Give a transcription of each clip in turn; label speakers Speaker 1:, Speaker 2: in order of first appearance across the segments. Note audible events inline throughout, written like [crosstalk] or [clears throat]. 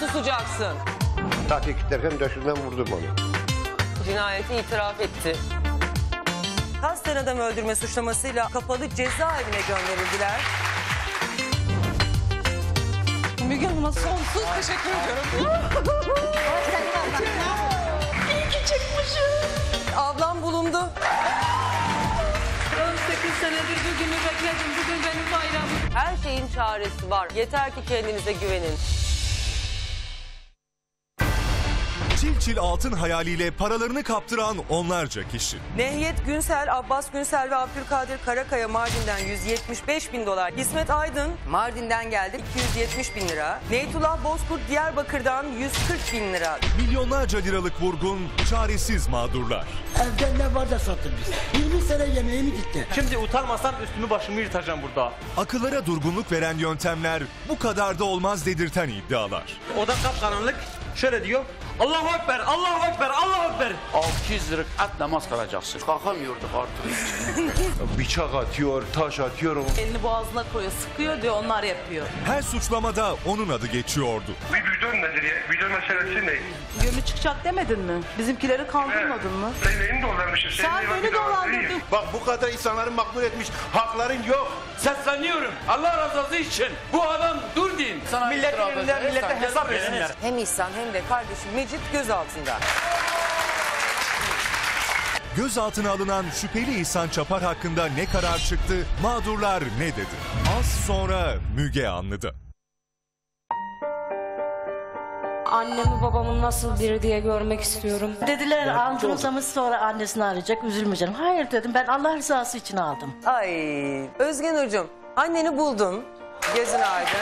Speaker 1: susacaksın.
Speaker 2: Tahrik ederken döşünden vurdum onu.
Speaker 1: Cinayeti itiraf etti. Kasten adam öldürme suçlamasıyla kapalı cezaevine gönderildiler.
Speaker 3: Müge Hanım'a sonsuz teşekkür ediyorum.
Speaker 1: Ablam bulundu.
Speaker 3: 18 senedir bu günü bekledim. Bugün benim bayramım.
Speaker 1: Her şeyin çaresi var. Yeter ki kendinize güvenin.
Speaker 4: Çil çil altın hayaliyle paralarını kaptıran onlarca kişi.
Speaker 1: Nehyet Günsel, Abbas Günsel ve Abdülkadir Karakaya Mardin'den 175 bin dolar. İsmet Aydın Mardin'den geldi 270 bin lira. Neytullah Bozkurt Diyarbakır'dan 140 bin lira.
Speaker 4: Milyonlarca liralık vurgun, çaresiz mağdurlar.
Speaker 5: Evde ne var da sattık biz. 20 sene yemeğimi gitti.
Speaker 6: Şimdi utanmasam üstümü başımı yırtacağım burada.
Speaker 4: Akıllara durgunluk veren yöntemler, bu kadar da olmaz dedirten iddialar.
Speaker 6: Oda kapkaranlık. Şöyle diyor. Allahu Ekber, Allahu Ekber, Allahu Ekber.
Speaker 7: 600 lira at namaz kılacaksın. Kalkamıyorduk artık. [laughs]
Speaker 2: Bıçak atıyor, taş atıyor.
Speaker 3: Elini boğazına koyuyor, sıkıyor diyor onlar yapıyor.
Speaker 4: Her suçlamada onun adı geçiyordu.
Speaker 8: Bir bidon nedir ya? Bidon meselesi ne?
Speaker 3: Gömü çıkacak demedin mi? Bizimkileri kandırmadın mı?
Speaker 8: Sen neyini dolandırmışsın?
Speaker 3: Sen beni dolandırdın.
Speaker 2: Bak bu kadar insanları makbul etmiş. Hakların yok.
Speaker 7: Sesleniyorum. Allah rızası için bu adam dur deyin. Sana
Speaker 6: Millet
Speaker 7: itiraf
Speaker 6: önünde millete hesap versinler.
Speaker 1: Hem İhsan hem de kardeşim Mecit gözaltında.
Speaker 4: Gözaltına alınan şüpheli İhsan Çapar hakkında ne karar çıktı, mağdurlar ne dedi? Az sonra Müge Anlı'da.
Speaker 9: Annemi babamın nasıl biri diye görmek istiyorum.
Speaker 10: Dediler aldığımız sonra annesini arayacak üzülmeyeceğim. Hayır dedim ben Allah rızası için aldım.
Speaker 1: Ay Özgen Hocam anneni buldum. Gözün aydın.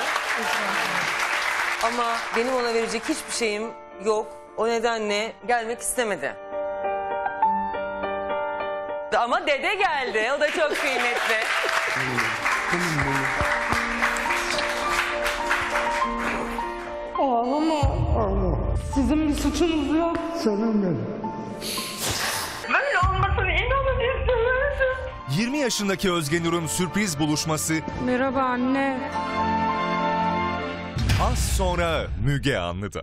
Speaker 1: Ama benim ona verecek hiçbir şeyim yok. O nedenle gelmek istemedi. Ama dede geldi. O da çok kıymetli.
Speaker 3: Sizin bir suçunuz yok.
Speaker 8: Böyle olmasını inanın istemezdim.
Speaker 4: 20 yaşındaki Özgenur'un sürpriz buluşması
Speaker 9: Merhaba anne.
Speaker 4: az sonra Müge Anlı'da.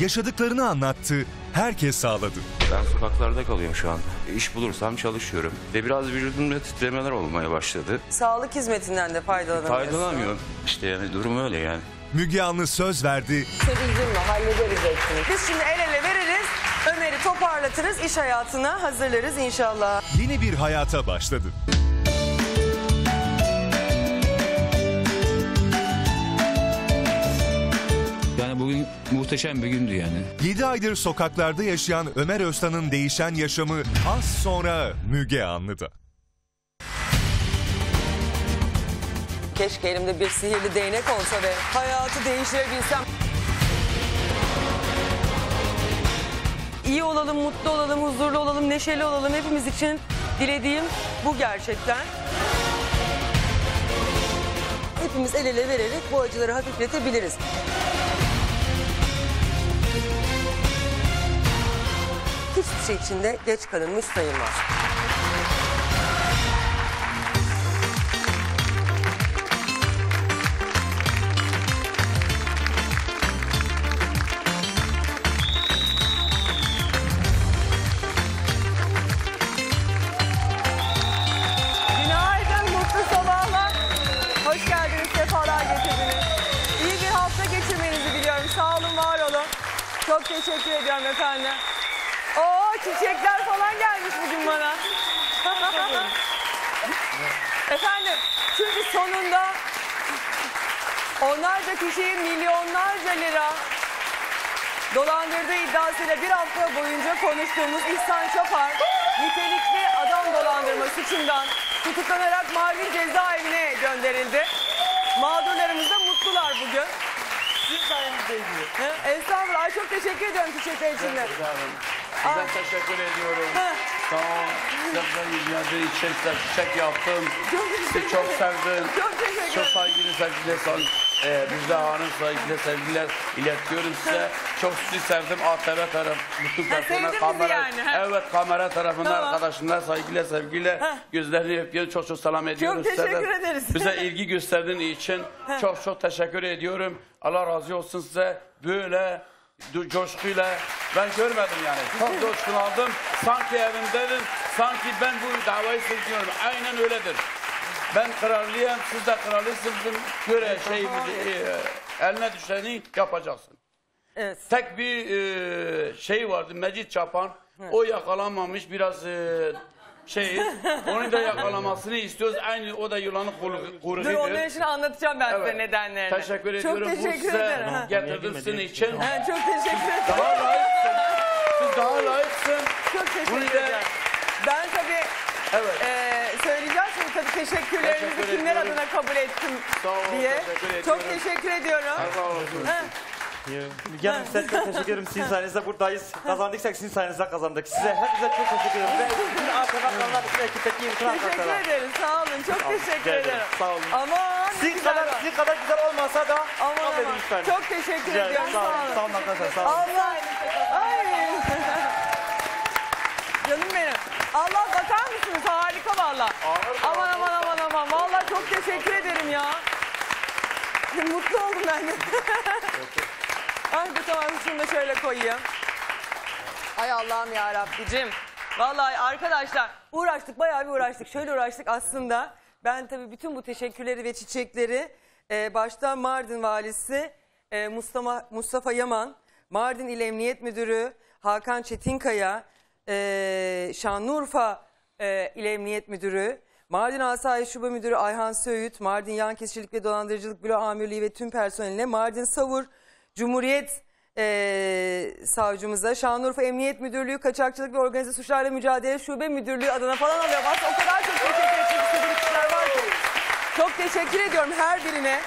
Speaker 4: Yaşadıklarını anlattı, herkes ağladı.
Speaker 7: Ben sokaklarda kalıyorum şu an. İş bulursam çalışıyorum. Ve biraz vücudumda titremeler olmaya başladı.
Speaker 1: Sağlık hizmetinden de faydalanamıyorsun.
Speaker 7: Faydalanmıyorum. İşte yani durum öyle yani.
Speaker 4: Müge Anlı söz verdi,
Speaker 1: üzülme hallederiz hepsini. Biz şimdi el ele veririz. Ömer'i toparlatırız. iş hayatına hazırlarız inşallah.
Speaker 4: yeni bir hayata başladı.
Speaker 11: Yani bugün muhteşem bir gündü yani.
Speaker 4: 7 aydır sokaklarda yaşayan Ömer Öztan'ın değişen yaşamı az sonra Müge Anlı'da.
Speaker 1: Keşke elimde bir sihirli değnek olsa ve hayatı değiştirebilsem. İyi olalım, mutlu olalım, huzurlu olalım, neşeli olalım. Hepimiz için dilediğim bu gerçekten. Hepimiz el ele vererek bu acıları hafifletebiliriz. Hiçbir şey için de geç kalınmış sayılmaz. Günaydın, mutlu sabahlar. Hoş geldiniz, sefalar getirdiniz. İyi bir hafta geçirmenizi diliyorum. Sağ var olun. Çok teşekkür ediyorum efendim. Çiçekler falan gelmiş bugün bana. [laughs] efendim, çünkü sonunda onlarca kişiyi milyonlarca lira dolandırdığı iddiasıyla bir hafta boyunca konuştuğumuz İhsan Çapar nitelikli adam dolandırma suçundan tutuklanarak Mardin cezaevine gönderildi. Mağdurlarımız da mutlular bugün.
Speaker 6: Sizin sayenizde
Speaker 1: He, Estağfurullah. Ay, çok teşekkür ediyorum çiçekler için de.
Speaker 7: Size teşekkür ediyorum.
Speaker 1: Heh.
Speaker 7: Sağ ol. Size yüzünüzü için size çiçek yaptım.
Speaker 1: Çok
Speaker 7: Sizi çok sevdim.
Speaker 1: Çok teşekkür
Speaker 6: çok saygılı sevgiler sal e, Müjde Hanım saygılar sevgiler iletiyorum size. Çok sizi sevdim ATV taraf bütün
Speaker 1: Ha,
Speaker 6: personel kamera.
Speaker 1: yani, ha.
Speaker 6: Evet kamera tarafından
Speaker 1: Tamam.
Speaker 6: arkadaşlar saygılar sevgiler.
Speaker 1: Ha.
Speaker 6: Gözlerini öpüyorum çok çok selam ediyorum size de.
Speaker 1: teşekkür ederiz.
Speaker 6: Bize ilgi gösterdiğin için çok çok teşekkür ediyorum. Allah razı olsun size. Böyle coşkuyla ben görmedim yani. Çok coşkun aldım. Sanki evimdedim. Sanki ben bu davayı sürüyorum. Aynen öyledir. Ben kralıyım, siz de kralısınız. Göre şey e, eline düşeni yapacaksın.
Speaker 1: Evet.
Speaker 6: Tek bir e, şey vardı Mecit Çapan. O yakalanmamış biraz e, şey. Onun da yakalamasını istiyoruz. Aynı o da yılanın kuru-
Speaker 1: Dur
Speaker 6: kuruğudur.
Speaker 1: onun için anlatacağım ben size
Speaker 6: Evet.
Speaker 1: nedenlerini.
Speaker 6: Teşekkür ediyorum.
Speaker 1: Çok
Speaker 6: Bu
Speaker 1: teşekkür
Speaker 6: size
Speaker 1: ederim. Ha.
Speaker 6: getirdim sizin için.
Speaker 1: Ha, çok teşekkür ederim.
Speaker 6: Daha layıksın. Siz daha layıksın.
Speaker 1: Çok teşekkür
Speaker 6: Bunu da-
Speaker 1: ederim. Ben tabii
Speaker 6: Evet.
Speaker 1: Eee söyleyeceğim şimdi tabii teşekkürlerinizi
Speaker 6: Teşekkür
Speaker 1: kimler
Speaker 6: ediyorum.
Speaker 1: adına kabul ettim
Speaker 6: Sağ olun,
Speaker 1: diye.
Speaker 6: teşekkür
Speaker 1: Çok
Speaker 6: ediyorum.
Speaker 1: teşekkür ediyorum.
Speaker 6: Allah olsun.
Speaker 1: Ha,
Speaker 12: Müge Hanım size çok teşekkür ederim. Sizin sayenizde buradayız. Kazandıysak sizin sayenizde kazandık. Size hepinize çok teşekkür ederim. Ve bütün arkadaşlarla, bütün ekipteki bütün
Speaker 1: teşekkür
Speaker 12: arkadaşlara.
Speaker 1: ederim. Sağ olun. Çok teşekkür
Speaker 12: ederim. Sağ olun.
Speaker 1: Aman ne
Speaker 12: Sizin
Speaker 1: güzel
Speaker 12: kadar, sizin kadar güzel olmasa da
Speaker 1: Aman
Speaker 12: affedin
Speaker 1: aman.
Speaker 12: lütfen.
Speaker 1: Çok teşekkür
Speaker 12: Rica
Speaker 1: ediyorum.
Speaker 12: Sağ olun. Sağ olun arkadaşlar. Sağ olun.
Speaker 1: Allah. Ay. Canım benim. Allah bakar mısınız? Harika valla. Aman aman aman aman. Valla çok teşekkür ederim ya. Mutlu oldum ben de. Ay bu tamam şunu da şöyle koyayım. Ay Allah'ım ya Rabbicim. Vallahi arkadaşlar uğraştık bayağı bir uğraştık. Şöyle uğraştık aslında. Ben tabii bütün bu teşekkürleri ve çiçekleri e, başta Mardin valisi e, Mustafa Mustafa Yaman, Mardin İl Emniyet Müdürü Hakan Çetinkaya, e, Şanlıurfa e, İl Emniyet Müdürü, Mardin Asayiş Şube Müdürü Ayhan Söğüt, Mardin Yan Kesicilik ve Dolandırıcılık Büro Amirliği ve tüm personeline, Mardin Savur Cumhuriyet e, savcımıza, Şanlıurfa Emniyet Müdürlüğü Kaçakçılık ve Organize Suçlarla Mücadele Şube Müdürlüğü adına falan alıyorum. Aslında o kadar çok teşekkür etmek kişiler var ki. Çok teşekkür ediyorum her birine.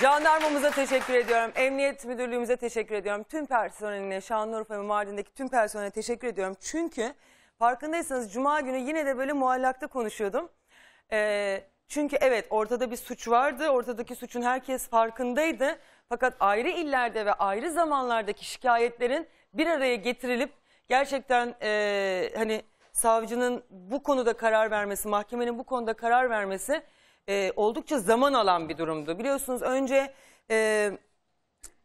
Speaker 1: Jandarmamıza teşekkür ediyorum. Emniyet Müdürlüğümüze teşekkür ediyorum. Tüm personeline, Şanlıurfa ve Mardin'deki tüm personele teşekkür ediyorum. Çünkü farkındaysanız Cuma günü yine de böyle muallakta konuşuyordum. Ee, çünkü evet ortada bir suç vardı. Ortadaki suçun herkes farkındaydı. Fakat ayrı illerde ve ayrı zamanlardaki şikayetlerin bir araya getirilip gerçekten e, hani savcının bu konuda karar vermesi, mahkemenin bu konuda karar vermesi e, oldukça zaman alan bir durumdu. Biliyorsunuz önce e,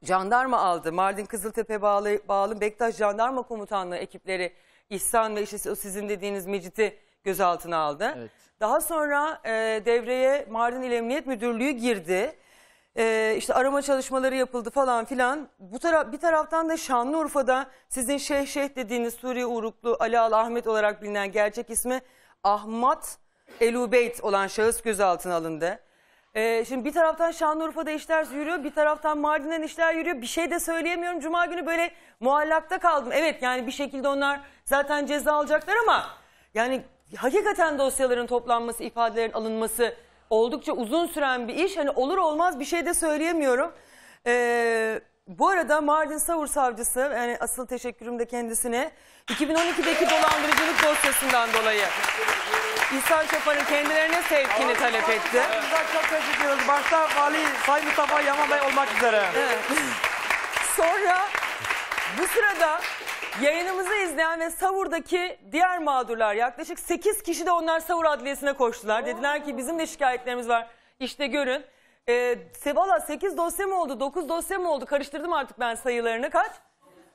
Speaker 1: jandarma aldı. Mardin Kızıltepe bağlı, bağlı Bektaş Jandarma Komutanlığı ekipleri İhsan ve işte o sizin dediğiniz Mecit'i gözaltına aldı.
Speaker 12: Evet.
Speaker 1: Daha sonra e, devreye Mardin İl Emniyet Müdürlüğü girdi. E, işte arama çalışmaları yapıldı falan filan. Bu taraf bir taraftan da Şanlıurfa'da sizin Şeyh Şeyh dediğiniz Suriye uyruklu Ali Al Ahmet olarak bilinen gerçek ismi Ahmet Elubeyt olan şahıs gözaltına alındı. Ee, şimdi bir taraftan Şanlıurfa'da işler yürüyor, bir taraftan Mardin'den işler yürüyor. Bir şey de söyleyemiyorum. Cuma günü böyle muallakta kaldım. Evet yani bir şekilde onlar zaten ceza alacaklar ama yani hakikaten dosyaların toplanması, ifadelerin alınması oldukça uzun süren bir iş. Hani olur olmaz bir şey de söyleyemiyorum. Ee, bu arada Mardin Savur Savcısı, yani asıl teşekkürüm de kendisine 2012'deki dolandırıcılık dosyasından dolayı İhsan Çapar'ın kendilerine sevkini talep etti.
Speaker 12: Çok teşekkür ediyoruz. Başta Vali Sayın Mustafa Yaman Bey olmak üzere.
Speaker 1: Sonra bu sırada yayınımızı izleyen ve Savur'daki diğer mağdurlar yaklaşık 8 kişi de onlar Savur Adliyesi'ne koştular. Dediler ki bizim de şikayetlerimiz var. İşte görün. Ee, valla 8 dosya mı oldu 9 dosya mı oldu karıştırdım artık ben sayılarını kaç?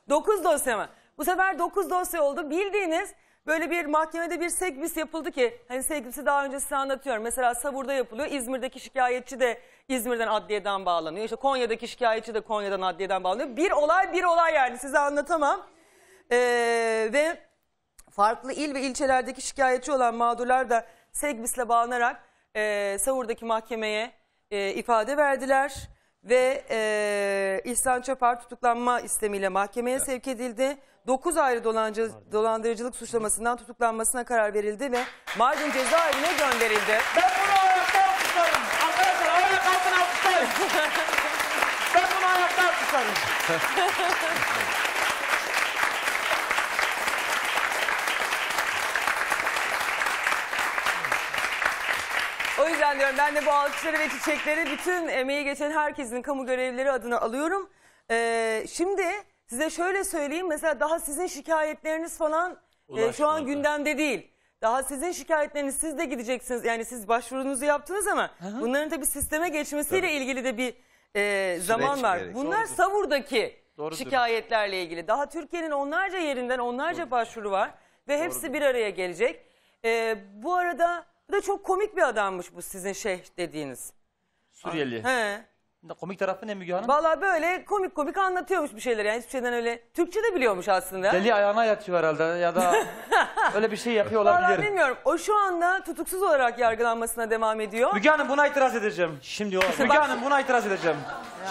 Speaker 1: 9 dosya mı? Bu sefer 9 dosya oldu. Bildiğiniz böyle bir mahkemede bir sekbis yapıldı ki hani sekbisi daha önce size anlatıyorum. Mesela Savur'da yapılıyor. İzmir'deki şikayetçi de İzmir'den adliyeden bağlanıyor. İşte Konya'daki şikayetçi de Konya'dan adliyeden bağlanıyor. Bir olay bir olay yani size anlatamam. Ee, ve farklı il ve ilçelerdeki şikayetçi olan mağdurlar da Segbis'le bağlanarak e, Savur'daki mahkemeye e, ifade verdiler ve e, İhsan Çapar tutuklanma istemiyle mahkemeye sevk edildi. 9 ayrı dolancı, dolandırıcılık suçlamasından tutuklanmasına karar verildi ve Mardin cezaevine gönderildi.
Speaker 12: Ben bunu ayakta alkışlarım. Arkadaşlar öyle kalkın ben bunu ayakta alkışlarım.
Speaker 1: O yüzden diyorum ben de bu alkışları ve çiçekleri bütün emeği geçen herkesin kamu görevlileri adına alıyorum. Ee, şimdi size şöyle söyleyeyim mesela daha sizin şikayetleriniz falan e, şu an gündemde değil. Daha sizin şikayetleriniz siz de gideceksiniz yani siz başvurunuzu yaptınız ama bunların tabii sisteme geçmesiyle ilgili de bir e, zaman var.
Speaker 2: gerek.
Speaker 1: Bunlar Savur'daki
Speaker 12: Doğrudur.
Speaker 1: şikayetlerle ilgili. Daha Türkiye'nin onlarca yerinden onlarca başvuru var ve hepsi bir araya gelecek. Ee, bu arada bu da çok komik bir adammış bu sizin şey dediğiniz.
Speaker 12: Suriyeli.
Speaker 1: He.
Speaker 12: Komik tarafı ne Müge Hanım?
Speaker 1: Vallahi böyle komik komik anlatıyormuş bir şeyler yani hiçbir şeyden öyle. Türkçe de biliyormuş aslında.
Speaker 12: Deli ayağına yatıyor herhalde ya da [laughs] öyle bir şey yapıyor
Speaker 1: Vallahi
Speaker 12: olabilir.
Speaker 1: bilmiyorum. O şu anda tutuksuz olarak yargılanmasına devam ediyor.
Speaker 12: Müge Hanım buna itiraz edeceğim.
Speaker 5: Şimdi o.
Speaker 12: Müge Hanım buna itiraz edeceğim.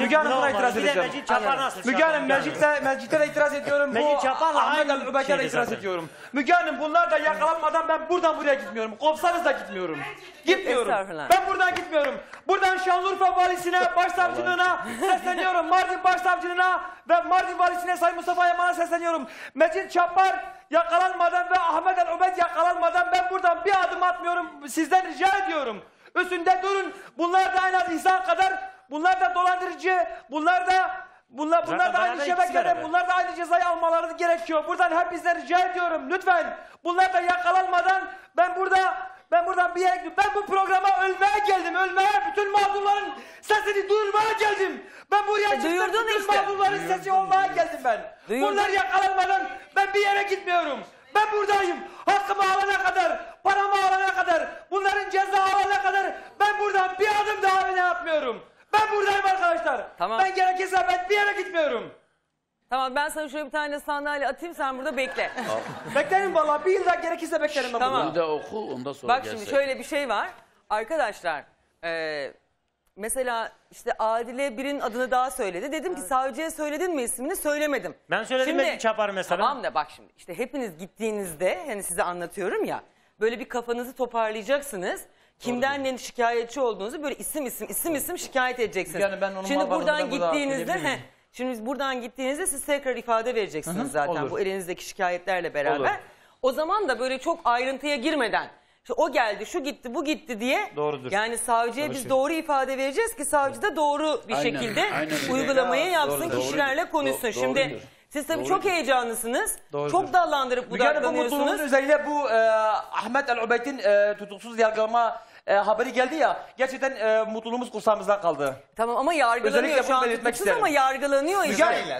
Speaker 12: Müge Hanım buna itiraz
Speaker 5: Bir de
Speaker 12: edeceğim.
Speaker 5: Mecit Çapar nasıl?
Speaker 12: Müge Hanım Mecit'e, Mecit'e de itiraz ediyorum.
Speaker 5: Mecit Çapar'la
Speaker 12: Ahmet
Speaker 5: aynı
Speaker 12: El Übeyt'e de
Speaker 5: şeydi
Speaker 12: itiraz
Speaker 5: zaten.
Speaker 12: ediyorum. Müge Hanım bunlar da yakalanmadan ben buradan buraya gitmiyorum. Kopsanız da gitmiyorum. Gitmiyorum.
Speaker 1: Estağfurullah.
Speaker 12: Ben buradan gitmiyorum. Buradan Şanlıurfa Valisi'ne, Başsavcılığına sesleniyorum. Mardin Başsavcılığına ve Mardin Valisi'ne Sayın Mustafa Yaman'a sesleniyorum. Mecit Çapar yakalanmadan ve Ahmet El Übeyt yakalanmadan ben buradan bir adım atmıyorum. Sizden rica ediyorum. Üstünde durun. Bunlar da en az insan kadar. Bunlar da dolandırıcı. Bunlar da Bunlar, bunlar da aynı şebekede, bunlar da aynı cezayı almaları gerekiyor. Buradan hepinizden rica ediyorum lütfen. Bunlar da yakalanmadan ben burada ben buradan bir yere gidiyorum. Ben bu programa ölmeye geldim, ölmeye. Bütün mağdurların sesini duyurmaya geldim. Ben buraya çıktım,
Speaker 1: duyurdun
Speaker 12: bütün
Speaker 1: işte.
Speaker 12: mağdurların sesi olmaya geldim ben.
Speaker 1: Duyurdun.
Speaker 12: Bunlar yakalanmadan ben bir yere gitmiyorum. Ben buradayım. Hakkımı alana kadar, paramı alana kadar, bunların ceza alana kadar ben buradan bir adım daha öne atmıyorum. Ben buradayım arkadaşlar.
Speaker 1: Tamam.
Speaker 12: Ben gerekirse ben bir yere gitmiyorum.
Speaker 1: Tamam ben sana şöyle bir tane sandalye atayım sen burada bekle. [laughs]
Speaker 12: Beklerim vallahi bir yıl daha gerekirse beklerim ben
Speaker 1: Tamam.
Speaker 6: Bir de oku ondan sonra
Speaker 1: Bak şimdi şöyle bir şey var. Arkadaşlar e, mesela işte Adile birinin adını daha söyledi. Dedim ki savcıya söyledin mi ismini? Söylemedim.
Speaker 5: Ben söyledim Mecit Çapar mesela.
Speaker 1: Tamam da bak şimdi işte hepiniz gittiğinizde hani size anlatıyorum ya böyle bir kafanızı toparlayacaksınız. Kimden ne şikayetçi olduğunuzu böyle isim isim isim isim şikayet edeceksiniz.
Speaker 12: Yani ben onun
Speaker 1: Şimdi
Speaker 12: mal
Speaker 1: buradan
Speaker 12: varlığını da burada
Speaker 1: gittiğinizde
Speaker 12: söyleyebilir miyim?
Speaker 1: he, şimdi biz buradan gittiğinizde siz tekrar ifade vereceksiniz
Speaker 12: Hı hı,
Speaker 1: zaten
Speaker 12: olur.
Speaker 1: bu elinizdeki şikayetlerle beraber.
Speaker 12: Olur.
Speaker 1: O zaman da böyle çok ayrıntıya girmeden işte o geldi, şu gitti, bu gitti diye.
Speaker 12: Doğrudur.
Speaker 1: Yani savcıya biz doğru ifade vereceğiz ki savcı da doğru bir
Speaker 6: Aynen,
Speaker 1: şekilde
Speaker 6: aynen.
Speaker 1: uygulamayı yapsın,
Speaker 12: Doğrudur.
Speaker 1: kişilerle konuşsun.
Speaker 6: Do-
Speaker 1: Şimdi
Speaker 6: doğrudur.
Speaker 1: siz tabii çok heyecanlısınız.
Speaker 12: Doğrudur.
Speaker 1: Çok dallandırıp
Speaker 12: Hanım bu mutluluğun
Speaker 1: budaklanıyorsunuz.
Speaker 12: üzerine bu e, Ahmet El Ubeyd'in e, tutuksuz yargılama e, haberi geldi ya. Gerçekten e, mutluluğumuz kursağımızdan kaldı.
Speaker 1: Tamam ama yargılanıyor
Speaker 12: Özellikle
Speaker 1: şu
Speaker 12: bunu
Speaker 1: an
Speaker 12: belirtmek
Speaker 1: tutuksuz
Speaker 12: isterim.
Speaker 1: ama yargılanıyor işte.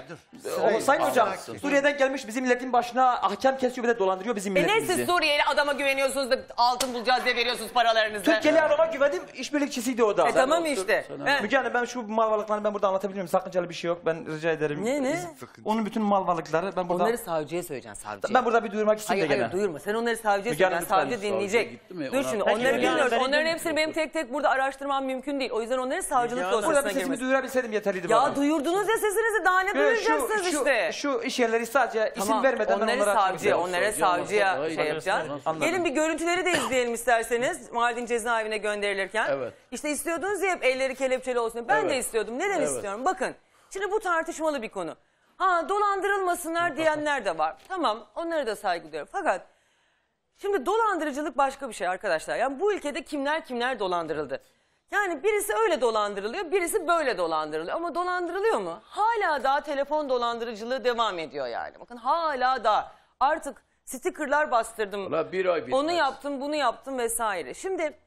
Speaker 12: e, o, Sayın Hocam Suriye'den gelmiş bizim milletin başına ahkam kesiyor bir de dolandırıyor bizim
Speaker 1: E ne
Speaker 12: milletimizi.
Speaker 1: siz Suriyeli adama güveniyorsunuz da altın bulacağız diye veriyorsunuz paralarınızı.
Speaker 12: Türkiye'li adama güvendim işbirlikçisiydi o da.
Speaker 1: E tamam işte. He.
Speaker 12: Müge Hanım ben şu mal varlıklarını ben burada anlatabilir miyim? Sakıncalı bir şey yok. Ben rica ederim.
Speaker 1: Ne, ne?
Speaker 12: Onun bütün mal varlıkları ben burada...
Speaker 1: Onları savcıya söyleyeceksin savcıya.
Speaker 12: Ben burada bir duyurmak istiyorum
Speaker 1: Hayır
Speaker 12: gene.
Speaker 1: hayır duyurma. Sen onları savcıya
Speaker 12: Müge Hanım,
Speaker 1: söyleyeceksin.
Speaker 12: lütfen.
Speaker 1: Savcı dinleyecek. Dur şimdi
Speaker 5: Peki,
Speaker 1: onları
Speaker 5: Müge Hanım,
Speaker 1: bilmiyoruz. Onların hepsini benim tek tek burada araştırmam mümkün değil. O yüzden onları savcılık
Speaker 12: Burada
Speaker 1: dosyasına
Speaker 12: bir sesimi
Speaker 1: girmesi.
Speaker 12: duyurabilseydim yeterliydi
Speaker 1: Ya
Speaker 12: bana.
Speaker 1: duyurdunuz ya sesinizi daha ne
Speaker 12: Ee,
Speaker 1: duyuracaksınız
Speaker 12: şu, şu,
Speaker 1: işte.
Speaker 12: Şu iş yerleri sadece isim vermeden ben
Speaker 1: onları
Speaker 12: onlara
Speaker 1: savcıya, onlara
Speaker 6: Savcıya
Speaker 1: şey yapacağız.
Speaker 12: Anladım.
Speaker 1: Gelin bir görüntüleri de izleyelim isterseniz Mardin cezaevine gönderilirken.
Speaker 6: Evet.
Speaker 1: İşte istiyordunuz ya hep elleri kelepçeli olsun. Ben de
Speaker 6: Evet.
Speaker 1: istiyordum. Neden
Speaker 6: Evet.
Speaker 1: istiyorum? Bakın şimdi bu tartışmalı bir konu. Ha dolandırılmasınlar diyenler de var. Tamam onlara da saygı duyuyorum. Fakat Şimdi dolandırıcılık başka bir şey arkadaşlar. Yani bu ülkede kimler kimler dolandırıldı. Yani birisi öyle dolandırılıyor, birisi böyle dolandırılıyor. Ama dolandırılıyor mu? Hala daha telefon dolandırıcılığı devam ediyor yani. Bakın hala da artık stickerlar bastırdım.
Speaker 6: Valla bir ay bitmez.
Speaker 1: Onu yaptım, bunu yaptım vesaire. Şimdi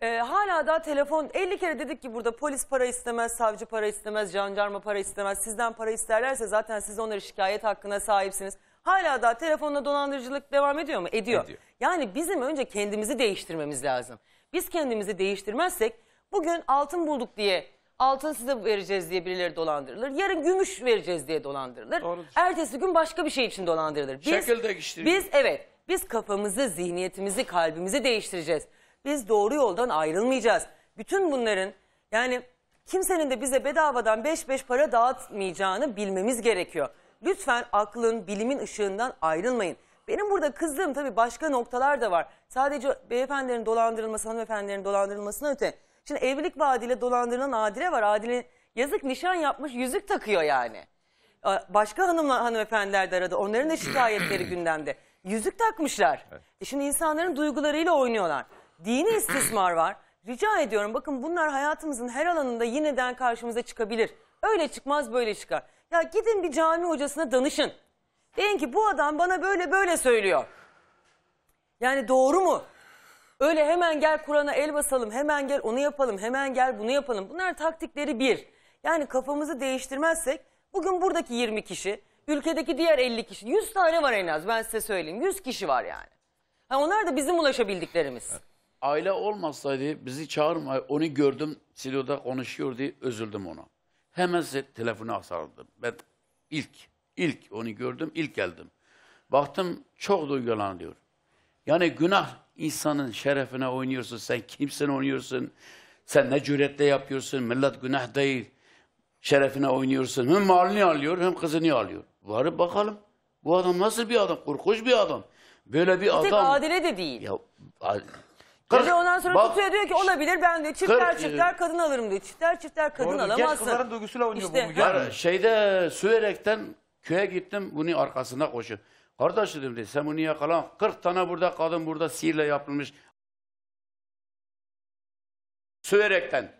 Speaker 1: e, hala daha telefon 50 kere dedik ki burada polis para istemez, savcı para istemez, jandarma para istemez. Sizden para isterlerse zaten siz onları şikayet hakkına sahipsiniz. Hala daha telefonla dolandırıcılık devam ediyor mu? Ediyor.
Speaker 6: Ediyor.
Speaker 1: Yani bizim önce kendimizi değiştirmemiz lazım. Biz kendimizi değiştirmezsek bugün altın bulduk diye altın size vereceğiz diye birileri dolandırılır. Yarın gümüş vereceğiz diye dolandırılır.
Speaker 12: Doğrudur.
Speaker 1: Ertesi gün başka bir şey için dolandırılır. Biz,
Speaker 6: Şekil değiştiriyor.
Speaker 1: Biz evet biz kafamızı, zihniyetimizi, kalbimizi değiştireceğiz. Biz doğru yoldan ayrılmayacağız. Bütün bunların yani kimsenin de bize bedavadan beş beş para dağıtmayacağını bilmemiz gerekiyor. Lütfen aklın, bilimin ışığından ayrılmayın. Benim burada kızdığım tabii başka noktalar da var. Sadece beyefendilerin dolandırılması, hanımefendilerin dolandırılmasına öte. Şimdi evlilik vaadiyle dolandırılan Adile var. Adile yazık nişan yapmış, yüzük takıyor yani. Başka hanımla hanımefendiler de aradı. Onların da şikayetleri [clears throat] gündemde. Yüzük takmışlar. E şimdi insanların duygularıyla oynuyorlar. Dini istismar var. Rica ediyorum bakın bunlar hayatımızın her alanında yineden karşımıza çıkabilir. Öyle çıkmaz böyle çıkar. Ya gidin bir cami hocasına danışın. Deyin ki bu adam bana böyle böyle söylüyor. Yani doğru mu? Öyle hemen gel Kur'an'a el basalım, hemen gel onu yapalım, hemen gel bunu yapalım. Bunlar taktikleri bir. Yani kafamızı değiştirmezsek bugün buradaki 20 kişi, ülkedeki diğer 50 kişi, 100 tane var en az ben size söyleyeyim. 100 kişi var yani. Ha, onlar da bizim ulaşabildiklerimiz.
Speaker 6: Aile olmasaydı bizi çağırma. Onu gördüm siloda konuşuyordu. Üzüldüm ona. Hemen telefonu asardım. Ben ilk, ilk onu gördüm, ilk geldim. Baktım çok duygulanıyor. Yani günah insanın şerefine oynuyorsun. Sen kimsin oynuyorsun? Sen ne cüretle yapıyorsun? Millet günah değil. Şerefine oynuyorsun. Hem malını alıyor hem kızını alıyor. Varıp bakalım. Bu adam nasıl bir adam? Korkunç bir adam. Böyle bir
Speaker 1: Bir
Speaker 6: adam.
Speaker 1: adile de değil.
Speaker 6: Ya,
Speaker 1: Bir de ondan sonra
Speaker 6: Bak-
Speaker 1: tutuyor diyor ki olabilir ben de çiftler
Speaker 6: Kırk-
Speaker 1: çiftler kadın alırım diyor. Çiftler çiftler kadın
Speaker 12: Doğrudur. Genç
Speaker 1: alamazsın.
Speaker 12: kızların duygusuyla oynuyor
Speaker 1: İşte,
Speaker 12: bu Müge
Speaker 1: ha.
Speaker 12: Hanım.
Speaker 6: Var, şeyde Süverek'ten köye gittim. Bunun arkasında koşu. Kardeş dedim dedi, sen bunu yakalan. 40 tane burada kadın burada sihirle yapılmış. Süverek'ten.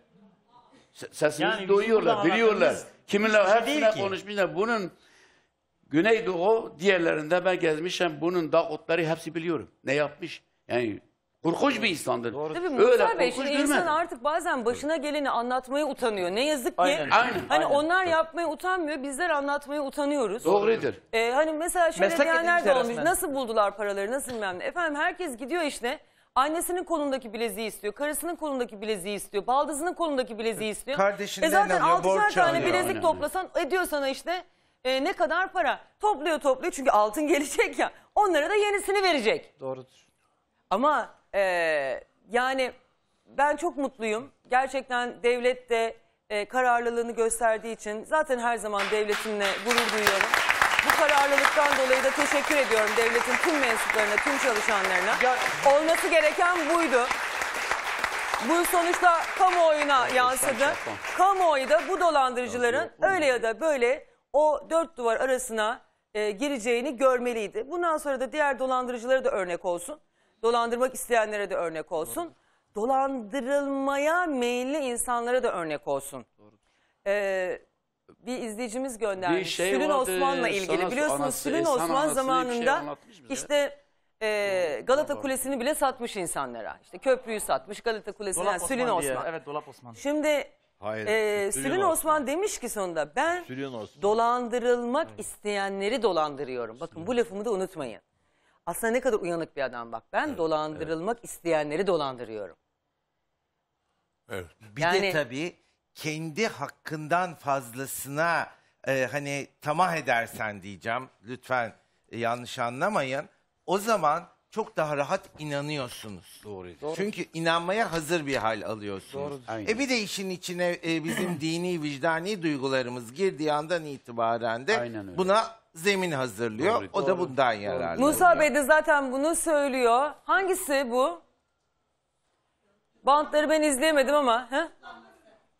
Speaker 6: Se- Sesimizi
Speaker 12: Yani bizim
Speaker 6: duyuyorlar,
Speaker 12: burada
Speaker 6: biliyorlar.
Speaker 12: anlattığımız
Speaker 6: Kiminle
Speaker 12: şey
Speaker 6: hepsine
Speaker 12: değil ki.
Speaker 6: konuşmuşlar. Bunun Güneydoğu diğerlerinde ben gezmişim. Bunun Dakotları hepsi biliyorum. Ne yapmış? Yani korkunç bir insandır.
Speaker 1: Tabii
Speaker 6: Öyle
Speaker 1: Musa Bey
Speaker 6: korkunç
Speaker 1: insan
Speaker 6: görmedim.
Speaker 1: artık bazen başına geleni anlatmaya utanıyor. Ne yazık ki
Speaker 12: Aynen.
Speaker 6: Aynen. [laughs]
Speaker 1: hani
Speaker 12: Aynen.
Speaker 1: onlar yapmaya utanmıyor bizler anlatmaya utanıyoruz.
Speaker 6: Doğrudur.
Speaker 1: Ee, hani mesela şöyle
Speaker 12: Meslek
Speaker 1: diyenler de
Speaker 12: edinmişler
Speaker 1: olmuş.
Speaker 12: resmen.
Speaker 1: Nasıl buldular paraları nasıl bilmem ne. Efendim herkes gidiyor işte. Annesinin kolundaki bileziği istiyor. Karısının kolundaki bileziği istiyor. Baldızının kolundaki bileziği istiyor.
Speaker 13: Kardeşinden
Speaker 1: e zaten
Speaker 13: alıyor,
Speaker 1: 6'şer
Speaker 13: borç
Speaker 1: tane
Speaker 13: alıyor.
Speaker 1: bilezik
Speaker 6: Aynen.
Speaker 1: toplasan ediyor sana işte e, ne kadar para. Topluyor topluyor çünkü altın [laughs] gelecek ya. Onlara da yenisini verecek.
Speaker 12: Doğrudur.
Speaker 1: Ama eee, yani ben çok mutluyum. Gerçekten devlet de eee, kararlılığını gösterdiği için zaten her zaman devletimle gurur duyuyorum. Bu kararlılıktan dolayı da teşekkür ediyorum devletin tüm mensuplarına, tüm çalışanlarına.
Speaker 12: Ya-
Speaker 1: Olması gereken buydu. Bu sonuçta kamuoyuna yansıdı.
Speaker 6: şapkan.
Speaker 1: Kamuoyu da bu dolandırıcıların öyle ya da böyle o dört duvar arasına e, gireceğini görmeliydi. Bundan sonra da diğer dolandırıcılara da örnek olsun. Dolandırmak isteyenlere de örnek olsun. Dolandırılmaya meyilli insanlara da örnek olsun. Ee, bir izleyicimiz göndermiş.
Speaker 6: Bir şey
Speaker 1: Sülün
Speaker 6: vardı,
Speaker 1: Osman'la ilgili.
Speaker 6: sana-
Speaker 1: Biliyorsunuz
Speaker 6: anası,
Speaker 1: Sülün Osman
Speaker 6: şey
Speaker 1: zamanında
Speaker 6: bize.
Speaker 1: işte e, Galata Kulesi'ni bile satmış insanlara. İşte köprüyü satmış, Galata Kulesi'ni, yani Sülün
Speaker 12: Osman diye.
Speaker 1: Osman.
Speaker 12: Evet Dolap Osman.
Speaker 1: Şimdi
Speaker 2: Hayır.
Speaker 1: e, Sülün Osman. demiş ki sonunda ben
Speaker 2: Sülün Osman.
Speaker 1: dolandırılmak isteyenleri dolandırıyorum. Bakın bu lafımı da unutmayın. Aslında ne kadar uyanık bir adam bak. Ben dolandırılmak isteyenleri dolandırıyorum.
Speaker 13: Bir
Speaker 1: Yani-
Speaker 13: de tabii kendi hakkından fazlasına e, hani tamah edersen diyeceğim. Lütfen e, yanlış anlamayın. O zaman çok daha rahat inanıyorsunuz.
Speaker 6: Doğru.
Speaker 13: Çünkü inanmaya hazır bir hal alıyorsunuz.
Speaker 6: Aynen.
Speaker 13: E bir de işin içine e, bizim [clears throat] dini, vicdani duygularımız girdiği andan itibaren de
Speaker 6: Aynen öyle.
Speaker 13: buna zemin hazırlıyor.
Speaker 6: Doğru,
Speaker 13: o da bundan yararlanıyor.
Speaker 1: Musa Bey de zaten bunu söylüyor. Hangisi bu? Bantları ben izleyemedim ama. He?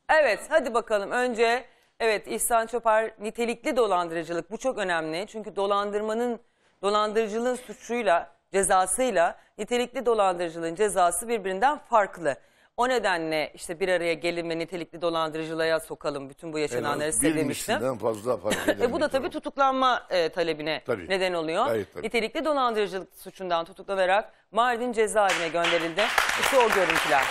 Speaker 1: Evet hadi bakalım önce evet İhsan Çopar nitelikli dolandırıcılık bu çok önemli. Çünkü dolandırmanın dolandırıcılığın suçuyla cezasıyla nitelikli dolandırıcılığın cezası birbirinden farklı. O nedenle işte bir araya gelin ve nitelikli dolandırıcılığa sokalım bütün bu yaşananları size demiştim.
Speaker 2: Bilmişsinden fazla fark [laughs] eden
Speaker 1: E bu da
Speaker 2: bir
Speaker 1: tabii
Speaker 2: durum.
Speaker 1: tutuklanma e, talebine
Speaker 2: Tabii.
Speaker 1: neden oluyor.
Speaker 2: Gayet tabii.
Speaker 1: Nitelikli dolandırıcılık suçundan tutuklanarak Mardin cezaevine gönderildi. İşte o görüntüler.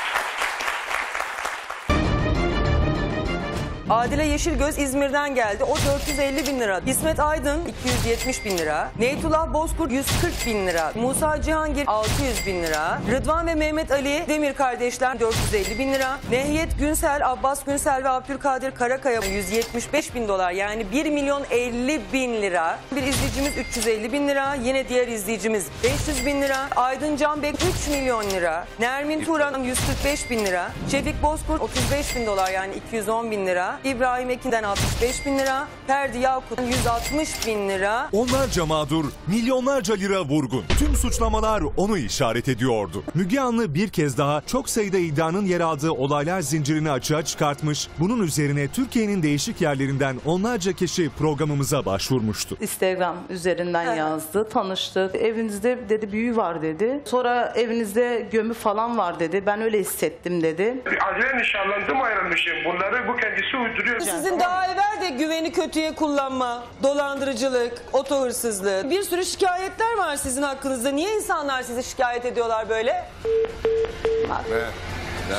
Speaker 1: Adile Yeşilgöz İzmir'den geldi. O 450 bin lira. İsmet Aydın 270 bin lira. Neytullah Bozkurt 140 bin lira. Musa Cihangir 600 bin lira. Rıdvan ve Mehmet Ali Demir kardeşler 450 bin lira. Nehyet Günsel, Abbas Günsel ve Abdülkadir Karakaya 175 bin dolar. Yani 1 milyon 50 bin lira. Bir izleyicimiz 350 bin lira. Yine diğer izleyicimiz 500 bin lira. Aydın Canbek 3 milyon lira. Nermin Turan 145 bin lira. Şefik Bozkurt 35 bin dolar yani 210 bin lira. İbrahim Ekin'den 65 bin lira. Ferdi Yakut'un 160 bin lira.
Speaker 4: Onlarca mağdur, milyonlarca lira vurgun. Tüm suçlamalar onu işaret ediyordu. Müge Anlı bir kez daha çok sayıda iddianın yer aldığı olaylar zincirini açığa çıkartmış. Bunun üzerine Türkiye'nin değişik yerlerinden onlarca kişi programımıza başvurmuştu.
Speaker 14: Instagram üzerinden yazdı, tanıştık. Evinizde dedi büyü var dedi. Sonra evinizde gömü falan var dedi. Ben öyle hissettim dedi.
Speaker 8: Acele nişanlandım ayrılmışım. Bunları bu kendisi uyduruyor.
Speaker 1: Sizin daha evvel de güveni kötüye kullanma, dolandırıcılık, oto hırsızlığı. Bir sürü şikayetler var sizin hakkınızda. Niye insanlar sizi şikayet ediyorlar böyle?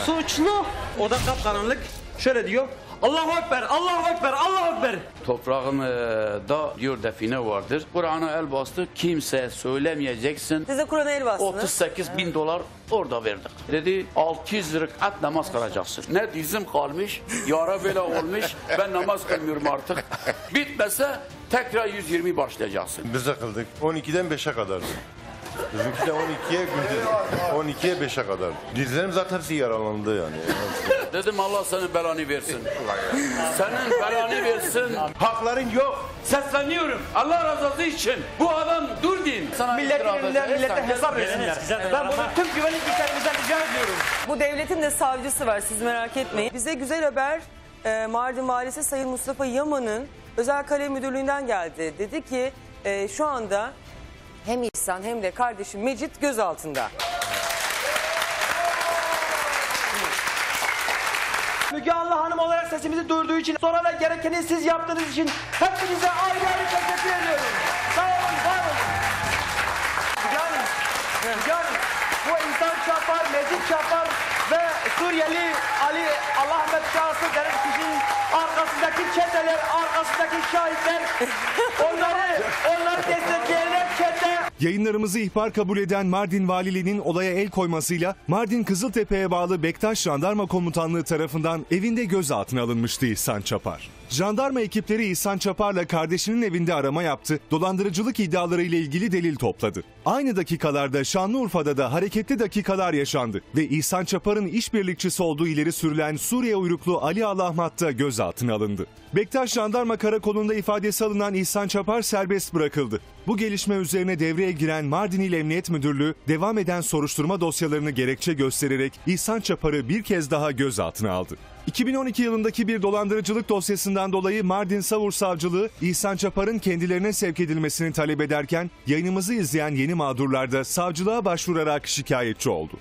Speaker 12: Suçlu. O da kapkaranlık. Şöyle diyor. Allahu Ekber, Allahu Ekber, Allahu Ekber.
Speaker 6: Toprağımda diyor define vardır. Kur'an'a el bastı. Kimseye söylemeyeceksin.
Speaker 1: Size Kur'an'a el bastınız.
Speaker 6: 38 bin dolar orada verdik. Dedi 600 rıkat namaz kılacaksın. Ne dizim kalmış, yara böyle olmuş. Ben namaz kılmıyorum artık. Bitmese tekrar 120 başlayacaksın.
Speaker 2: Biz de kıldık. 12'den 5'e kadardı. Bizimki de 12'ye gündüz. 12'ye 5'e kadar. Dizlerim zaten hepsi yaralandı yani.
Speaker 6: Dedim Allah senin belanı versin. senin belanı versin.
Speaker 2: Hakların yok.
Speaker 6: Sesleniyorum. Allah rızası için. Bu adam dur deyin. Sana
Speaker 12: Milletin millete hesap versinler. Ben bunu tüm güvenlik güçlerimizden rica ediyorum.
Speaker 1: Bu devletin de savcısı var siz merak etmeyin. Bize güzel haber e, Mardin Valisi Sayın Mustafa Yaman'ın özel kalem müdürlüğünden geldi. Dedi ki e, şu anda hem İhsan hem de kardeşim Mecit gözaltında.
Speaker 12: Müge Anlı Hanım olarak sesimizi duyurduğu için sonra da gerekeni siz yaptığınız için hepinize ayrı ayrı teşekkür ediyorum. Sağ olun, var olun. Müge Hanım, Müge Hanım, bu insan Çapar, Mecit Çapar ve Suriyeli Ali Allah Ahmet Şahsı denen kişinin arkasındaki çeteler, arkasındaki şahitler, onları, onları destekleyenler çete,
Speaker 4: Yayınlarımızı ihbar kabul eden Mardin Valiliğinin olaya el koymasıyla Mardin Kızıltepe'ye bağlı Bektaş Jandarma Komutanlığı tarafından evinde gözaltına alınmıştı İhsan Çapar. Jandarma ekipleri İhsan Çapar'la kardeşinin evinde arama yaptı, dolandırıcılık iddiaları ile ilgili delil topladı. Aynı dakikalarda Şanlıurfa'da da hareketli dakikalar yaşandı ve İhsan Çapar'ın işbirlikçisi olduğu ileri sürülen Suriye uyruklu Ali Alahmat da gözaltına alındı. Bektaş Jandarma Karakolu'nda ifadesi alınan İhsan Çapar serbest bırakıldı. Bu gelişme üzerine devreye giren Mardin İl Emniyet Müdürlüğü devam eden soruşturma dosyalarını gerekçe göstererek İhsan Çapar'ı bir kez daha gözaltına aldı. 2012 yılındaki bir dolandırıcılık dosyasından dolayı Mardin Savur Savcılığı İhsan Çapar'ın kendilerine sevk edilmesini talep ederken yayınımızı izleyen yeni mağdurlar da savcılığa başvurarak şikayetçi oldu.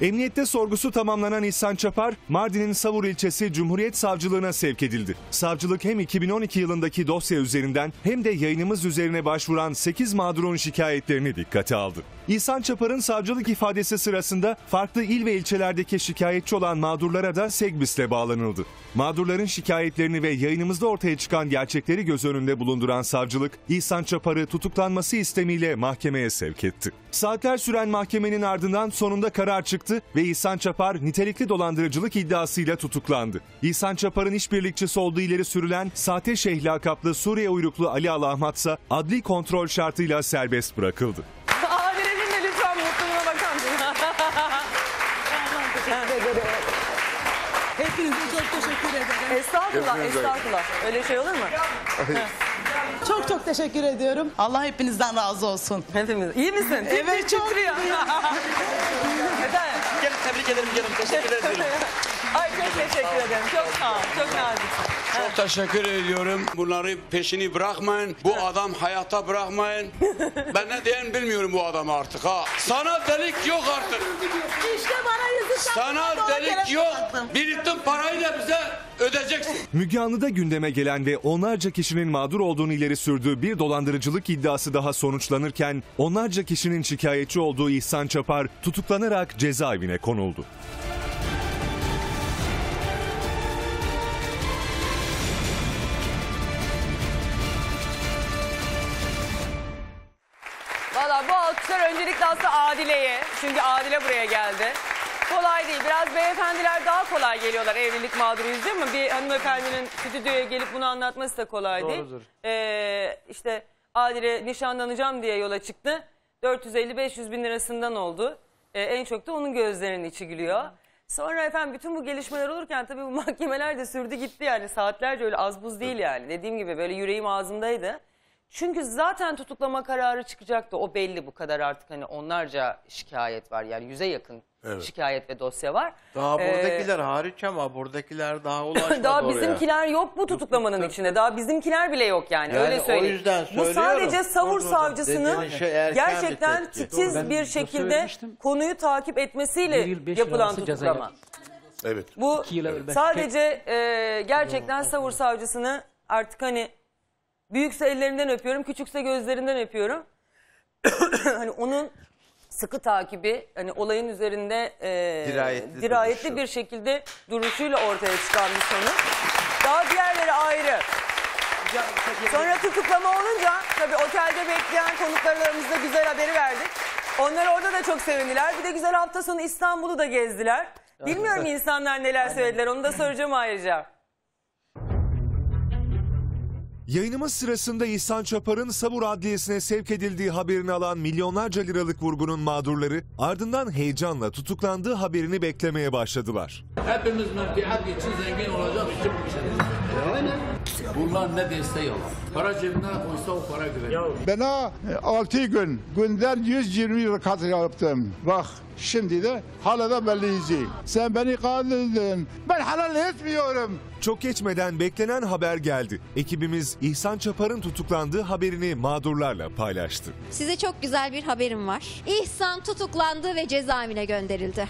Speaker 4: Emniyette sorgusu tamamlanan İhsan Çapar, Mardin'in Savur ilçesi Cumhuriyet Savcılığına sevk edildi. Savcılık hem 2012 yılındaki dosya üzerinden hem de yayınımız üzerine başvuran 8 mağdurun şikayetlerini dikkate aldı. İhsan Çapar'ın savcılık ifadesi sırasında farklı il ve ilçelerdeki şikayetçi olan mağdurlara da Segbis'le bağlanıldı. Mağdurların şikayetlerini ve yayınımızda ortaya çıkan gerçekleri göz önünde bulunduran savcılık, İhsan Çapar'ı tutuklanması istemiyle mahkemeye sevk etti. Saatler süren mahkemenin ardından sonunda karar çıktı ve İhsan Çapar nitelikli dolandırıcılık iddiasıyla tutuklandı. İhsan Çapar'ın işbirlikçisi olduğu ileri sürülen sahte şeyh lakaplı Suriye uyruklu Ali Alahmat ise adli kontrol şartıyla serbest bırakıldı.
Speaker 1: Adile'nin de lütfen mutluluğuna bakar mısın? [laughs]
Speaker 3: Hepinize çok teşekkür ederim.
Speaker 1: estağfurullah,
Speaker 3: Hepinize.
Speaker 1: estağfurullah. Öyle şey olur mu?
Speaker 3: Çok teşekkür ediyorum. Allah hepinizden razı olsun.
Speaker 1: Hepimiz. İyi misin?
Speaker 3: Evet çok
Speaker 1: titriyor. [laughs] Efendim?
Speaker 12: Gel tebrik ederim canım. Teşekkür ederim.
Speaker 1: Ay çok teşekkür ederim. Çok sağ ol. Çok naziksin.
Speaker 6: Çok teşekkür ediyorum. Bunları peşini bırakmayın. Bu adam hayata bırakmayın. ben ne diyeyim bilmiyorum bu adamı artık ha. Sana delik yok artık.
Speaker 3: İşte bana yüzü
Speaker 6: Sana delik yok. Biriktin parayı da bize ödeyeceksin.
Speaker 4: Müge Anlı'da gündeme gelen ve onlarca kişinin mağdur olduğunu ileri sürdüğü bir dolandırıcılık iddiası daha sonuçlanırken onlarca kişinin şikayetçi olduğu İhsan Çapar tutuklanarak cezaevine konuldu.
Speaker 1: Aslında Adile'ye. Çünkü Adile buraya geldi. Kolay değil. Biraz beyefendiler daha kolay geliyorlar evlilik mağduruyuz değil mi? Bir hanımefendinin stüdyoya gelip bunu anlatması da kolay değil.
Speaker 12: Doğrudur.
Speaker 1: Ee, işte Adile nişanlanacağım diye yola çıktı. 450-500 bin lirasından oldu. Ee, en çok da onun gözlerinin içi gülüyor. Sonra efendim bütün bu gelişmeler olurken tabii bu [laughs] mahkemeler de sürdü gitti yani saatlerce öyle az buz değil yani. Dediğim gibi böyle yüreğim ağzımdaydı. Çünkü zaten tutuklama kararı çıkacaktı. O belli bu kadar artık hani onlarca şikayet var yani yüze yakın
Speaker 15: Evet.
Speaker 1: şikayet ve dosya var.
Speaker 15: Daha
Speaker 1: Ee,
Speaker 15: buradakiler hariç ama buradakiler daha [laughs] ulaşmadı
Speaker 1: daha
Speaker 15: oraya.
Speaker 1: bizimkiler yok bu tutuklamanın içinde. Daha bizimkiler bile yok yani,
Speaker 15: Yani
Speaker 1: öyle
Speaker 15: o
Speaker 1: söyleyeyim.
Speaker 15: yüzden
Speaker 1: bu
Speaker 15: söylüyorum.
Speaker 1: sadece savur
Speaker 15: dur.
Speaker 1: savcısının
Speaker 15: Dediğin şey erken bir
Speaker 1: gerçekten
Speaker 15: tepki.
Speaker 1: titiz
Speaker 15: Ben
Speaker 1: bir
Speaker 15: de
Speaker 1: şekilde
Speaker 15: söylemiştim.
Speaker 1: konuyu takip etmesiyle
Speaker 15: Bir yıl, beş yıl
Speaker 1: yapılan
Speaker 15: arası
Speaker 1: tutuklama.
Speaker 16: Evet.
Speaker 1: Bu
Speaker 15: İki yıl evvel belki-
Speaker 1: sadece e, gerçekten savur savcısını artık hani büyükse ellerinden öpüyorum, küçükse gözlerinden öpüyorum. [coughs] hani onun sıkı takibi, hani olayın üzerinde e,
Speaker 13: Dirayetli
Speaker 1: dirayetli bir şekilde duruşuyla ortaya çıkan bir sonuç. Daha diğerleri ayrı. Sonra tutuklama olunca tabii otelde bekleyen konuklarımıza güzel haberi verdik. Onlar orada da çok sevindiler. Bir de güzel hafta sonu İstanbul'u da gezdiler. [laughs] Bilmiyorum insanlar neler söylediler onu da soracağım ayrıca.
Speaker 4: Yayınımız sırasında İhsan Çapar'ın Sabur Adliyesi'ne sevk edildiği haberini alan milyonlarca liralık vurgunun mağdurları ardından heyecanla tutuklandığı haberini beklemeye başladılar.
Speaker 6: Hepimiz menfiat için zengin olacak için Bunlar ne dese yalan. Para cebine koysa o para güveniyor.
Speaker 17: Bana 6 gün, günden 120 rekat yaptım. Bak şimdi de hala da belli Sen beni kandırdın. Ben halal etmiyorum.
Speaker 4: Çok geçmeden beklenen haber geldi. Ekibimiz İhsan Çapar'ın tutuklandığı haberini mağdurlarla paylaştı.
Speaker 18: Size çok güzel bir haberim var. İhsan tutuklandı ve cezaevine gönderildi.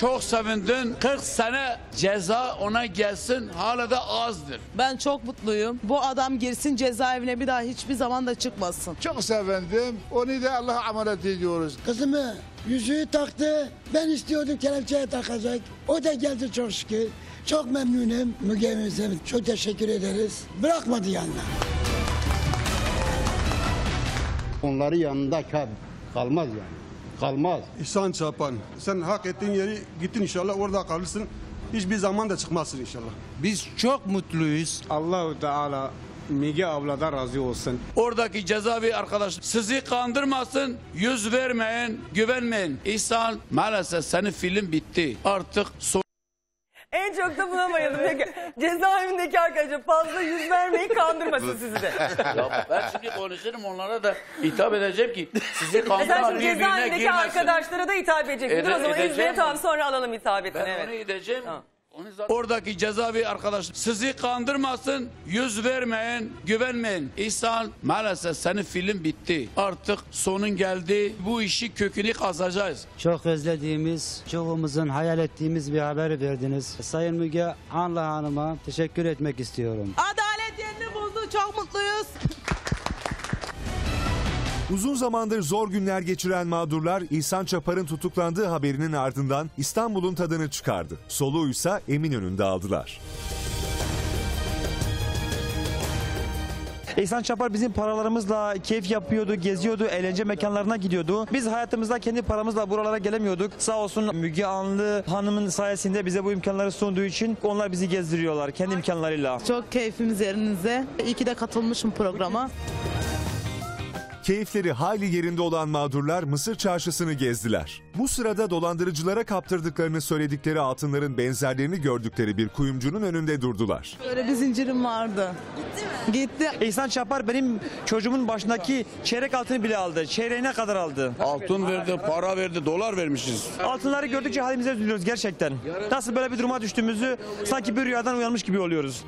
Speaker 6: Çok sevindim. 40 sene ceza ona gelsin hala da azdır.
Speaker 3: Ben çok mutluyum. Bu adam girsin cezaevine bir daha hiçbir zaman da çıkmasın.
Speaker 17: Çok sevindim. Onu da Allah'a emanet ediyoruz.
Speaker 5: Kızımı yüzüğü taktı. Ben istiyordum kelepçeye takacak. O da geldi çok şükür. Çok memnunum. Müge çok teşekkür ederiz. Bırakmadı yanına.
Speaker 19: Onları yanında kal, kalmaz yani. Kalmaz.
Speaker 17: İhsan Çapan, sen hak ettiğin yeri gittin inşallah orada kalırsın. Hiçbir zaman da çıkmazsın inşallah.
Speaker 19: Biz çok mutluyuz. Allahu Teala Mige abladan razı olsun.
Speaker 6: Oradaki cezaevi arkadaş sizi kandırmasın, yüz vermeyin, güvenmeyin. İhsan maalesef senin film bitti. Artık son
Speaker 1: En çok da buna bayıldım. Peki, cezaevindeki arkadaşlar fazla yüz vermeyin kandırmasın sizi de.
Speaker 6: ya ben şimdi konuşurum onlara da hitap edeceğim ki sizi
Speaker 1: E sen
Speaker 6: kandıran
Speaker 1: şimdi
Speaker 6: birbirine
Speaker 1: cezaevindeki
Speaker 6: girmesin.
Speaker 1: arkadaşlara da hitap edeceksin. Dur o
Speaker 6: Ede-
Speaker 1: zaman
Speaker 6: edeceğim
Speaker 1: izleyelim tamam
Speaker 6: onu.
Speaker 1: sonra alalım hitabetini.
Speaker 6: Ben
Speaker 1: evet.
Speaker 6: onu edeceğim. Zaten- Oradaki cezaevi arkadaş sizi kandırmasın, yüz vermeyin, güvenmeyin. İhsan maalesef senin film bitti. Artık sonun geldi. Bu işi kökünü kazacağız.
Speaker 19: Çok özlediğimiz, çoğumuzun hayal ettiğimiz bir haber verdiniz. Sayın Müge Anla Hanım'a teşekkür etmek istiyorum.
Speaker 3: Adalet yerini buldu. Çok mutluyuz.
Speaker 4: Uzun zamandır zor günler geçiren mağdurlar İhsan Çapar'ın tutuklandığı haberinin ardından İstanbul'un tadını çıkardı. Soluğuysa Eminönü'nde aldılar.
Speaker 12: İhsan Çapar bizim paralarımızla keyif yapıyordu, geziyordu, eğlence mekanlarına gidiyordu. Biz hayatımızda kendi paramızla buralara gelemiyorduk. Sağ olsun Müge Anlı hanımın sayesinde bize bu imkanları sunduğu için onlar bizi gezdiriyorlar kendi imkanlarıyla.
Speaker 3: Çok keyfimiz yerinizde. İyi ki de katılmışım programa.
Speaker 4: Keyifleri hayli yerinde olan mağdurlar Mısır çarşısını gezdiler. Bu sırada dolandırıcılara kaptırdıklarını söyledikleri altınların benzerlerini gördükleri bir kuyumcunun önünde durdular.
Speaker 3: Böyle bir zincirim vardı. Gitti.
Speaker 12: İhsan Çapar benim çocuğumun başındaki çeyrek altını bile aldı. Çeyreğine kadar aldı.
Speaker 6: Altın verdi, para verdi, dolar vermişiz.
Speaker 12: Altınları gördükçe halimize üzülüyoruz gerçekten. Nasıl böyle bir duruma düştüğümüzü sanki bir rüyadan uyanmış gibi oluyoruz.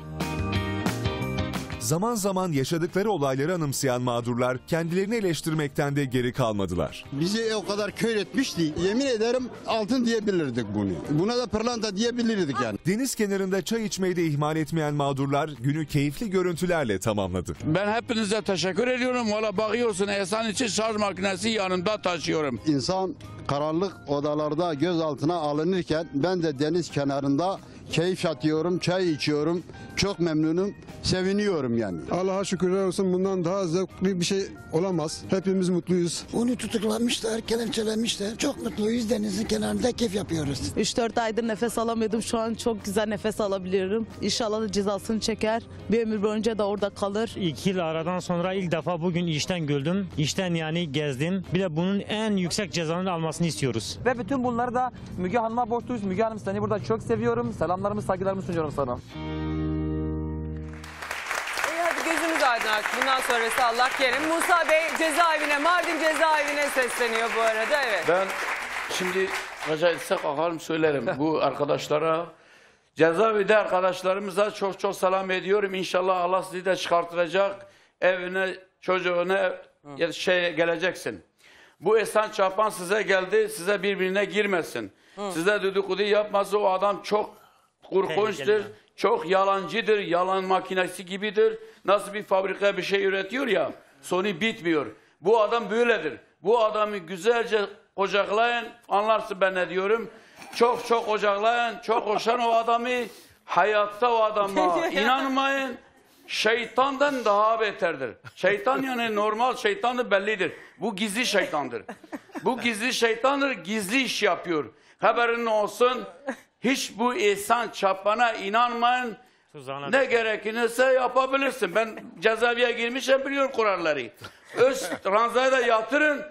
Speaker 4: Zaman zaman yaşadıkları olayları anımsayan mağdurlar kendilerini eleştirmekten de geri kalmadılar.
Speaker 19: Bizi o kadar kör etmişti. Yemin ederim altın diyebilirdik bunu. Buna da pırlanta diyebilirdik yani.
Speaker 4: Deniz kenarında çay içmeyi de ihmal etmeyen mağdurlar günü keyifli görüntülerle tamamladı.
Speaker 6: Ben hepinize teşekkür ediyorum. Valla bakıyorsun Ehsan için şarj makinesi yanımda taşıyorum.
Speaker 19: İnsan karanlık odalarda gözaltına alınırken ben de deniz kenarında Keyif atıyorum, çay içiyorum. Çok memnunum, seviniyorum yani. Allah'a şükürler olsun bundan daha zevkli bir şey olamaz. Hepimiz mutluyuz.
Speaker 5: Onu tutuklamışlar, kelepçelemişler. Çok mutluyuz. Denizin kenarında keyif yapıyoruz.
Speaker 3: 3-4 aydır nefes alamıyordum. Şu an çok güzel nefes alabiliyorum. İnşallah da cezasını çeker. Bir ömür boyunca da orada kalır.
Speaker 20: İki yıl aradan sonra ilk defa bugün işten güldüm. İşten yani gezdim. Bir de bunun en yüksek cezanın almasını istiyoruz.
Speaker 12: Ve bütün bunları da Müge Hanım'a borçluyuz. Müge Hanım seni burada çok seviyorum. Selamlarımı, saygılarımı sunuyorum sana.
Speaker 1: İyi hadi gözümüz aydın artık. Bundan sonrası Allah kerim. Musa Bey cezaevine, Mardin cezaevine sesleniyor bu arada. Evet.
Speaker 6: Ben şimdi rica etsek bakalım söylerim bu [laughs] arkadaşlara. Cezaevinde arkadaşlarımıza çok çok selam ediyorum. İnşallah Allah sizi de çıkartacak. Evine, çocuğuna şey geleceksin. Bu Esen Çapan size geldi, size birbirine girmesin. Size dedikodu yapması o adam çok korkunçtur. Çok yalancıdır, yalan makinesi gibidir. Nasıl bir fabrika bir şey üretiyor ya, sonu bitmiyor. Bu adam böyledir. Bu adamı güzelce ocaklayın, anlarsın ben ne diyorum. Çok çok ocaklayın, çok hoşan o adamı. Hayatta o adama [laughs] inanmayın. Şeytandan daha beterdir. Şeytan yani normal şeytanı bellidir. Bu gizli şeytandır. Bu gizli şeytandır, gizli iş yapıyor. Haberin olsun. Hiç bu insan çapana inanmayın. Ne gerekirse yapabilirsin. Ben cezaevine girmişim biliyorum kuralları. Öz [laughs] ranzaya da yatırın.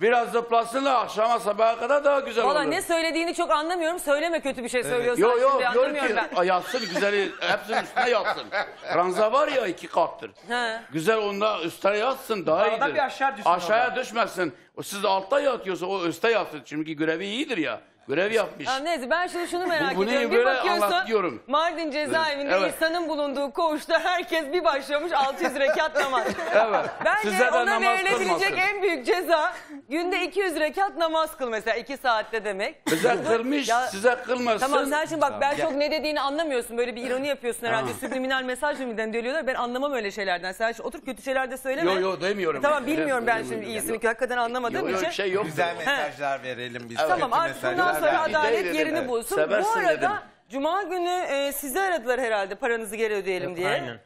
Speaker 6: Biraz zıplasınlar akşama sabaha kadar daha güzel
Speaker 1: Valla
Speaker 6: olur.
Speaker 1: ne söylediğini çok anlamıyorum. Söyleme kötü bir şey söylüyorsan.
Speaker 6: Yok yok
Speaker 1: şimdi
Speaker 6: yok
Speaker 1: anlamıyorum
Speaker 6: ki
Speaker 1: ben.
Speaker 6: yatsın güzeli hepsinin üstüne yatsın. [laughs] Ranza var ya iki kattır.
Speaker 1: He.
Speaker 6: Güzel onda üstte yatsın daha
Speaker 12: Arada
Speaker 6: iyidir.
Speaker 12: bir aşağı düşsün
Speaker 6: Aşağıya
Speaker 12: orada.
Speaker 6: düşmesin. O siz altta yatıyorsa o üstte yatsın. Çünkü görevi iyidir ya. Görev yapmış.
Speaker 1: Ya neyse ben şimdi şunu merak
Speaker 6: bunu
Speaker 1: ediyorum. Bir
Speaker 6: böyle
Speaker 1: bakıyorsun
Speaker 6: anlatıyorum.
Speaker 1: Mardin cezaevinde
Speaker 6: Evet.
Speaker 1: İsa'nın bulunduğu koğuşta herkes bir başlamış 600 rekat namaz.
Speaker 6: Evet.
Speaker 1: Bence
Speaker 6: Size de
Speaker 1: ona
Speaker 6: namaz
Speaker 1: verilebilecek en büyük ceza günde 200 rekat namaz kıl mesela 2 saatte demek.
Speaker 6: Bize kılmış,
Speaker 1: Ya-
Speaker 6: size kılmasın.
Speaker 1: Tamam sen şimdi bak ben çok ne dediğini anlamıyorsun. Böyle bir ironi yapıyorsun herhalde.
Speaker 6: Ha.
Speaker 1: Subliminal mesaj mı dönüyorlar. Ben anlamam öyle şeylerden. Sen şimdi otur kötü şeyler de söyleme.
Speaker 6: Yo, yo, demiyorum.
Speaker 1: E, tamam
Speaker 6: Ben-
Speaker 1: bilmiyorum ben
Speaker 6: demiyorum.
Speaker 1: şimdi iyisini. Hakikaten anlamadığım için.
Speaker 6: bir şey yok.
Speaker 13: Güzel mesajlar verelim biz.
Speaker 1: Tamam artık bundan sonra adalet
Speaker 6: dedim,
Speaker 1: yerini
Speaker 6: evet.
Speaker 1: bulsun.
Speaker 6: Seversin
Speaker 1: Bu arada
Speaker 6: dedim.
Speaker 1: Cuma günü e, sizi aradılar herhalde paranızı geri ödeyelim diye.
Speaker 20: Aynen.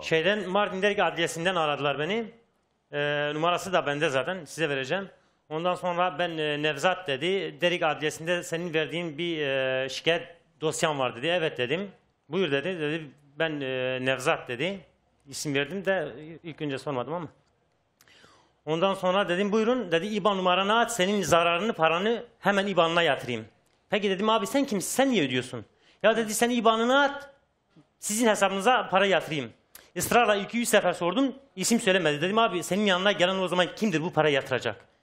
Speaker 20: Şeyden Mardin Derik Adliyesi'nden aradılar beni. Ee, numarası da bende zaten size vereceğim. Ondan sonra ben e, Nevzat dedi. Derik Adliyesi'nde senin verdiğin bir e, şikayet dosyan var dedi. Evet dedim. Buyur dedi. Dedi ben e, Nevzat dedi. İsim verdim de ilk önce sormadım ama. Ondan sonra dedim buyurun dedi IBAN numaranı at senin zararını paranı hemen IBAN'ına yatırayım. Peki dedim abi sen kimsin sen niye ödüyorsun? Ya dedi sen IBAN'ını at sizin hesabınıza para yatırayım. Israrla 2-3 sefer sordum isim söylemedi. Dedim abi senin yanına gelen o zaman kimdir bu parayı yatıracak?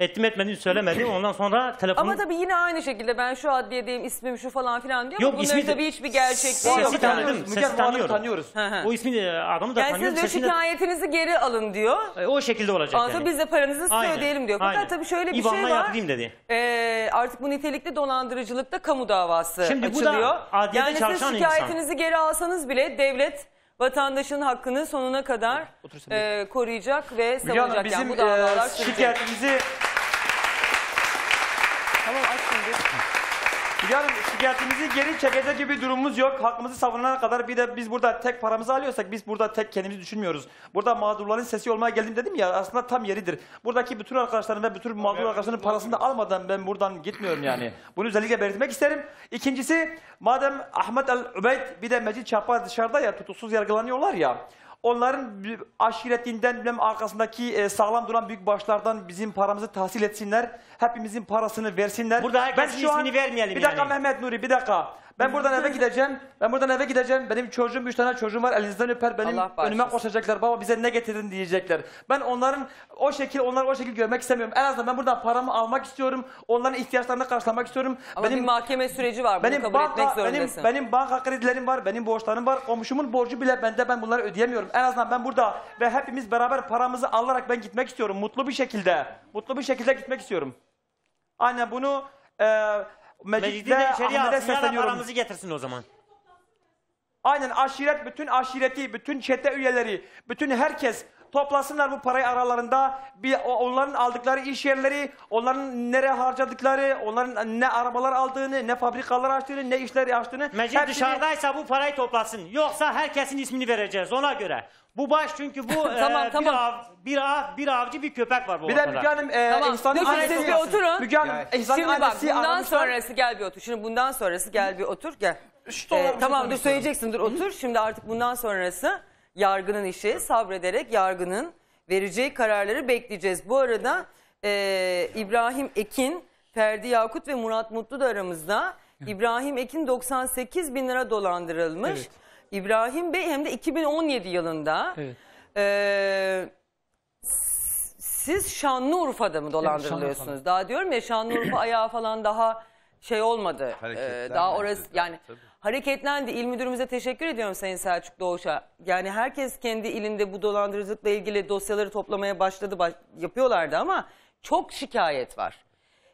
Speaker 20: Ettim etmedim söylemedi. [clears throat] Ondan sonra telefonu...
Speaker 1: Ama tabii yine aynı şekilde ben şu adliyedeyim ismim şu falan filan diyor
Speaker 20: Yok,
Speaker 1: ama bunların
Speaker 20: ismi
Speaker 1: tabii hiçbir gerçekliği
Speaker 20: Sesi
Speaker 1: yok.
Speaker 20: tanıdım,
Speaker 1: yani.
Speaker 20: sesi tanıyorum.
Speaker 12: tanıyoruz.
Speaker 1: Hı hı.
Speaker 20: O ismi de adamı da
Speaker 1: Yani
Speaker 20: tanıyorum.
Speaker 1: siz diyor
Speaker 20: sesini de-
Speaker 1: şikayetinizi geri alın diyor.
Speaker 20: E, O şekilde olacak
Speaker 1: sonra
Speaker 20: yani.
Speaker 1: biz de paranızı size
Speaker 20: Aynen,
Speaker 1: ödeyelim diyor. Fakat
Speaker 20: aynen.
Speaker 1: tabii şöyle bir
Speaker 20: İBAN'la
Speaker 1: şey var.
Speaker 20: yatırayım dedi.
Speaker 1: Ee, artık bu nitelikli dolandırıcılıkta kamu davası
Speaker 20: Şimdi bu da
Speaker 1: açılıyor.
Speaker 20: adliyede
Speaker 1: yani siz
Speaker 20: çalışan insan.
Speaker 1: şikayetinizi geri alsanız bile devlet vatandaşın hakkını sonuna kadar e, koruyacak ve
Speaker 12: Müge Hanım
Speaker 1: savunacak.
Speaker 12: bizim
Speaker 1: yani bu davalar
Speaker 12: e, şikayetimizi
Speaker 1: Tamam aç şimdi.
Speaker 12: Hanım şikayetimizi geri çekecek gibi durumumuz yok. Hakkımızı savunana kadar bir de biz burada tek paramızı alıyorsak biz burada tek kendimizi düşünmüyoruz. Burada mağdurların sesi olmaya geldim dedim ya aslında tam yeridir. Buradaki bütün arkadaşlarım ve bütün mağdur arkadaşların parasını da almadan ben buradan gitmiyorum yani. Bunu özellikle belirtmek isterim. İkincisi madem Ahmet el-Übeyd bir de Mecit Çapar dışarıda ya tutuksuz yargılanıyorlar ya. Onların aşiretinden bilmem arkasındaki e, sağlam duran büyük başlardan bizim paramızı tahsil etsinler. Hepimizin parasını versinler.
Speaker 20: Burada herkesin
Speaker 12: şu an-
Speaker 20: ismini vermeyelim
Speaker 12: Bir dakika
Speaker 20: yani.
Speaker 12: Mehmet Nuri bir dakika. Ben buradan eve gideceğim. Ben buradan eve gideceğim. Benim çocuğum, üç tane çocuğum var. Elinizden öper. Benim
Speaker 1: Allah
Speaker 12: önüme koşacaklar. Baba bize ne getirdin diyecekler. Ben onların o şekil, onları o şekil görmek istemiyorum. En azından ben buradan paramı almak istiyorum. Onların ihtiyaçlarını karşılamak istiyorum.
Speaker 1: Ama bir mahkeme süreci var. Bunu
Speaker 12: benim
Speaker 1: kabul etmek
Speaker 12: banka, benim,
Speaker 1: zorundasın.
Speaker 12: benim banka kredilerim var. Benim borçlarım var. Komşumun borcu bile bende. Ben bunları ödeyemiyorum. En azından ben burada ve hepimiz beraber paramızı alarak ben gitmek istiyorum. Mutlu bir şekilde. Mutlu bir şekilde gitmek istiyorum. Aynen bunu e,
Speaker 20: Mecidi
Speaker 12: Mecit'le
Speaker 20: de içeriye
Speaker 12: Ahmet'e sesleniyorum.
Speaker 20: paramızı getirsin o zaman.
Speaker 12: Aynen aşiret, bütün aşireti, bütün çete üyeleri, bütün herkes toplasınlar bu parayı aralarında. Bir onların aldıkları iş yerleri, onların nereye harcadıkları, onların ne arabalar aldığını, ne fabrikalar açtığını, ne işleri açtığını.
Speaker 20: Mecit
Speaker 12: hepsini-
Speaker 20: dışarıdaysa bu parayı toplasın. Yoksa herkesin ismini vereceğiz ona göre. Bu baş çünkü bu
Speaker 1: Tamam, [laughs]
Speaker 20: e,
Speaker 1: tamam.
Speaker 20: bir, av, bir, av, bir avcı bir köpek var bu
Speaker 12: Bir de
Speaker 20: ortada.
Speaker 12: Müge Hanım, e,
Speaker 1: Tamam.
Speaker 12: İhsan'ın
Speaker 1: Dur şimdi siz bir
Speaker 12: annesi-
Speaker 1: oturun.
Speaker 12: Müge Hanım, İhsan'ın
Speaker 1: Şimdi bak
Speaker 12: annesi
Speaker 1: bundan
Speaker 12: aramışlar.
Speaker 1: sonrası gel bir otur. Şimdi bundan sonrası gel bir otur gel.
Speaker 12: Dolar
Speaker 1: Ee, tamam dur söyleyeceksin dur otur. Şimdi artık bundan sonrası yargının işi sabrederek yargının vereceği kararları bekleyeceğiz. Bu arada e, İbrahim Ekin, Ferdi Yakut ve Murat Mutlu da aramızda. İbrahim Ekin 98 bin lira dolandırılmış.
Speaker 21: Evet.
Speaker 1: İbrahim Bey hem de 2017 yılında.
Speaker 21: Evet.
Speaker 1: S- siz Şanlıurfa'da mı dolandırılıyorsunuz?
Speaker 21: Şanlıurfa'da.
Speaker 1: Daha diyorum ya Şanlıurfa ayağı falan daha şey olmadı.
Speaker 21: Hareketlenmedi
Speaker 1: daha orası yani hareketlendi. İl müdürümüze teşekkür ediyorum Sayın Selçuk Doğuş'a. Yani herkes kendi ilinde bu dolandırıcılıkla ilgili dosyaları toplamaya başladı, baş- yapıyorlardı ama çok şikayet var.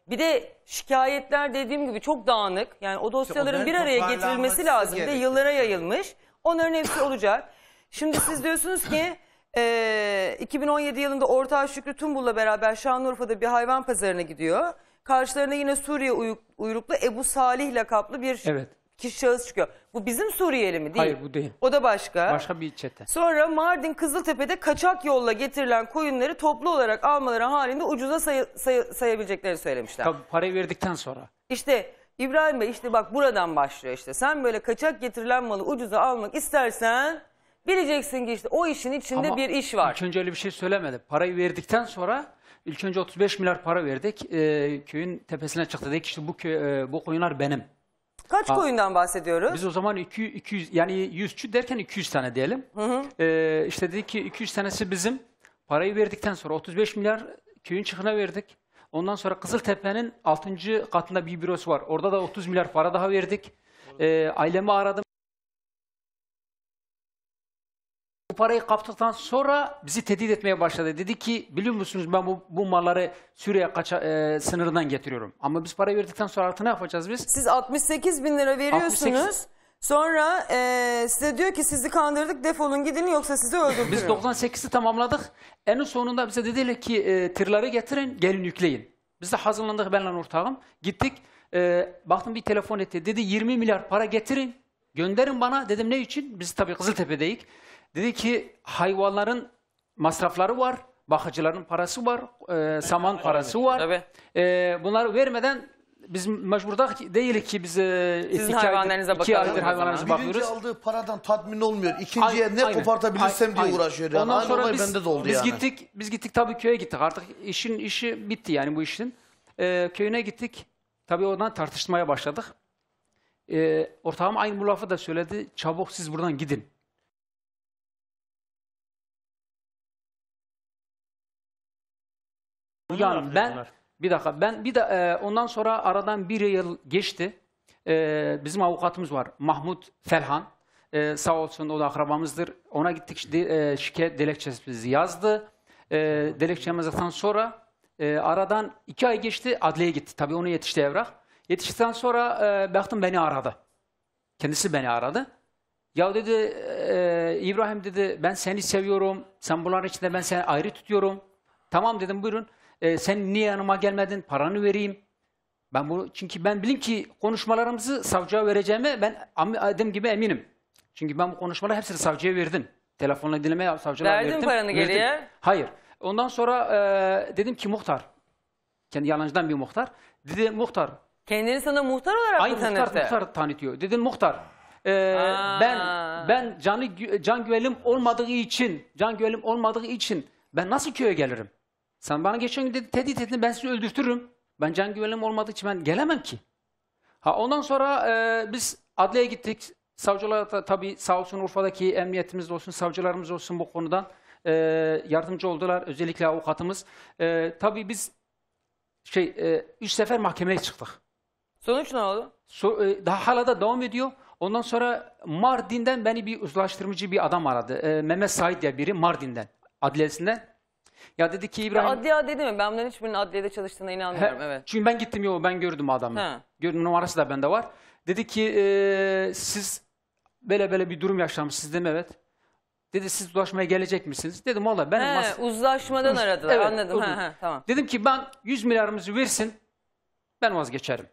Speaker 1: Bir de şikayetler dediğim gibi çok dağınık. Yani o dosyaların bir araya getirilmesi lazım. Bir de yıllara yayılmış. Onların hepsi olacak. Şimdi siz diyorsunuz ki e, 2017 yılında Ortağı Şükrü Tumbul'la beraber Şanlıurfa'da bir hayvan pazarına gidiyor. Karşılarına yine Suriye uy- uyruklu Ebu Salih lakaplı bir
Speaker 21: Evet.
Speaker 1: Kişi şahıs çıkıyor. Bu bizim Suriyeli mi? Değil.
Speaker 21: Hayır bu değil.
Speaker 1: O da başka.
Speaker 21: Başka bir çete.
Speaker 1: Sonra Mardin Kızıltepe'de kaçak yolla getirilen koyunları toplu olarak almaları halinde ucuza say- say- sayabileceklerini söylemişler.
Speaker 21: Tabii parayı verdikten sonra.
Speaker 1: İşte İbrahim Bey işte bak buradan başlıyor işte. Sen böyle kaçak getirilen malı ucuza almak istersen bileceksin ki işte o işin içinde
Speaker 21: Ama
Speaker 1: bir iş var.
Speaker 21: İlk önce öyle bir şey söylemedi. Parayı verdikten sonra ilk önce 35 milyar para verdik. Ee, köyün tepesine çıktı. Dedik işte bu köy, e, bu koyunlar benim.
Speaker 1: Kaç
Speaker 21: Ha.
Speaker 1: koyundan bahsediyoruz?
Speaker 21: Biz o zaman 200, 200 yani 100 derken 200 tane diyelim.
Speaker 1: Hı hı.
Speaker 21: Ee, işte dedik ki 200 tanesi bizim. Parayı verdikten sonra 35 milyar köyün çıkına verdik. Ondan sonra Kızıltepe'nin 6. katında bir bürosu var. Orada da 30 milyar para daha verdik. Ee, ailemi aradım. Bu parayı kaptıktan sonra bizi tehdit etmeye başladı. Dedi ki biliyor musunuz ben bu, bu malları Suriye kaça, e, sınırından getiriyorum. Ama biz parayı verdikten sonra artık ne yapacağız biz?
Speaker 1: Siz 68 bin lira veriyorsunuz.
Speaker 21: 68.
Speaker 1: Sonra e, size diyor ki sizi kandırdık defolun gidin yoksa sizi öldürürüm.
Speaker 21: Biz 98'i tamamladık. En sonunda bize dediler ki e, tırları getirin gelin yükleyin. Biz de hazırlandık benle ortağım. Gittik. E, baktım bir telefon etti. Dedi 20 milyar para getirin. Gönderin bana. Dedim ne için? Biz tabii Kızıltepe'deyiz. Dedi ki hayvanların masrafları var. Bakıcıların parası var. e, saman parası var. E, bunları vermeden biz mecburda değiliz ki biz e,
Speaker 1: Sizin
Speaker 21: iki aydır-
Speaker 1: hayvanlarınıza
Speaker 21: iki aydır
Speaker 1: o
Speaker 21: hayvanlarımıza
Speaker 1: zaman.
Speaker 21: bakıyoruz.
Speaker 22: Birinci aldığı paradan tatmin olmuyor. İkinciye
Speaker 21: Ay-
Speaker 22: ne
Speaker 21: aynen.
Speaker 22: kopartabilirsem
Speaker 21: Ay-
Speaker 22: diye
Speaker 21: aynen.
Speaker 22: uğraşıyor yani.
Speaker 21: Ondan
Speaker 22: Aynı
Speaker 21: sonra biz,
Speaker 22: bende de oldu
Speaker 21: biz
Speaker 22: yani.
Speaker 21: gittik, biz gittik tabii köye gittik. Artık işin işi bitti yani bu işin. Ee, köyüne gittik. Tabii oradan tartışmaya başladık. Ee, ortağım aynı bu lafı da söyledi. Çabuk siz buradan gidin. Yani ben bir dakika ben bir de e, ondan sonra aradan bir yıl geçti. E, bizim avukatımız var Mahmut Felhan. E, sağ olsun o da akrabamızdır. Ona gittik şi- e, şikayet dilekçemizi yazdı. E, dilekçemizden sonra e, aradan iki ay geçti adliyeye gitti. Tabii onu yetişti evrak. Yetiştikten sonra e, baktım beni aradı. Kendisi beni aradı. Ya dedi e, İbrahim dedi ben seni seviyorum. Sen bunların içinde ben seni ayrı tutuyorum. Tamam dedim buyurun. E, sen niye yanıma gelmedin? Paranı vereyim. Ben bunu çünkü ben bileyim ki konuşmalarımızı savcıya vereceğime ben adım gibi eminim. Çünkü ben bu konuşmaları hepsini savcıya verdim. Telefonla dinlemeye savcılara
Speaker 1: Verdin
Speaker 21: verdim.
Speaker 1: paranı
Speaker 21: verdim.
Speaker 1: geriye?
Speaker 21: Hayır. Ondan sonra e, dedim ki muhtar. Kendi yalancıdan bir muhtar. Dedi muhtar
Speaker 1: Kendini sana muhtar olarak
Speaker 21: Aynı
Speaker 1: mı
Speaker 21: muhtar,
Speaker 1: tanıttı?
Speaker 21: muhtar tanıtıyor. Dedim muhtar. e,
Speaker 1: Aa.
Speaker 21: ben ben canı can güvenim olmadığı için, can güvenim olmadığı için ben nasıl köye gelirim? Sen bana geçen gün dedi, tehdit ettin ben sizi öldürtürüm. Ben can güvenim olmadığı için ben gelemem ki. Ha ondan sonra e, biz adliyeye gittik. Savcılar da tabii sağ olsun Urfa'daki emniyetimiz olsun, savcılarımız olsun bu konudan e, yardımcı oldular. Özellikle avukatımız. E, tabii biz şey e, üç sefer mahkemeye çıktık.
Speaker 1: Sonuç ne oldu?
Speaker 21: So- e, daha hala da devam ediyor. Ondan sonra Mardin'den beni bir uzlaştırmacı bir adam aradı. E, Mehmet Said diye biri Mardin'den, adliyesinden. Ya dedi ki
Speaker 1: Ya
Speaker 21: İbrahim...
Speaker 1: adliye dedi mi? Ben bunların hiçbirinin adliyede çalıştığına inanmıyorum.
Speaker 21: He,
Speaker 1: evet.
Speaker 21: Çünkü ben gittim yo ben gördüm adamı.
Speaker 1: He.
Speaker 21: Gördüm numarası da bende var. Dedi ki e, siz böyle böyle bir durum yaşamışsınız değil mi? Evet. Dedi siz ulaşmaya gelecek misiniz? Dedim valla ben
Speaker 1: He,
Speaker 21: mas-
Speaker 1: uzlaşmadan
Speaker 21: Uz-
Speaker 1: aradılar
Speaker 21: Evet,
Speaker 1: anladım. Ha, ha, tamam.
Speaker 21: Dedim ki ben 100 milyarımızı versin ben vazgeçerim.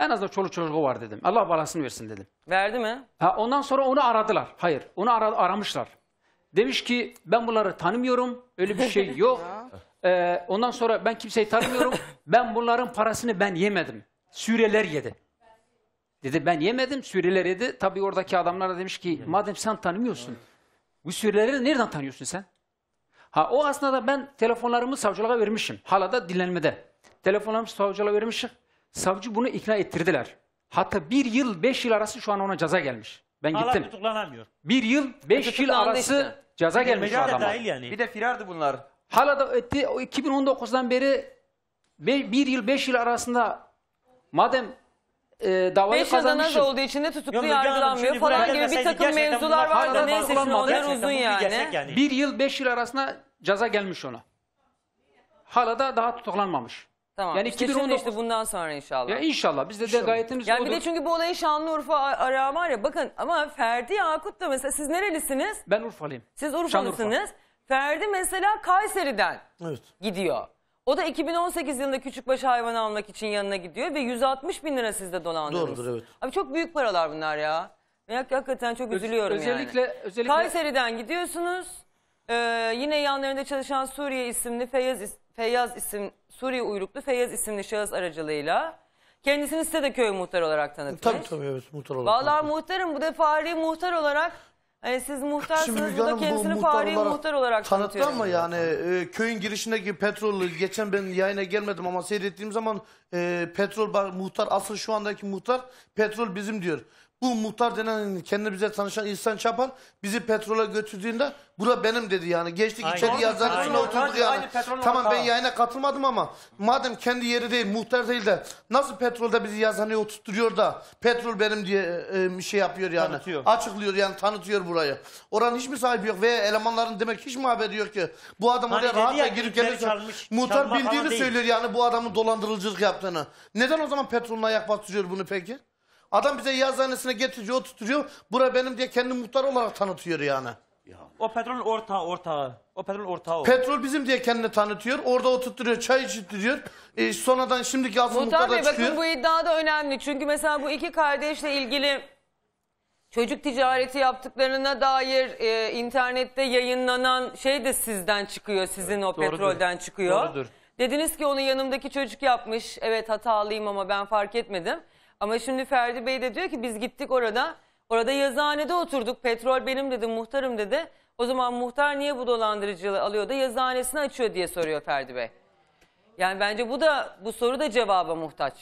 Speaker 21: En azından çoluk çocuğu var dedim. Allah balasını versin dedim.
Speaker 1: Verdi mi?
Speaker 21: Ha, ondan sonra onu aradılar. Hayır, onu ara- aramışlar. Demiş ki ben bunları tanımıyorum. Öyle bir şey [laughs] yok. Ee, ondan sonra ben kimseyi tanımıyorum. ben bunların parasını ben yemedim. Süreler yedi. Dedi ben yemedim, Süreler yedi. Tabii oradaki adamlar da demiş ki madem sen tanımıyorsun. Bu Süreleri nereden tanıyorsun sen? Ha o aslında ben telefonlarımı savcılığa vermişim. Hala da dinlenmede. Telefonlarımı savcılığa vermişim. Savcı bunu ikna ettirdiler. Hatta bir yıl beş yıl arası şu an ona ceza gelmiş. Ben
Speaker 20: Hala
Speaker 21: gittim.
Speaker 20: tutuklanamıyor.
Speaker 21: Bir yıl beş yıl
Speaker 20: Tutuklandı
Speaker 21: arası
Speaker 20: işte.
Speaker 21: ceza gelmiş adama.
Speaker 20: dahil yani.
Speaker 12: Bir de firardı bunlar.
Speaker 21: Hala da etti, o 2019'dan beri be- bir yıl beş yıl arasında madem e, davayı
Speaker 1: 5 yıldan az
Speaker 21: kazanmışım.
Speaker 1: olduğu için de tutuklu
Speaker 20: Yok, Müge Hanım,
Speaker 1: yargılanmıyor
Speaker 20: şimdi
Speaker 1: falan
Speaker 20: buraya
Speaker 1: gibi bir
Speaker 20: gelmeseydi
Speaker 1: takım
Speaker 20: gerçekten
Speaker 1: mevzular
Speaker 20: bunlar
Speaker 1: var da
Speaker 21: hala
Speaker 1: neyse şimdi onlar
Speaker 20: Gerçekten
Speaker 1: uzun
Speaker 20: bu bir
Speaker 1: yani.
Speaker 20: gerçek yani.
Speaker 21: Bir yıl beş yıl arasında ceza gelmiş ona. Hala da daha tutuklanmamış.
Speaker 1: Tamam.
Speaker 21: Yani
Speaker 1: işte şimdi
Speaker 21: 2019
Speaker 1: işte bundan sonra inşallah.
Speaker 21: Ya inşallah biz de, de gayetimiz
Speaker 1: Yani bir
Speaker 21: odur.
Speaker 1: de çünkü bu olayın Şanlıurfa arağı var ya bakın ama Ferdi Yakut da mesela siz nerelisiniz?
Speaker 21: Ben Urfalıyım.
Speaker 1: Siz
Speaker 21: Şanlıurfa.
Speaker 1: Urfalısınız. Ferdi mesela Kayseri'den
Speaker 22: Evet.
Speaker 1: gidiyor. O da 2018 yılında küçükbaş hayvan almak için yanına gidiyor ve 160 bin lira sizde dolandırmış.
Speaker 22: Doğrudur, evet.
Speaker 1: Abi çok büyük paralar bunlar ya. Ve hak- hakikaten çok
Speaker 21: Öz-
Speaker 1: üzülüyorum
Speaker 21: özellikle,
Speaker 1: yani.
Speaker 21: Özellikle
Speaker 1: Kayseri'den gidiyorsunuz. Ee, yine yanlarında çalışan Suriye isimli Feyyaz, Feyyaz isim Suriye uyruklu Feyyaz isimli şahıs aracılığıyla kendisini size de köy muhtarı olarak tanıtmış.
Speaker 22: Tabii tabii evet muhtar olarak.
Speaker 1: Vallahi muhtarım bu da fari muhtar olarak hani siz muhtarsınız
Speaker 22: Müge
Speaker 1: bu da kendisini
Speaker 22: muhtar
Speaker 1: fari muhtar olarak
Speaker 22: tanıttı
Speaker 1: tanıtıyor.
Speaker 22: ama yani e, köyün girişindeki petrol geçen ben yayına gelmedim ama seyrettiğim zaman e, petrol bar, muhtar asıl şu andaki muhtar petrol bizim diyor. Bu muhtar denen kendi bize tanışan İhsan Çapan bizi petrola götürdüğünde bura benim dedi yani. Geçtik
Speaker 20: Aynen.
Speaker 22: içeri
Speaker 20: Aynen.
Speaker 22: yazarısına oturduk
Speaker 12: Aynı-
Speaker 22: yani.
Speaker 12: aynı petrolün
Speaker 22: Tamam ben
Speaker 12: ortağı.
Speaker 22: yayına katılmadım ama madem kendi yeri değil muhtar değil de nasıl petrolde bizi yazhaneye oturtturuyor da petrol benim diye e, bir şey yapıyor yani.
Speaker 12: Tanıtıyor.
Speaker 22: Açıklıyor yani tanıtıyor burayı. Oranın hiç mi sahibi yok veya elemanların demek hiç mi haberi yok ki? Bu adam
Speaker 20: Hani
Speaker 22: oraya
Speaker 20: dedi
Speaker 22: rahatça
Speaker 20: ya,
Speaker 22: girip
Speaker 20: ipleri
Speaker 22: gelirse
Speaker 20: çalmış,
Speaker 22: muhtar
Speaker 20: çalma falan
Speaker 22: bildiğini
Speaker 20: değil.
Speaker 22: söylüyor yani bu adamın dolandırıcılık yaptığını. Neden o zaman petrolün ayak bastırıyor bunu peki? Adam bize yazıhanesine getiriyor, oturtuyor. Bura benim diye kendi muhtar olarak tanıtıyor yani.
Speaker 12: O petrolün ortağı, ortağı. O petrolün ortağı o.
Speaker 22: Petrol bizim diye kendini tanıtıyor. Orada oturtuyor, çay içirtiyor. E, sonradan şimdiki asıl
Speaker 1: Muhtar
Speaker 22: muhtar da
Speaker 1: Bey
Speaker 22: çıkıyor.
Speaker 1: bakın bu iddia da önemli. Çünkü mesela bu iki kardeşle ilgili çocuk ticareti yaptıklarına dair e, internette yayınlanan şey de sizden çıkıyor. Sizin o
Speaker 21: Doğrudur.
Speaker 1: petrolden çıkıyor.
Speaker 21: Doğrudur.
Speaker 1: Dediniz ki onu yanımdaki çocuk yapmış. Evet hatalıyım ama ben fark etmedim. Ama şimdi Ferdi Bey de diyor ki biz gittik orada. Orada yazıhanede oturduk. Petrol benim dedi, muhtarım dedi. O zaman muhtar niye bu dolandırıcılığı alıyor da yazıhanesini açıyor diye soruyor Ferdi Bey. Yani bence bu da bu soru da cevaba muhtaç.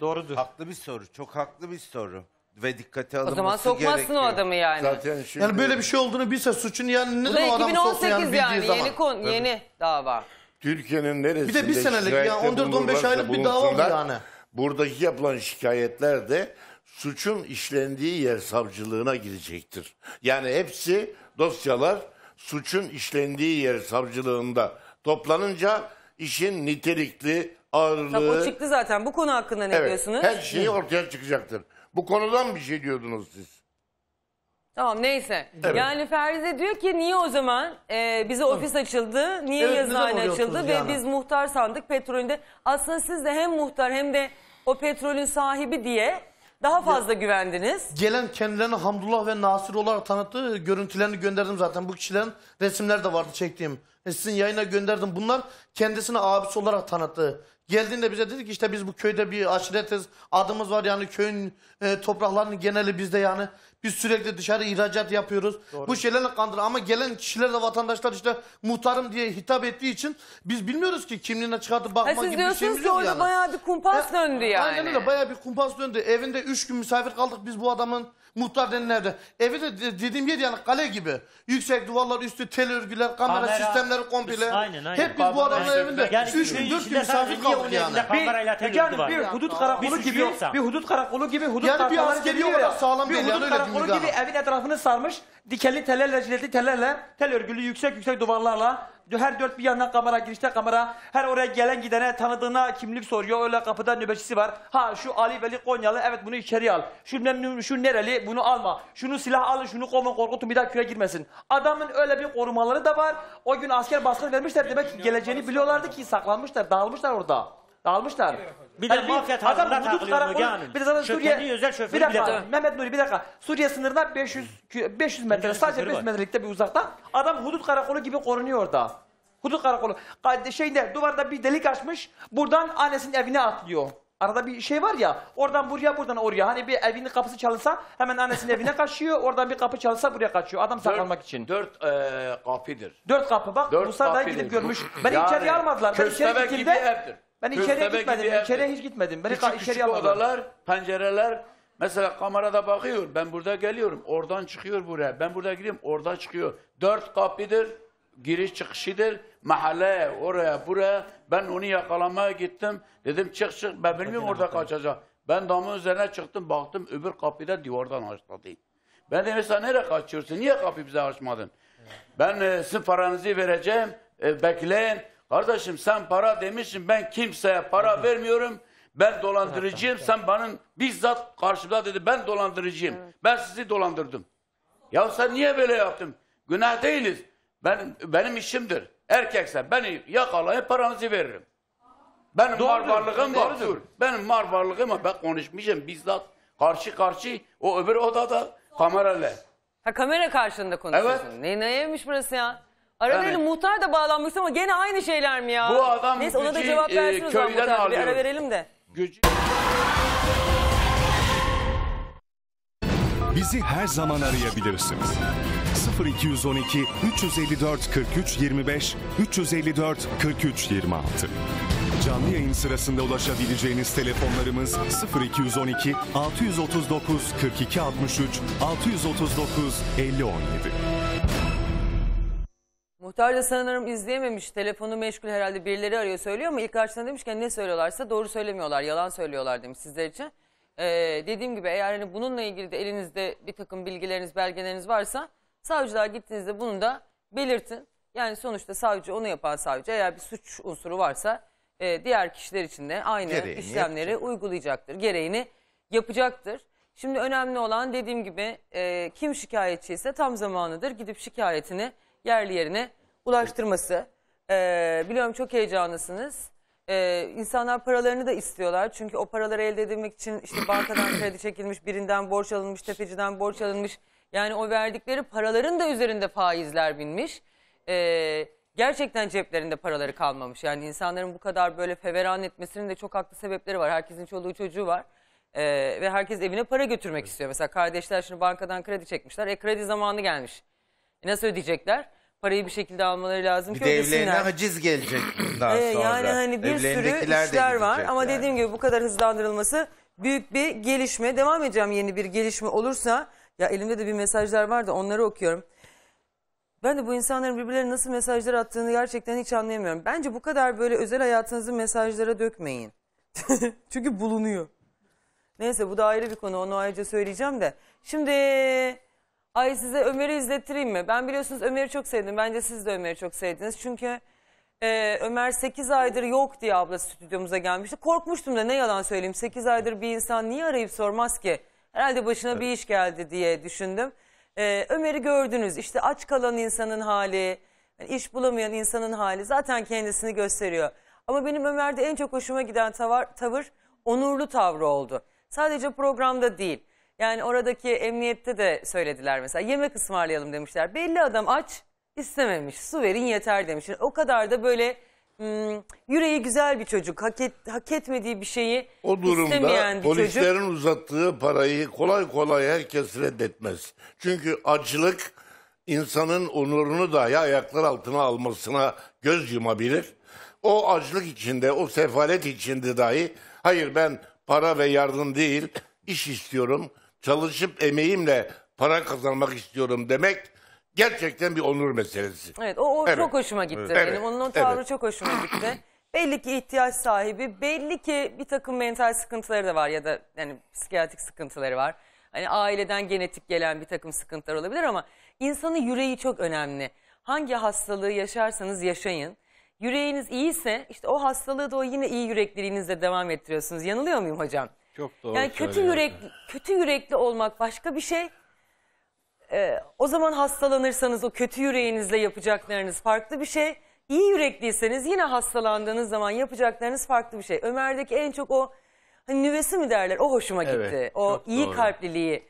Speaker 12: Doğrudur.
Speaker 13: Haklı bir soru. Çok haklı bir soru. Ve dikkate alınması
Speaker 1: O zaman sokmazsın
Speaker 13: gerekiyor.
Speaker 1: o adamı yani.
Speaker 2: Zaten şimdi
Speaker 22: Yani böyle bir şey olduğunu bilse suçun yani
Speaker 1: bu da
Speaker 22: neden o adamı soksun
Speaker 1: 2018
Speaker 22: yani bildiği
Speaker 1: yani,
Speaker 22: zaman.
Speaker 1: yeni kon yeni dava.
Speaker 2: Türkiye'nin neresinde
Speaker 22: Bir de bir senelik yani 14-15
Speaker 2: bulunurlarsa
Speaker 22: aylık bir dava bu
Speaker 2: bulunsunlar,
Speaker 22: yani.
Speaker 2: Buradaki yapılan şikayetler de suçun işlendiği yer savcılığına gidecektir. Yani hepsi dosyalar suçun işlendiği yer savcılığında toplanınca işin nitelikli ağırlığı
Speaker 1: Bak o çıktı zaten. Bu konu hakkında ne
Speaker 2: evet,
Speaker 1: diyorsunuz?
Speaker 2: her şeyi ortaya çıkacaktır. Bu konudan bir şey diyordunuz siz.
Speaker 1: Tamam neyse.
Speaker 2: Evet.
Speaker 1: Yani Feride diyor ki niye o zaman e, bize ofis açıldı, niye
Speaker 22: Evet,
Speaker 1: yazıhane açıldı ve
Speaker 22: yani?
Speaker 1: biz muhtar sandık petrolünde. Aslında siz de hem muhtar hem de o petrolün sahibi diye daha fazla güvendiniz.
Speaker 22: Gelen kendilerini Hamdullah ve Nasir olarak tanıttığı görüntülerini gönderdim zaten. Bu kişilerin resimler de vardı çektiğim. E, sizin yayına gönderdim. Bunlar kendisini abisi olarak tanıttı. Geldiğinde bize dedi ki işte biz bu köyde bir aşiretiz. Adımız var yani köyün e, topraklarının geneli bizde yani. Biz sürekli dışarı ihracat yapıyoruz. Bu şeylerle kandır ama gelen kişiler de vatandaşlar işte muhtarım diye hitap ettiği için biz bilmiyoruz ki kimliğine çıkartıp bakma
Speaker 1: siz
Speaker 22: gibi bir
Speaker 1: diyorsunuz
Speaker 22: şeyimiz
Speaker 1: ki
Speaker 22: yok
Speaker 1: orada
Speaker 22: yani.
Speaker 1: bayağı bir kumpas döndü yani.
Speaker 22: Aynen öyle bayağı bir kumpas döndü. Evinde üç gün misafir kaldık biz bu adamın muhtar denen evde. Evi de de- dediğim yer yani kale gibi. Yüksek duvarlar üstü tel örgüler, kamera,
Speaker 20: Kamera,
Speaker 22: sistemleri komple.
Speaker 20: Aynen, aynen.
Speaker 22: Hep biz bu adamın
Speaker 20: Yani
Speaker 22: evinde
Speaker 20: yani
Speaker 22: üç
Speaker 20: köyün
Speaker 22: gün dört gün
Speaker 20: içinde
Speaker 22: misafir
Speaker 20: sadece
Speaker 22: kaldık yani.
Speaker 20: evinde kamerayla tel
Speaker 12: Yani
Speaker 20: var.
Speaker 12: bir hudut
Speaker 20: Bir
Speaker 12: karakolu
Speaker 20: suçu
Speaker 12: gibi,
Speaker 20: yoksa.
Speaker 12: bir hudut karakolu gibi, hudut
Speaker 22: Yani bir askeri
Speaker 12: geliyor ya.
Speaker 22: sağlam
Speaker 12: bir
Speaker 22: değil
Speaker 12: hudut
Speaker 22: öyle
Speaker 12: karakolu
Speaker 22: diyeyim
Speaker 12: gibi evin etrafını sarmış, dikenli tellerle, jiletli tellerle, tel örgülü yüksek yüksek duvarlarla Her dört bir yandan kamera, girişte kamera. Her oraya gelen gidene tanıdığına kimlik soruyor. Öyle kapıda nöbetçisi var. Ha şu Ali Veli Konyalı evet bunu içeri al. Şu, şu nereli bunu alma. Şunu silah alın şunu kovun korkutun bir daha köye girmesin. Adamın öyle bir korumaları da var. O gün asker baskın vermişler. Demek ki geleceğini biliyorlardı ki saklanmışlar. Dağılmışlar orada. Dağılmışlar.
Speaker 20: Bir de
Speaker 12: Hani
Speaker 20: mafya tarzında
Speaker 12: adam hudut
Speaker 20: takılıyor
Speaker 12: karakolu-. Bir de zaten Suriye...
Speaker 20: özel şoförü
Speaker 12: bir dakika. Mehmet Nuri bir dakika. Suriye sınırına 500 kü- 500 metre
Speaker 20: Özel
Speaker 12: sadece
Speaker 20: şoförü
Speaker 12: 500
Speaker 20: var.
Speaker 12: metrelikte bir uzakta. Adam hudut karakolu gibi korunuyor orada. Hudut karakolu. Ka- Şeyde duvarda bir delik açmış. Buradan annesinin evine atlıyor. Arada bir şey var ya. Oradan buraya buradan oraya. Hani bir evinin kapısı çalınsa hemen annesinin evine kaçıyor. Oradan bir kapı çalınsa buraya kaçıyor. Adam saklanmak için.
Speaker 6: Dört eee kapıdır.
Speaker 12: Dört kapı bak.
Speaker 6: Dört
Speaker 12: Musa dayı
Speaker 6: kapıdır.
Speaker 12: gidip görmüş. Beni
Speaker 6: Yani
Speaker 12: içeriye almadılar. Ben içeri
Speaker 6: köstebek gibi
Speaker 12: gittiğimde...
Speaker 6: evdir.
Speaker 12: Ben içeriye
Speaker 6: Köstebek
Speaker 12: gitmedim.
Speaker 6: gibi
Speaker 12: içeriye hiç gitmedim. Beni
Speaker 6: Küçük
Speaker 12: ka-
Speaker 6: küçük
Speaker 12: içeriye almadılar.
Speaker 6: odalar, pencereler. Mesela kamerada bakıyor. Ben burada geliyorum. Oradan çıkıyor buraya. Ben burada gidiyorum. Oradan çıkıyor. Dört kapıdır. Giriş çıkışıdır. Mahalle oraya buraya. Ben onu yakalamaya gittim. Dedim çık çık. Ben bilmiyorum orada kaçacak. Ben damın üzerine çıktım. Baktım öbür kapıda duvardan açladı. Ben de mesela nereye kaçıyorsun? Niye kapıyı bize açmadın? Ben e, sizin paranızı vereceğim. E, bekleyin. Kardeşim sen para demişsin. Ben kimseye para vermiyorum. Ben dolandırıcıyım. Sen bana bizzat karşımda dedi ben dolandırıcıyım. Ben sizi dolandırdım. Ya sen niye böyle yaptın? Günah değiliz. Ben, benim işimdir. Erkekse beni yakalayıp paranızı veririm. Benim
Speaker 12: Doğrudur,
Speaker 6: mal varlığım var.
Speaker 12: doğrudur.
Speaker 6: Dur. Benim mal varlığım var. Ben konuşmayacağım bizzat. Karşı karşı o öbür odada kamerayla.
Speaker 1: Ha kamera karşında konuşuyorsun.
Speaker 6: Evet.
Speaker 1: Ne neymiş burası ya? Arada
Speaker 6: Yani-
Speaker 1: yani, muhtar da bağlanmış ama gene aynı şeyler mi ya?
Speaker 6: Bu adam
Speaker 1: Neyse ona da cevap
Speaker 6: e,
Speaker 1: versin o zaman
Speaker 6: köyden
Speaker 1: muhtar. Bir ara verelim de.
Speaker 6: Gücü...
Speaker 4: Bizi her zaman arayabilirsiniz. 0212 354 43 25 354 43 26. Canlı yayın sırasında ulaşabileceğiniz telefonlarımız 0212 639 42 63 639 50 17.
Speaker 1: Muhtar da sanırım izleyememiş. Telefonu meşgul herhalde birileri arıyor söylüyor ama ilk karşısında demişken ne söylüyorlarsa doğru söylemiyorlar. Yalan söylüyorlar demiş sizler için. Ee, dediğim gibi eğer hani bununla ilgili de elinizde bir takım bilgileriniz, belgeleriniz varsa savcılığa gittiğinizde bunu da belirtin. Yani sonuçta savcı onu yapan savcı eğer bir suç unsuru varsa e, diğer kişiler için de aynı
Speaker 13: Gereğini
Speaker 1: işlemleri uygulayacaktır. Gereğini yapacaktır. Şimdi önemli olan dediğim gibi e, kim şikayetçi ise tam zamanıdır gidip şikayetini yerli yerine ulaştırması. E, biliyorum çok heyecanlısınız. E, insanlar paralarını da istiyorlar. Çünkü o paraları elde edilmek için işte bankadan kredi çekilmiş, birinden borç alınmış, tefeciden borç alınmış. Yani o verdikleri paraların da üzerinde faizler binmiş. E, gerçekten ceplerinde paraları kalmamış. Yani insanların bu kadar böyle feveran etmesinin de çok haklı sebepleri var. Herkesin çoluğu çocuğu var. Ee, ve herkes evine para götürmek istiyor. Mesela kardeşler şimdi bankadan kredi çekmişler. E kredi zamanı gelmiş. E nasıl ödeyecekler? Parayı bir şekilde almaları lazım
Speaker 13: Bir
Speaker 1: ki
Speaker 13: de evlerine
Speaker 1: ödesinler.
Speaker 13: haciz gelecek [clears throat] bundan
Speaker 1: Ee,
Speaker 13: sonra.
Speaker 1: yani hani bir sürü
Speaker 13: Evlerindekiler de
Speaker 1: işler var
Speaker 13: gidecek
Speaker 1: ama
Speaker 13: yani.
Speaker 1: dediğim gibi bu kadar hızlandırılması büyük bir gelişme. Devam edeceğim yeni bir gelişme olursa. Ya elimde de bir mesajlar var da onları okuyorum. Ben de bu insanların birbirlerine nasıl mesajlar attığını gerçekten hiç anlayamıyorum. Bence bu kadar böyle özel hayatınızı mesajlara dökmeyin. [laughs] Çünkü bulunuyor. Neyse bu da ayrı bir konu onu ayrıca söyleyeceğim de. Şimdi ay size Ömer'i izlettireyim mi? Ben biliyorsunuz Ömer'i çok sevdim. Bence siz de Ömer'i çok sevdiniz. Çünkü e, Ömer 8 aydır yok diye ablası stüdyomuza gelmişti. Korkmuştum da ne yalan söyleyeyim. 8 aydır bir insan niye arayıp sormaz ki? Herhalde başına bir iş geldi diye düşündüm. E, Ömer'i gördünüz. İşte aç kalan insanın hali, iş bulamayan insanın hali zaten kendisini gösteriyor. Ama benim Ömer'de en çok hoşuma giden tavır, tavır onurlu tavrı oldu. Sadece programda değil. Yani oradaki emniyette de söylediler mesela yemek ısmarlayalım demişler. Belli adam aç istememiş su verin yeter demiş. O kadar da böyle hmm, yüreği güzel bir çocuk hak, et, hak etmediği bir şeyi
Speaker 16: O durumda
Speaker 1: istemeyen bir
Speaker 16: polislerin
Speaker 1: çocuk.
Speaker 16: uzattığı parayı kolay kolay herkes reddetmez. Çünkü acılık insanın onurunu dahi ayaklar altına almasına göz yumabilir. O açlık içinde, o sefalet içinde dahi hayır ben para ve yardım değil iş istiyorum. Çalışıp emeğimle para kazanmak istiyorum demek gerçekten bir onur meselesi.
Speaker 1: Evet o, o
Speaker 16: Evet.
Speaker 1: çok hoşuma gitti
Speaker 16: Evet.
Speaker 1: benim. Onun o tavrı
Speaker 16: Evet.
Speaker 1: çok hoşuma gitti. [clears throat] Belli ki ihtiyaç sahibi, belli ki bir takım mental sıkıntıları da var ya da yani psikiyatrik sıkıntıları var. Hani aileden genetik gelen bir takım sıkıntılar olabilir ama insanın yüreği çok önemli. hangi hastalığı yaşarsanız yaşayın. Yüreğiniz iyiyse işte o hastalığı da o yine iyi yürekliliğinizle devam ettiriyorsunuz. Yanılıyor muyum hocam?
Speaker 15: Çok doğru
Speaker 1: Yani kötü
Speaker 15: söylüyorsun.
Speaker 1: yürek kötü yürekli olmak başka bir şey. Ee, o zaman hastalanırsanız o kötü yüreğinizle yapacaklarınız farklı bir şey. İyi yürekliyseniz yine hastalandığınız zaman yapacaklarınız farklı bir şey. Ömer'deki en çok o hani nüvesi mi derler o hoşuma gitti.
Speaker 16: Evet,
Speaker 1: o iyi
Speaker 16: doğru.
Speaker 1: kalpliliği,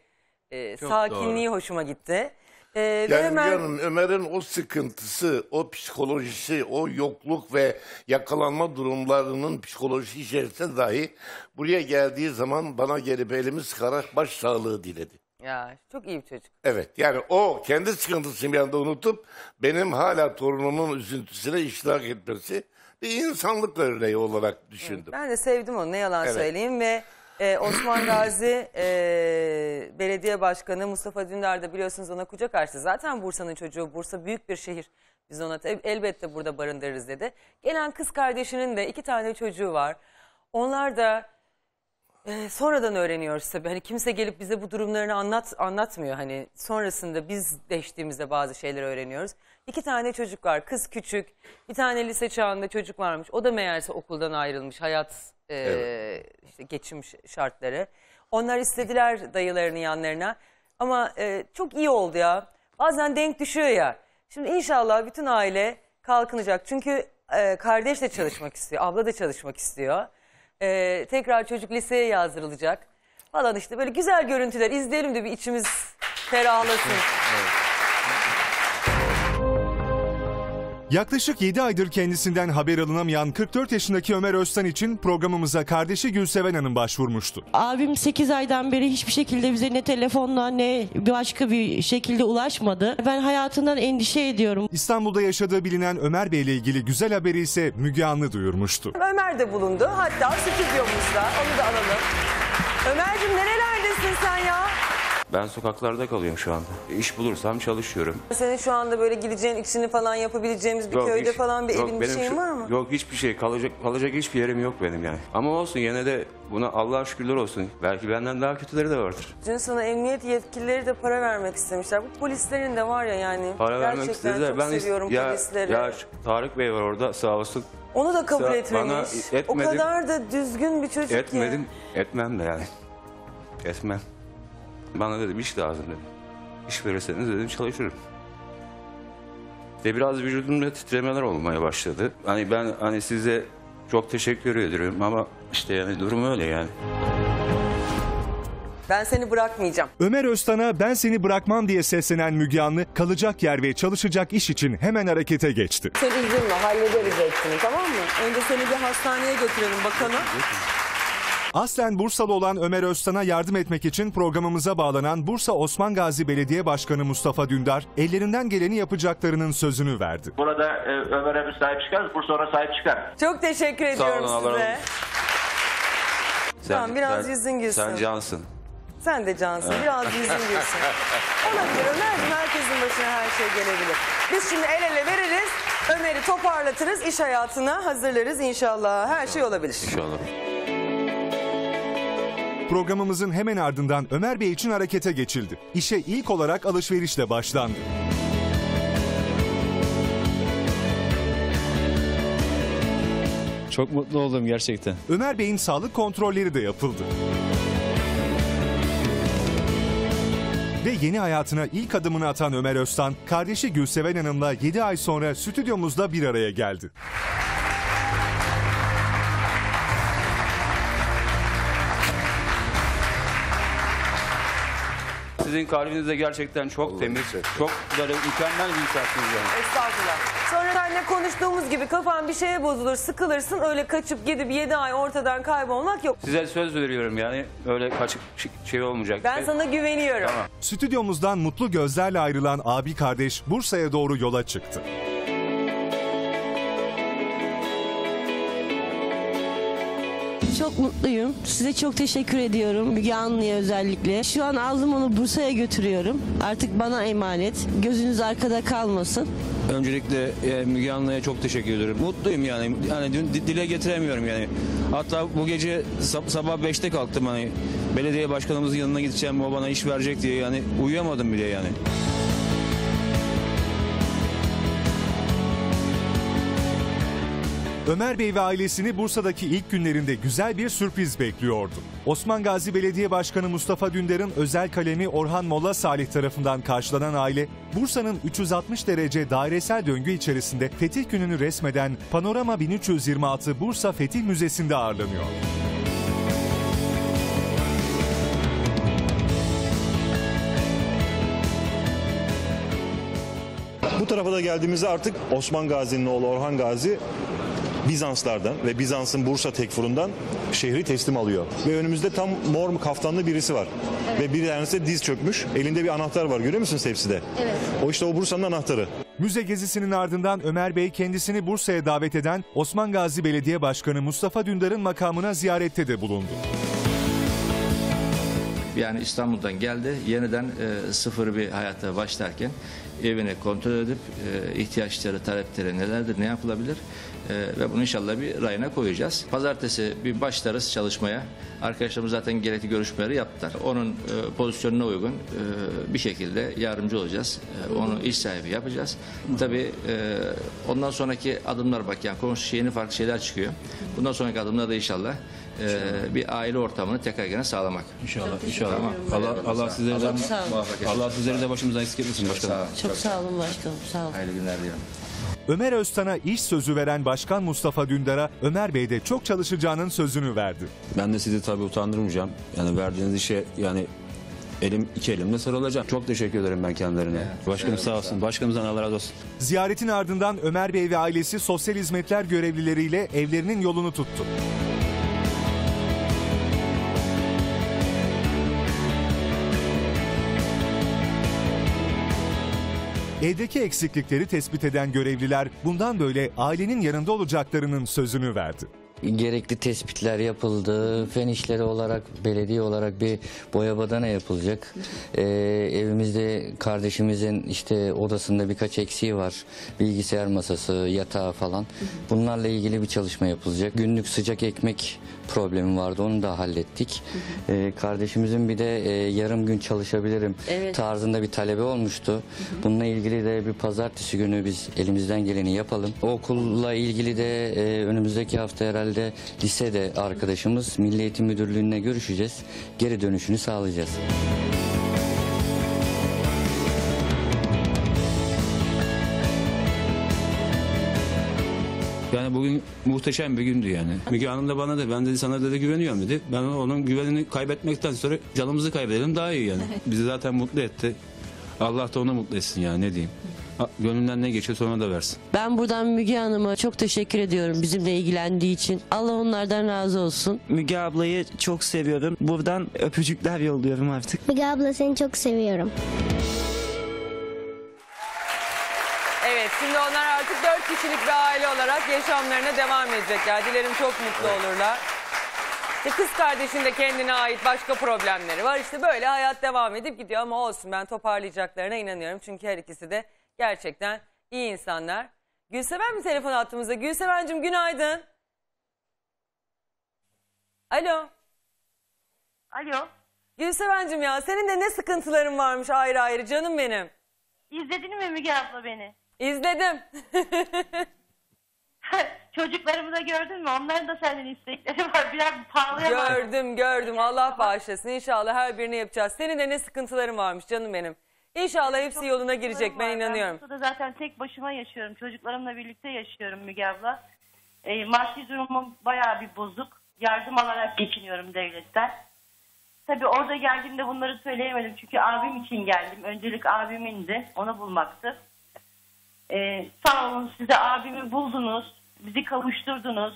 Speaker 1: e,
Speaker 16: Çok
Speaker 1: sakinliği hoşuma gitti. Ee, ve
Speaker 16: Yani
Speaker 1: Ömer-
Speaker 16: canım Ömer'in o sıkıntısı, o psikolojisi, o yokluk ve yakalanma durumlarının psikolojisi içerisinde dahi buraya geldiği zaman bana gelip elimi sıkarak baş sağlığı diledi.
Speaker 1: Ya çok iyi bir çocuk.
Speaker 16: Evet yani o kendi sıkıntısını bir anda unutup benim hala torunumun üzüntüsüne iştirak etmesi bir insanlık örneği olarak düşündüm.
Speaker 1: Ben de sevdim onu ne yalan
Speaker 16: Evet.
Speaker 1: söyleyeyim ve e, Osman Gazi e, Belediye Başkanı Mustafa Dündar da biliyorsunuz ona kucak açtı. Zaten Bursa'nın çocuğu Bursa büyük bir şehir. Biz ona elbette burada barındırırız dedi. Gelen kız kardeşinin de iki tane çocuğu var. Onlar da e, sonradan öğreniyoruz tabii. Hani kimse gelip bize bu durumlarını anlat anlatmıyor. Hani sonrasında biz değiştiğimizde bazı şeyler öğreniyoruz. İki tane çocuk var. Kız küçük. Bir tane lise çağında çocuk varmış. O da meğerse okuldan ayrılmış. Hayat e,
Speaker 16: Evet.
Speaker 1: işte geçim şartları. Onlar istediler dayılarının yanlarına. Ama e, çok iyi oldu ya. Bazen denk düşüyor ya. Şimdi inşallah bütün aile kalkınacak. Çünkü e, kardeş de çalışmak istiyor. Abla da çalışmak istiyor. E, tekrar çocuk liseye yazdırılacak. Falan işte böyle güzel görüntüler izleyelim de bir içimiz ferahlasın.
Speaker 4: Yaklaşık 7 aydır kendisinden haber alınamayan 44 yaşındaki Ömer Öztan için programımıza kardeşi Gülseven Hanım başvurmuştu.
Speaker 23: Abim 8 aydan beri hiçbir şekilde bize ne telefonla ne başka bir şekilde ulaşmadı. Ben hayatından endişe ediyorum.
Speaker 4: İstanbul'da yaşadığı bilinen Ömer Bey ile ilgili güzel haberi ise Müge Anlı duyurmuştu.
Speaker 1: Ömer de bulundu. Hatta stüdyomuzda. Onu da alalım. Ömer'cim nerelerdesin sen ya?
Speaker 7: Ben sokaklarda kalıyorum şu anda. İş bulursam çalışıyorum.
Speaker 1: Senin şu anda böyle gideceğin işini falan yapabileceğimiz bir
Speaker 7: Yok,
Speaker 1: köyde
Speaker 7: hiç-
Speaker 1: falan bir
Speaker 7: yok,
Speaker 1: evin bir
Speaker 7: benim
Speaker 1: şeyin
Speaker 7: şu-
Speaker 1: var mı?
Speaker 7: Yok hiçbir şey kalacak kalacak hiçbir yerim yok benim yani. Ama olsun yine de buna Allah'a şükürler olsun. Belki benden daha kötüleri de vardır.
Speaker 1: Dün sana emniyet yetkilileri de para vermek istemişler. Bu polislerin de var ya yani.
Speaker 7: Para vermek
Speaker 1: Gerçekten
Speaker 7: istediler.
Speaker 1: çok
Speaker 7: Ben is-
Speaker 1: seviyorum
Speaker 7: ya,
Speaker 1: polisleri.
Speaker 7: ya Tarık Bey var orada sağ olsun.
Speaker 1: Onu da kabul
Speaker 7: Sa-
Speaker 1: etmemiş.
Speaker 7: bana
Speaker 1: o
Speaker 7: etmedim.
Speaker 1: kadar da düzgün bir çocuk ki.
Speaker 7: Etmedim. Etmem de yani. Etmem. Bana dedim iş lazım dedim. İş verirseniz dedim çalışırım. Ve biraz vücudumda titremeler olmaya başladı. Hani ben hani size çok teşekkür ediyorum ama işte yani durum öyle yani.
Speaker 1: Ben seni bırakmayacağım.
Speaker 4: Ömer Öztan'a ben seni bırakmam diye seslenen Müge Anlı kalacak yer ve çalışacak iş için hemen harekete geçti.
Speaker 1: Sen üzülme hallederiz hepsini tamam mı? Önce seni bir hastaneye götürelim bakalım.
Speaker 4: Aslen Bursalı olan Ömer Öztan'a yardım etmek için programımıza bağlanan Bursa Osman Gazi Belediye Başkanı Mustafa Dündar ellerinden geleni yapacaklarının sözünü verdi.
Speaker 24: Burada e, Ömer'e biz sahip çıkarız, Bursa ona sahip çıkar.
Speaker 1: Çok teşekkür ediyorum
Speaker 7: olun,
Speaker 1: size.
Speaker 7: olsun.
Speaker 1: Tamam, biraz yüzün gülsün.
Speaker 7: Sen cansın.
Speaker 1: Sen de cansın.
Speaker 7: Evet.
Speaker 1: Biraz yüzün gülsün. Olabilir Ömer'cim herkesin başına her şey gelebilir. Biz şimdi el ele veririz. Ömer'i toparlatırız. iş hayatına hazırlarız inşallah. Her şey olabilir.
Speaker 7: İnşallah.
Speaker 4: Programımızın hemen ardından Ömer Bey için harekete geçildi. İşe ilk olarak alışverişle başlandı.
Speaker 11: Çok mutlu oldum gerçekten.
Speaker 4: Ömer Bey'in sağlık kontrolleri de yapıldı. Ve yeni hayatına ilk adımını atan Ömer Öztan, kardeşi Gülseven Hanım'la 7 ay sonra stüdyomuzda bir araya geldi.
Speaker 7: Sizin kalbiniz de gerçekten çok temiz. Çok böyle mükemmel bir insansınız yani.
Speaker 1: Estağfurullah. Sonra seninle konuştuğumuz gibi kafan bir şeye bozulur, sıkılırsın. Öyle kaçıp gidip 7 ay ortadan kaybolmak yok.
Speaker 7: Size söz veriyorum yani öyle kaçık şey olmayacak.
Speaker 1: Ben sana güveniyorum.
Speaker 7: Tamam.
Speaker 4: Stüdyomuzdan mutlu gözlerle ayrılan abi kardeş Bursa'ya doğru yola çıktı.
Speaker 23: Çok mutluyum. Size çok teşekkür ediyorum. Müge Anlı'ya özellikle. Şu an aldım onu Bursa'ya götürüyorum. Artık bana emanet. Gözünüz arkada kalmasın.
Speaker 11: Öncelikle e, Müge Anlı'ya çok teşekkür ediyorum. Mutluyum yani. Yani dün di- dile getiremiyorum yani. Hatta bu gece sab- sabah 5'te kalktım hani belediye başkanımızın yanına gideceğim o bana iş verecek diye yani uyuyamadım bile yani.
Speaker 4: Ömer Bey ve ailesini Bursa'daki ilk günlerinde güzel bir sürpriz bekliyordu. Osman Gazi Belediye Başkanı Mustafa Dündar'ın özel kalemi Orhan Molla Salih tarafından karşılanan aile, Bursa'nın 360 derece dairesel döngü içerisinde Fetih Günü'nü resmeden Panorama 1326 Bursa Fetih Müzesi'nde ağırlanıyor.
Speaker 25: Bu tarafa da geldiğimizde artık Osman Gazi'nin oğlu Orhan Gazi Bizanslardan ve Bizans'ın Bursa Tekfur'undan şehri teslim alıyor. Ve önümüzde tam mor kaftanlı birisi var. Ve bir tanesi de diz çökmüş. Elinde bir anahtar var görüyor musun tepside?
Speaker 26: Evet.
Speaker 25: O işte o Bursa'nın anahtarı.
Speaker 4: Müze gezisinin ardından Ömer Bey kendisini Bursa'ya davet eden Osman Gazi Belediye Başkanı Mustafa Dündar'ın makamına ziyarette de bulundu.
Speaker 27: Yani İstanbul'dan geldi. Yeniden e, sıfır bir hayata başlarken evine kontrol edip e, ihtiyaçları, talepleri nelerdir, ne yapılabilir e, ve bunu inşallah bir rayına koyacağız. Pazartesi bir başlarız çalışmaya. Arkadaşlarımız zaten gerekli görüşmeleri yaptılar. Onun e, pozisyonuna uygun e, bir şekilde yardımcı olacağız. E, onu iş sahibi yapacağız. Tabii e, ondan sonraki adımlar bak yani konu yeni farklı şeyler çıkıyor. Bundan sonraki adımlar da inşallah e, bir aile ortamını tekrar gene sağlamak.
Speaker 11: İnşallah, inşallah. Allah Allah sizleri de
Speaker 27: Allah muvaffak etsin.
Speaker 11: Allah sizleri de başımızdan eksik etmesin başkanım.
Speaker 27: Çok
Speaker 23: sağ olun başkanım. Sağ olun.
Speaker 27: Hayırlı günler dilerim.
Speaker 4: Ömer Öztan'a iş sözü veren Başkan Mustafa Dündar'a Ömer Bey de çok çalışacağının sözünü verdi.
Speaker 11: Ben de sizi tabii utandırmayacağım. Yani verdiğiniz işe yani elim iki elimle sarılacağım. Çok teşekkür ederim ben kendilerine. Başkanım sağ olsun. Başkanımızdan Allah razı olsun.
Speaker 4: Ziyaretin ardından Ömer Bey ve ailesi sosyal hizmetler görevlileriyle evlerinin yolunu tuttu. Evdeki eksiklikleri tespit eden görevliler bundan böyle ailenin yanında olacaklarının sözünü verdi.
Speaker 28: gerekli tespitler yapıldı. Fen işleri olarak, belediye olarak bir boya badana yapılacak. Ee, evimizde kardeşimizin işte odasında birkaç eksiği var. Bilgisayar masası, yatağı falan. Bunlarla ilgili bir çalışma yapılacak. Günlük sıcak ekmek problemi vardı. Onu da hallettik. Ee, kardeşimizin bir de e, yarım gün çalışabilirim
Speaker 23: Evet.
Speaker 28: tarzında bir talebi olmuştu. Bununla ilgili de bir pazartesi günü biz elimizden geleni yapalım. O okulla ilgili de e, önümüzdeki hafta herhalde lisede arkadaşımız Milli Eğitim Müdürlüğü'ne görüşeceğiz. Geri dönüşünü sağlayacağız.
Speaker 11: Yani bugün muhteşem bir gündü yani. Müge Hanım da bana da ben dedi sana dedi güveniyorum dedi. Ben onun güvenini kaybetmekten sonra canımızı kaybedelim daha iyi yani. Bizi zaten mutlu etti. Allah da onu mutlu etsin yani ne diyeyim. Gönlünden ne geçiyor sonra da versin.
Speaker 23: Ben buradan Müge Hanım'a çok teşekkür ediyorum bizimle ilgilendiği için. Allah onlardan razı olsun.
Speaker 29: Müge ablayı çok seviyorum. Buradan öpücükler yolluyorum artık.
Speaker 30: Müge abla seni çok seviyorum.
Speaker 1: Evet şimdi onlar artık dört kişilik bir aile olarak yaşamlarına devam edecekler. Dilerim çok mutlu olurlar. İşte kız kardeşin de kendine ait başka problemleri var. İşte böyle hayat devam edip gidiyor ama olsun ben toparlayacaklarına inanıyorum. Çünkü her ikisi de gerçekten iyi insanlar. Gülseven mi telefon attığımızda? Gülseven'cim günaydın. Alo.
Speaker 31: Alo.
Speaker 1: Gülseven'cim ya senin de ne sıkıntıların varmış ayrı ayrı canım benim.
Speaker 31: İzledin mi Müge abla beni?
Speaker 1: İzledim. [laughs]
Speaker 31: Çocuklarımı da gördün mü? Onların da senden istekleri var. Biraz pahalıya.
Speaker 1: Gördüm gördüm Allah bağışlasın İnşallah her birini yapacağız. Senin de ne sıkıntıların varmış canım benim. İnşallah hepsi yoluna girecek ben inanıyorum.
Speaker 31: Ben Bursa'da zaten tek başıma yaşıyorum. Çocuklarımla birlikte yaşıyorum Müge abla. E, maddi durumum bayağı bir bozuk. Yardım alarak geçiniyorum devletten. Tabii orada geldiğimde bunları söyleyemedim. Çünkü abim için geldim. Öncelik abimindi. Onu bulmaktı. E, sağ olun size abimi buldunuz. Bizi kavuşturdunuz.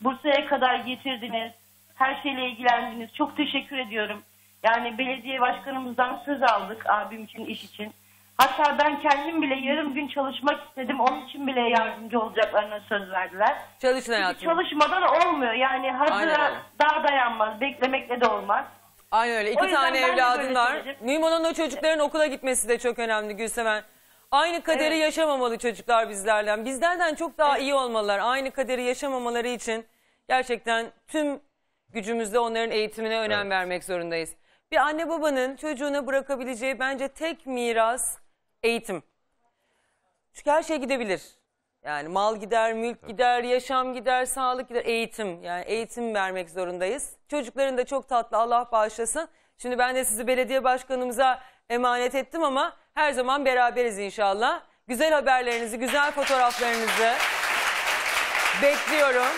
Speaker 31: Bursa'ya kadar getirdiniz. Her şeyle ilgilendiniz. Çok teşekkür ediyorum. Yani belediye başkanımızdan söz aldık abim için, iş için. Hatta ben kendim bile yarım gün çalışmak istedim. Onun için bile yardımcı olacaklarına söz verdiler.
Speaker 1: Çalışın
Speaker 31: Çünkü
Speaker 1: hayatım.
Speaker 31: çalışmadan olmuyor. Yani hazıra daha dayanmaz. Beklemekle de olmaz.
Speaker 1: Aynen öyle.
Speaker 31: O
Speaker 1: İki
Speaker 31: yüzden
Speaker 1: tane
Speaker 31: ben de
Speaker 1: evladın var.
Speaker 31: söyledim.
Speaker 1: Mühim olan o çocukların okula gitmesi de çok önemli Gülseven. Aynı kaderi
Speaker 31: Evet.
Speaker 1: yaşamamalı çocuklar bizlerden. Bizlerden çok daha iyi olmalılar. Aynı kaderi yaşamamaları için gerçekten tüm gücümüzle onların eğitimine önem vermek zorundayız. Bir anne babanın çocuğuna bırakabileceği bence tek miras eğitim. Çünkü her şey gidebilir. Yani mal gider, mülk gider, yaşam gider, sağlık gider, eğitim. Yani eğitim vermek zorundayız. Çocukların da çok tatlı Allah bağışlasın. Şimdi ben de sizi belediye başkanımıza emanet ettim ama her zaman beraberiz inşallah. Güzel haberlerinizi, güzel fotoğraflarınızı bekliyorum.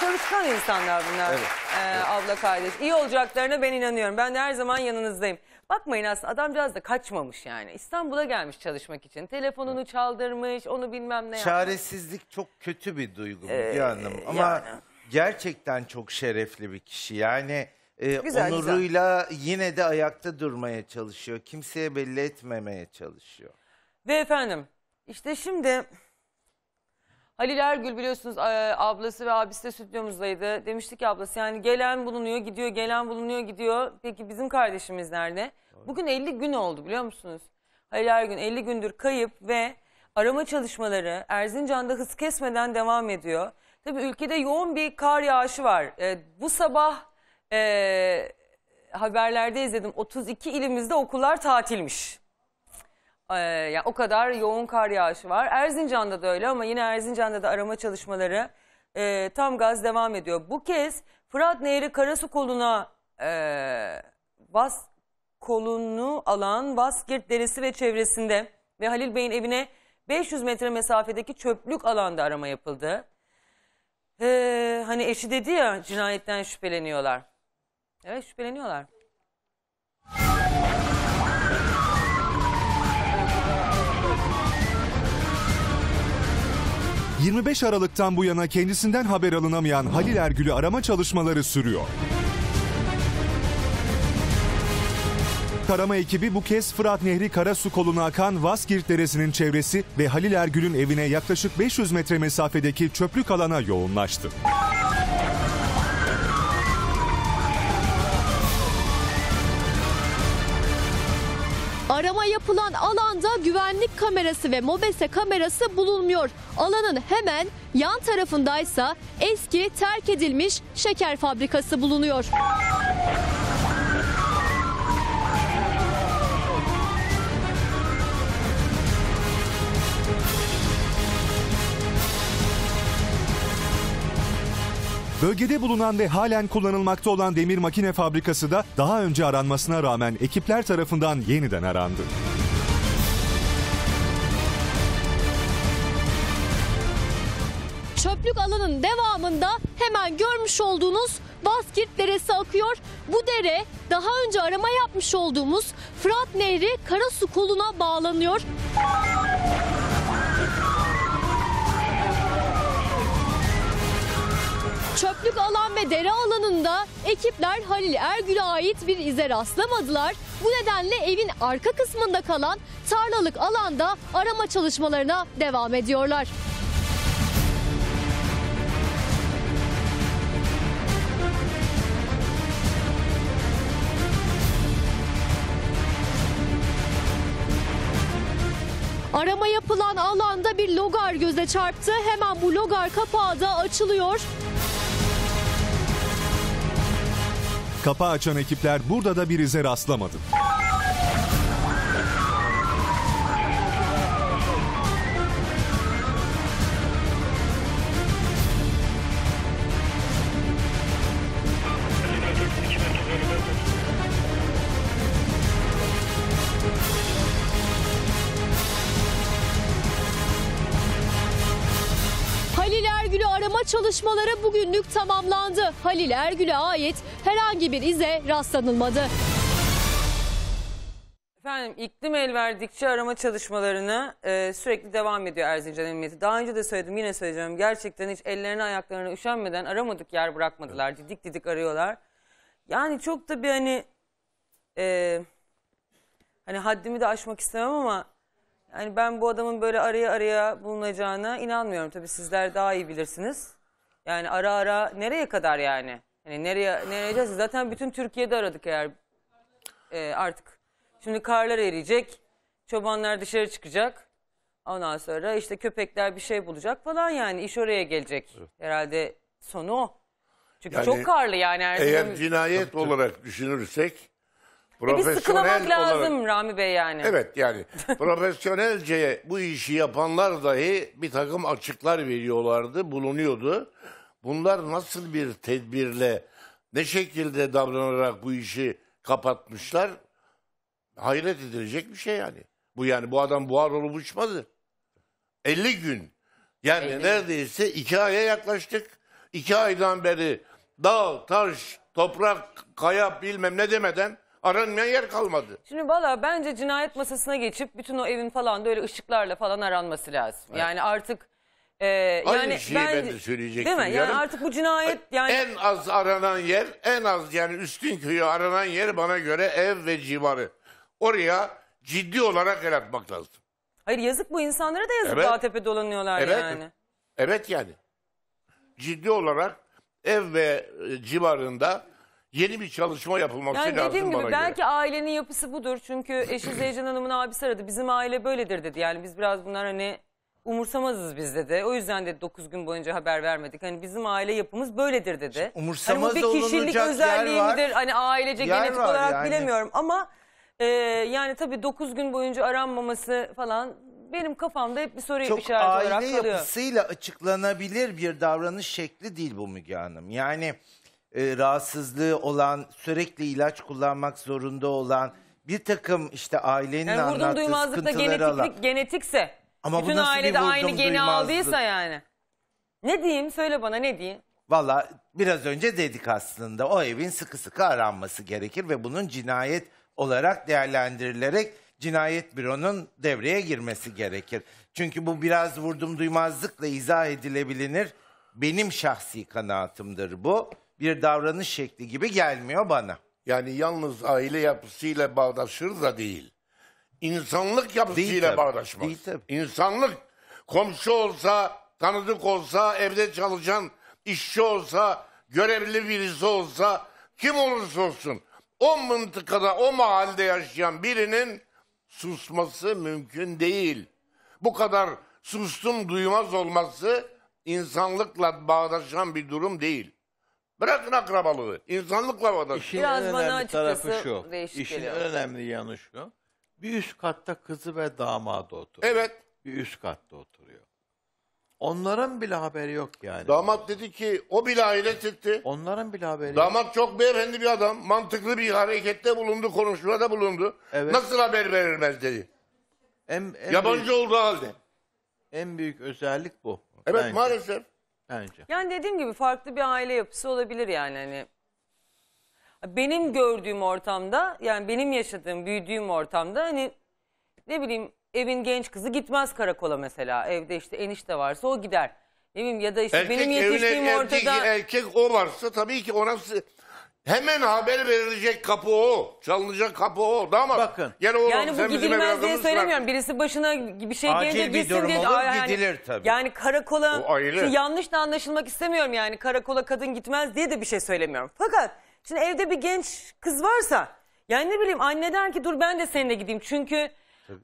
Speaker 1: Çalışkan insanlar bunlar. Ee, abla kardeş. İyi olacaklarına ben inanıyorum. Ben de her zaman yanınızdayım. Bakmayın aslında adamcağız da kaçmamış yani. İstanbul'a gelmiş çalışmak için. Telefonunu çaldırmış, onu bilmem ne yapmış.
Speaker 13: Çaresizlik çok kötü bir duygu Müge
Speaker 1: Ee,
Speaker 13: Hanım. Ama
Speaker 1: yani.
Speaker 13: gerçekten çok şerefli bir kişi. Yani e,
Speaker 1: Güzel,
Speaker 13: onuruyla yine de ayakta durmaya çalışıyor. Kimseye belli etmemeye çalışıyor.
Speaker 1: Ve efendim işte şimdi Halil Ergül biliyorsunuz e, ablası ve abisi de stüdyomuzdaydı. Demiştik ki ablası yani gelen bulunuyor gidiyor gelen bulunuyor gidiyor. Peki bizim kardeşimiz nerede? Bugün 50 gün oldu biliyor musunuz? Halil Ergün 50 gündür kayıp ve arama çalışmaları Erzincan'da hız kesmeden devam ediyor. Tabii ülkede yoğun bir kar yağışı var. E, bu sabah e, haberlerde izledim 32 ilimizde okullar tatilmiş. Ee, yani o kadar yoğun kar yağışı var. Erzincan'da da öyle ama yine Erzincan'da da arama çalışmaları e, tam gaz devam ediyor. Bu kez Fırat Nehri Karasu koluna e, Bas kolunu alan Baskirt Deresi ve çevresinde ve Halil Bey'in evine 500 metre mesafedeki çöplük alanda arama yapıldı. Ee, hani eşi dedi ya cinayetten şüpheleniyorlar. Evet şüpheleniyorlar.
Speaker 4: 25 Aralık'tan bu yana kendisinden haber alınamayan Halil Ergül'ü arama çalışmaları sürüyor. Arama ekibi bu kez Fırat Nehri Karasu koluna akan Vaskirt Deresi'nin çevresi ve Halil Ergül'ün evine yaklaşık 500 metre mesafedeki çöplük alana yoğunlaştı.
Speaker 18: Arama yapılan alanda güvenlik kamerası ve mobese kamerası bulunmuyor. Alanın hemen yan tarafındaysa eski terk edilmiş şeker fabrikası bulunuyor.
Speaker 4: Bölgede bulunan ve halen kullanılmakta olan demir makine fabrikası da daha önce aranmasına rağmen ekipler tarafından yeniden arandı.
Speaker 18: Çöplük alanın devamında hemen görmüş olduğunuz Baskirt Deresi akıyor. Bu dere daha önce arama yapmış olduğumuz Fırat Nehri Karasu koluna bağlanıyor. Çöplük alan ve dere alanında ekipler Halil Ergül'e ait bir ize rastlamadılar. Bu nedenle evin arka kısmında kalan tarlalık alanda arama çalışmalarına devam ediyorlar. Arama yapılan alanda bir logar göze çarptı. Hemen bu logar kapağı da açılıyor.
Speaker 4: Kapağı açan ekipler burada da bir ize rastlamadı.
Speaker 18: Çalışmaları bugünlük tamamlandı. Halil Ergül'e ait herhangi bir ize rastlanılmadı.
Speaker 1: Efendim iklim el verdikçe arama çalışmalarını e, sürekli devam ediyor Erzincan Emniyeti. Daha önce de söyledim yine söyleyeceğim. Gerçekten hiç ellerine ayaklarına üşenmeden aramadık yer bırakmadılar. Didik didik arıyorlar. Yani çok da bir hani e, hani haddimi de aşmak istemem ama yani ben bu adamın böyle araya araya bulunacağına inanmıyorum. Tabii sizler daha iyi bilirsiniz. Yani ara ara nereye kadar yani? Hani nereye nereye gideceğiz? Zaten bütün Türkiye'de aradık eğer e, artık. Şimdi karlar eriyecek. Çobanlar dışarı çıkacak. Ondan sonra işte köpekler bir şey bulacak falan yani iş oraya gelecek. Herhalde sonu o. Çünkü
Speaker 16: Yani
Speaker 1: çok karlı yani. Erzurum-
Speaker 16: Eğer cinayet olarak düşünürsek
Speaker 1: E bir sıkılamak
Speaker 16: Profesyonel
Speaker 1: lazım
Speaker 16: olarak-
Speaker 1: Rami Bey yani.
Speaker 16: Evet yani [laughs] profesyonelce bu işi yapanlar dahi bir takım açıklar veriyorlardı, bulunuyordu. Bunlar nasıl bir tedbirle, ne şekilde davranarak bu işi kapatmışlar? Hayret edilecek bir şey yani. Bu yani bu adam buhar olup uçmadı. 50 gün. Yani neredeyse iki aya yaklaştık. İki aydan beri dağ, taş, toprak, kaya bilmem ne demeden aranmayan yer kalmadı.
Speaker 1: Şimdi valla bence cinayet masasına geçip bütün o evin falan da öyle ışıklarla falan aranması lazım. Yani artık e,
Speaker 16: Aynı
Speaker 1: yani
Speaker 16: şeyi ben de söyleyecektim
Speaker 1: Değil mi? Yani
Speaker 16: yarın.
Speaker 1: artık bu cinayet yani
Speaker 16: En az aranan yer, en az yani üstün köyü aranan yer bana göre ev ve civarı. Oraya ciddi olarak el atmak lazım.
Speaker 1: hayır yazık bu insanlara da yazık
Speaker 16: Evet.
Speaker 1: dağ tepe dolanıyorlar
Speaker 16: Evet.
Speaker 1: yani.
Speaker 16: Evet yani. Ciddi olarak ev ve e, civarında yeni bir çalışma yapılması
Speaker 1: Yani
Speaker 16: lazım
Speaker 1: dediğim
Speaker 16: bana
Speaker 1: gibi
Speaker 16: göre.
Speaker 1: belki ailenin yapısı budur. Çünkü eşi Zeycan Hanım'ın abisi aradı. Bizim aile böyledir dedi. Yani biz biraz bunlar hani umursamazız biz dedi. O yüzden de 9 gün boyunca haber vermedik. Hani bizim aile yapımız böyledir dedi.
Speaker 13: umursamaz
Speaker 1: hani bu bir kişilik
Speaker 13: olunacak
Speaker 1: özelliği
Speaker 13: yer var.
Speaker 1: midir? Hani ailece
Speaker 13: Yer
Speaker 1: genetik
Speaker 13: var
Speaker 1: olarak
Speaker 13: yani.
Speaker 1: bilemiyorum ama e, yani tabii 9 gün boyunca aranmaması falan benim kafamda hep bir soru
Speaker 13: Çok
Speaker 1: işareti olarak
Speaker 13: aile
Speaker 1: kalıyor.
Speaker 13: yapısıyla açıklanabilir bir davranış şekli değil bu Müge Hanım. Yani e, rahatsızlığı olan, sürekli ilaç kullanmak zorunda olan, bir takım işte ailenin
Speaker 1: Yani vurdum
Speaker 13: anlattığı
Speaker 1: duymazlıkta
Speaker 13: sıkıntıları alan.
Speaker 1: genetiklik, genetikse
Speaker 13: Ama bu
Speaker 1: bütün
Speaker 13: nasıl bir
Speaker 1: ailede aynı
Speaker 13: vurdum
Speaker 1: geni
Speaker 13: duymazlık?
Speaker 1: aldıysa yani. Ne diyeyim söyle bana ne diyeyim?
Speaker 13: Valla biraz önce dedik aslında o evin sıkı sıkı aranması gerekir ve bunun cinayet olarak değerlendirilerek cinayet büronun devreye girmesi gerekir. Çünkü bu biraz vurdum duymazlıkla izah edilebilir. Benim şahsi kanaatimdir bu. Bir davranış şekli gibi gelmiyor bana.
Speaker 16: Yani yalnız aile yapısıyla bağdaşır da değil. İnsanlık yapısıyla
Speaker 13: tabii,
Speaker 16: bağdaşmaz.
Speaker 13: değil tabii.
Speaker 16: İnsanlık komşu olsa, tanıdık olsa, evde çalışan işçi olsa, görevli birisi olsa, kim olursa olsun o mıntıkada, o mahallede yaşayan birinin susması mümkün değil. Bu kadar sustum duymaz olması insanlıkla bağdaşan bir durum değil. Bırakın akrabalığı, insanlıkla bağdaşın.
Speaker 15: İşin
Speaker 1: Biraz
Speaker 15: en
Speaker 1: bana
Speaker 15: önemli
Speaker 1: açıkçası
Speaker 15: tarafı şu.
Speaker 1: değişik
Speaker 15: İşin
Speaker 1: geliyor.
Speaker 15: en önemli yanı şu. Bir üst katta kızı ve damadı oturuyor.
Speaker 16: Evet.
Speaker 15: Bir üst katta oturuyor. Onların bile haberi yok yani.
Speaker 16: Damat dedi ki o bile hayret etti.
Speaker 15: Onların bile haberi yok.
Speaker 16: Damat çok beyefendi bir adam. Mantıklı bir harekette bulundu, konuşmada bulundu.
Speaker 15: Evet.
Speaker 16: Nasıl haber verilmez dedi.
Speaker 15: En, en
Speaker 16: Yabancı
Speaker 15: büyük,
Speaker 16: olduğu halde.
Speaker 15: en büyük özellik bu.
Speaker 16: Evet
Speaker 15: Bence.
Speaker 16: maalesef.
Speaker 15: Bence.
Speaker 1: Yani dediğim gibi farklı bir aile yapısı olabilir yani hani. Benim gördüğüm ortamda yani benim yaşadığım, büyüdüğüm ortamda hani ne bileyim evin genç kızı gitmez karakola mesela. Evde işte enişte varsa o gider. Ne bileyim ya da işte
Speaker 16: Erkek
Speaker 1: benim
Speaker 16: evine
Speaker 1: yetiştiğim
Speaker 16: erkek,
Speaker 1: ortada
Speaker 16: erkek o varsa tabii ki ona hemen haber verilecek kapı o. Çalınacak kapı o. Damat.
Speaker 15: Bakın.
Speaker 16: Gel oğlum,
Speaker 1: yani bu
Speaker 16: sen bizim
Speaker 1: gidilmez diye
Speaker 16: evladımızsın
Speaker 1: söylemiyorum. Birisi başına bir şey
Speaker 13: Acil
Speaker 1: gelince
Speaker 13: bir
Speaker 1: gitsin
Speaker 13: durum
Speaker 1: diye.
Speaker 13: olur,
Speaker 1: Ay, yani-
Speaker 13: gidilir tabii.
Speaker 1: Yani karakola
Speaker 16: O ayrı.
Speaker 1: Şimdi yanlış da anlaşılmak istemiyorum yani. Karakola kadın gitmez diye de bir şey söylemiyorum. Fakat şimdi evde bir genç kız varsa yani ne bileyim anne der ki dur ben de seninle gideyim. Çünkü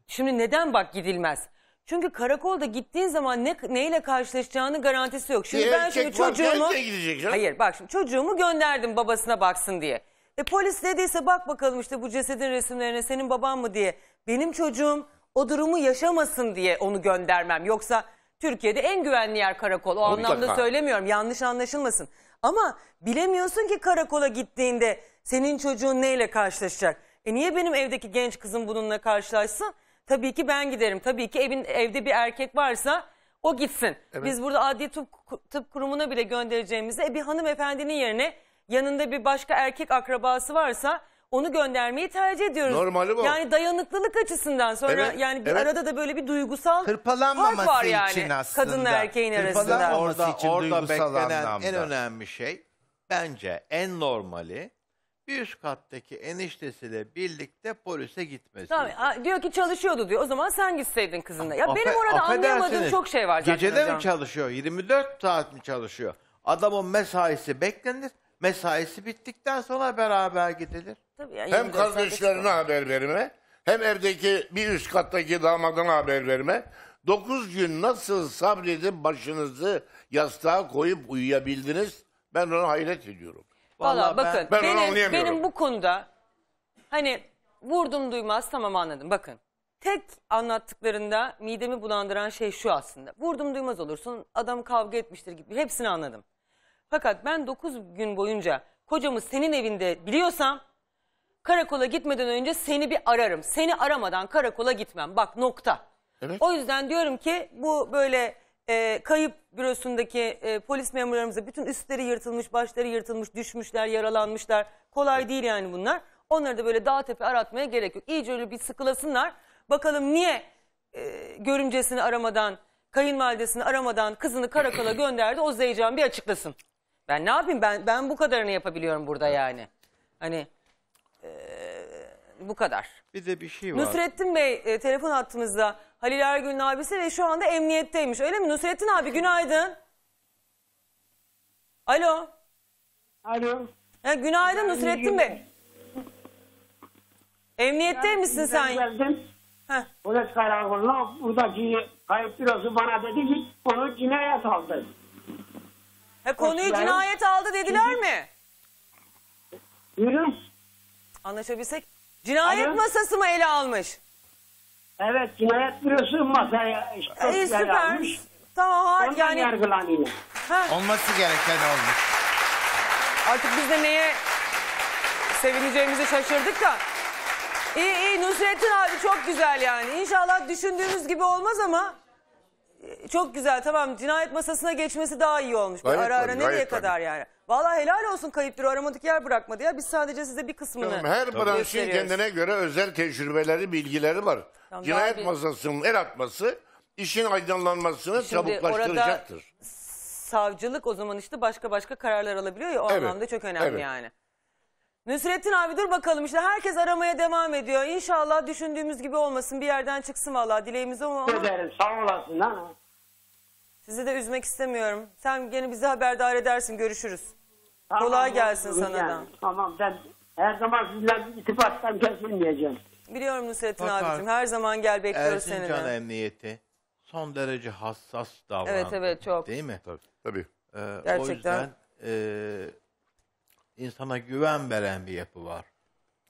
Speaker 1: şimdi neden bak gidilmez? Çünkü karakolda gittiğin zaman ne neyle karşılaşacağını garantisi yok. Şimdi
Speaker 16: Bir
Speaker 1: ben
Speaker 16: erkek
Speaker 1: şimdi çocuğumu
Speaker 16: de gidecek canım.
Speaker 1: Hayır bak şimdi çocuğumu gönderdim babasına baksın diye. E polis dediyse bak bakalım işte bu cesedin resimlerine senin baban mı diye. Benim çocuğum o durumu yaşamasın diye onu göndermem. Yoksa Türkiye'de en güvenli yer karakol. O
Speaker 16: Mutlaka.
Speaker 1: anlamda söylemiyorum. Yanlış anlaşılmasın. Ama bilemiyorsun ki karakola gittiğinde senin çocuğun neyle karşılaşacak? E niye benim evdeki genç kızım bununla karşılaşsın? Tabii ki ben giderim. Tabii ki evin evde bir erkek varsa o gitsin. Biz burada adli tıp, tıp kurumuna bile göndereceğimizde e, bir hanımefendinin yerine yanında bir başka erkek akrabası varsa onu göndermeyi tercih ediyoruz.
Speaker 16: Normali bu.
Speaker 1: Yani dayanıklılık açısından sonra
Speaker 16: Evet,
Speaker 1: yani bir
Speaker 16: evet.
Speaker 1: arada da böyle bir duygusal
Speaker 13: Hırpalanmaması
Speaker 1: fark var yani
Speaker 13: için aslında.
Speaker 1: kadınla erkeğin
Speaker 13: Hırpalanmaması
Speaker 1: arasında.
Speaker 15: Orada,
Speaker 13: için
Speaker 15: orada
Speaker 13: duygusal
Speaker 15: beklenen
Speaker 13: anlamda.
Speaker 15: en önemli şey bence en normali bir üst kattaki eniştesiyle birlikte polise gitmesi.
Speaker 1: Tamam, a- diyor ki çalışıyordu diyor. O zaman sen gitseydin kızınla. Ya
Speaker 15: Affe-
Speaker 1: benim orada anlayamadığım çok şey var zaten
Speaker 15: Gecede
Speaker 1: hocam.
Speaker 15: mi çalışıyor? 24 saat mi çalışıyor? Adamın mesaisi beklenir. Mesaisi bittikten sonra beraber gidilir.
Speaker 1: Tabii yani
Speaker 16: Hem
Speaker 1: 24 saat
Speaker 16: kardeşlerine haber verme, hem evdeki bir üst kattaki damadına haber verme. Dokuz gün nasıl sabredip başınızı yastığa koyup uyuyabildiniz? Ben ona hayret ediyorum.
Speaker 1: Valla
Speaker 15: Vallahi ben-
Speaker 1: bakın
Speaker 16: Ben onu
Speaker 1: benim,
Speaker 16: anlayamıyorum.
Speaker 1: benim bu konuda Hani vurdum duymaz tamam anladım bakın. Tek anlattıklarında midemi bulandıran şey şu aslında. Vurdum duymaz olursun adam kavga etmiştir gibi hepsini anladım. Fakat ben 9 gün boyunca kocamı senin evinde biliyorsam karakola gitmeden önce seni bir ararım. Seni aramadan karakola gitmem. Bak nokta. O yüzden diyorum ki bu böyle e, kayıp bürosundaki e, polis memurlarımıza bütün üstleri yırtılmış, başları yırtılmış, düşmüşler, yaralanmışlar. Kolay değil yani bunlar. Onları da böyle dağ tepe aratmaya gerek yok. İyice öyle bir sıkılasınlar. Bakalım niye e, görümcesini aramadan, kayınvalidesini aramadan kızını karakola [clears throat] gönderdi o Zeycan bir açıklasın. Ben ne yapayım ben ben bu kadarını yapabiliyorum burada yani. Hani bu kadar.
Speaker 15: Bir de bir şey var.
Speaker 1: Nusrettin Bey e, telefon attığımızda Halil Ergül'ün abisi ve şu anda emniyetteymiş. Öyle mi? Nusrettin abi günaydın. Alo.
Speaker 32: Alo.
Speaker 1: Ha, günaydın Nusrettin Bey. Emniyette misin sen?
Speaker 32: Geldim. Polis karakoluna buradaki kayıp bürosu bana dedi ki onu cinayet aldı.
Speaker 1: Ha, konuyu
Speaker 32: Yani-
Speaker 1: cinayet aldı dediler mi?
Speaker 32: Yürü.
Speaker 1: Anlaşabilsek. Cinayet
Speaker 32: Alo.
Speaker 1: masası mı ele almış?
Speaker 32: Evet cinayet bürosu masaya
Speaker 1: İyi
Speaker 32: dosyayı
Speaker 1: süper.
Speaker 32: almış.
Speaker 1: Tamam ha,
Speaker 32: Ondan
Speaker 1: yani
Speaker 32: yargılanıyor.
Speaker 13: Olması gereken olmuş.
Speaker 1: artık biz de neye sevineceğimizi şaşırdık da. İyi iyi Nusrettin abi çok güzel yani. İnşallah düşündüğümüz gibi olmaz ama çok güzel tamam cinayet masasına geçmesi daha iyi olmuş.
Speaker 16: Gayet
Speaker 1: ara ara
Speaker 16: tabii,
Speaker 1: nereye
Speaker 16: gayet
Speaker 1: kadar yani. Vallahi helal olsun kayıp büro aramadık yer bırakmadı ya. Biz sadece size bir kısmını
Speaker 16: Canım, her branşın
Speaker 1: gösteriyoruz.
Speaker 16: kendine göre özel tecrübeleri, bilgileri var.
Speaker 1: Tamam,
Speaker 16: Cinayet
Speaker 1: daha bir-
Speaker 16: masasının el atması işin aydınlanmasını
Speaker 1: Şimdi orada
Speaker 16: çabuklaştıracaktır.
Speaker 1: savcılık o zaman işte başka başka kararlar alabiliyor ya o
Speaker 16: Evet,
Speaker 1: anlamda çok önemli
Speaker 16: evet.
Speaker 1: yani. Nusrettin abi dur bakalım işte herkes aramaya devam ediyor. İnşallah düşündüğümüz gibi olmasın bir yerden çıksın vallahi dileğimiz o ama
Speaker 32: Ederim sağ olasın ha.
Speaker 1: sizi de üzmek istemiyorum. Sen gene bizi haberdar edersin görüşürüz.
Speaker 32: Tamam,
Speaker 1: Kolay gelsin sana
Speaker 32: yani.
Speaker 1: da.
Speaker 32: Tamam ben her zaman sizinle ittifaktan kesilmeyeceğim.
Speaker 1: Biliyorum Nusrettin
Speaker 15: Fakat
Speaker 1: abicim her zaman gel bekliyoruz seni
Speaker 15: Erzincan. Emniyeti son derece hassas davrandı.
Speaker 1: Evet evet çok.
Speaker 15: Değil mi?
Speaker 16: Tabii. Tabii.
Speaker 15: Ee, O
Speaker 1: Gerçekten.
Speaker 15: yüzden e, insana güven veren bir yapı var.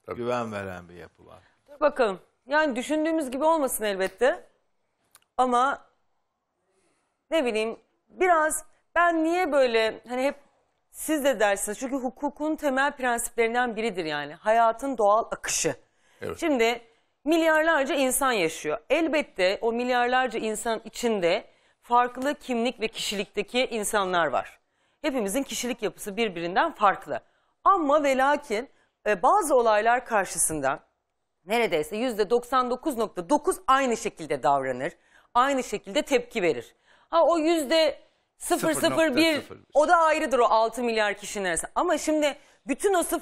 Speaker 15: Güven veren bir yapı var.
Speaker 1: Dur bakalım. Yani düşündüğümüz gibi olmasın elbette. Ama ne bileyim biraz ben niye böyle hani hep siz de dersiniz. Çünkü hukukun temel prensiplerinden biridir yani. Hayatın doğal akışı. Şimdi milyarlarca insan yaşıyor. Elbette o milyarlarca insan içinde farklı kimlik ve kişilikteki insanlar var. Hepimizin kişilik yapısı birbirinden farklı. Ama ve lakin e, bazı olaylar karşısında neredeyse yüzde 99.9 aynı şekilde davranır. Aynı şekilde tepki verir. Ha o yüzde 001 o da ayrıdır o 6 milyar kişinin arasında. Ama şimdi bütün o 000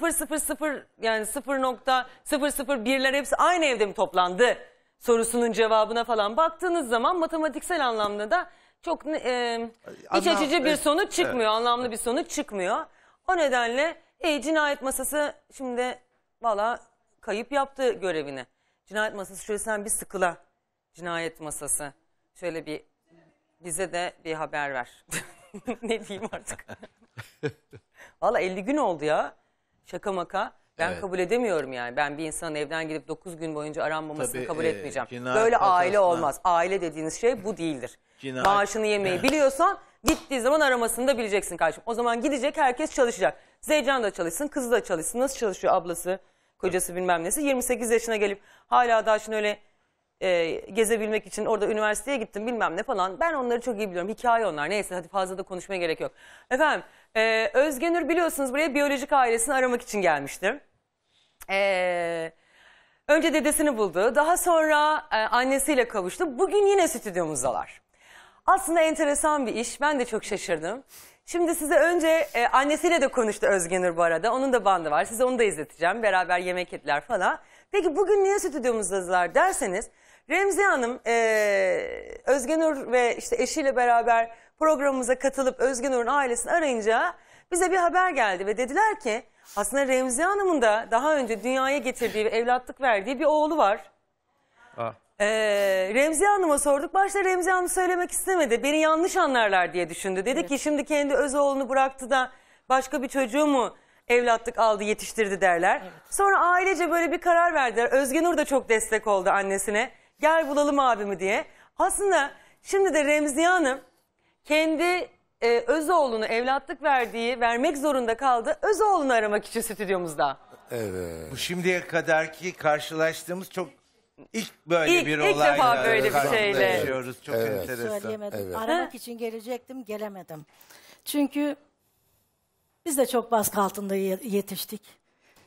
Speaker 1: yani 0.001'ler hepsi aynı evde mi toplandı sorusunun cevabına falan baktığınız zaman matematiksel anlamda da çok e, iç açıcı bir sonuç çıkmıyor. Anlamlı bir sonuç çıkmıyor. O nedenle e, cinayet masası şimdi valla kayıp yaptı görevini. Cinayet masası şöyle sen bir sıkıla. Cinayet masası. Şöyle bir bize de bir haber ver. [laughs] ne diyeyim artık. [laughs] Valla 50 gün oldu ya. Şaka maka. Ben
Speaker 15: Evet.
Speaker 1: kabul edemiyorum yani. Ben bir insanın evden gidip 9 gün boyunca aranmamasını
Speaker 15: Tabii,
Speaker 1: kabul
Speaker 15: e,
Speaker 1: etmeyeceğim.
Speaker 15: cinayet
Speaker 1: Böyle aile olmaz. Aile dediğiniz şey bu değildir.
Speaker 15: Cinayet-
Speaker 1: Maaşını yemeyi biliyorsan gittiği zaman aramasını da bileceksin kardeşim. O zaman gidecek herkes çalışacak. Zeycan da çalışsın, kızı da çalışsın. Nasıl çalışıyor ablası, kocası bilmem nesi. 28 yaşına gelip hala daha şimdi öyle e, gezebilmek için orada üniversiteye gittim bilmem ne falan. Ben onları çok iyi biliyorum. Hikaye onlar. Neyse hadi fazla da konuşmaya gerek yok. Efendim e, Özgenür biliyorsunuz buraya biyolojik ailesini aramak için gelmişti. Ee, önce dedesini buldu. Daha sonra e, annesiyle kavuştu. Bugün yine stüdyomuzdalar. Aslında enteresan bir iş. Ben de çok şaşırdım. Şimdi size önce e, annesiyle de konuştu Özgenür bu arada. Onun da bandı var. Size onu da izleteceğim. Beraber yemek yediler falan. Peki bugün niye stüdyomuzdalar derseniz Remziye Hanım e, Özgenür ve işte eşiyle beraber programımıza katılıp Özgenür'ün ailesini arayınca bize bir haber geldi ve dediler ki aslında Remziye Hanım'ın da daha önce dünyaya getirdiği ve evlatlık verdiği bir oğlu var. Ee, Remziye Hanım'a sorduk. Başta Remziye Hanım söylemek istemedi. Beni yanlış anlarlar diye düşündü. Dedi ki şimdi kendi öz oğlunu bıraktı da başka bir çocuğu mu evlatlık aldı, yetiştirdi derler. Sonra ailece böyle bir karar verdiler. Özge Nur da çok destek oldu annesine. Gel bulalım abimi diye. Aslında şimdi de Remziye Hanım kendi e, öz oğlunu evlatlık verdiği, vermek zorunda kaldı. Öz oğlunu aramak için stüdyomuzda.
Speaker 16: Evet.
Speaker 13: Bu şimdiye kadarki karşılaştığımız çok ilk böyle
Speaker 1: İlk-
Speaker 13: bir
Speaker 1: ilk
Speaker 13: olayla
Speaker 1: defa böyle bir
Speaker 13: karşılaşıyoruz.
Speaker 1: şeyle.
Speaker 13: Çok enteresan.
Speaker 33: Söyleyemedim.
Speaker 13: Evet.
Speaker 33: Aramak için gelecektim, gelemedim. Çünkü biz de çok baskı altında ye- yetiştik.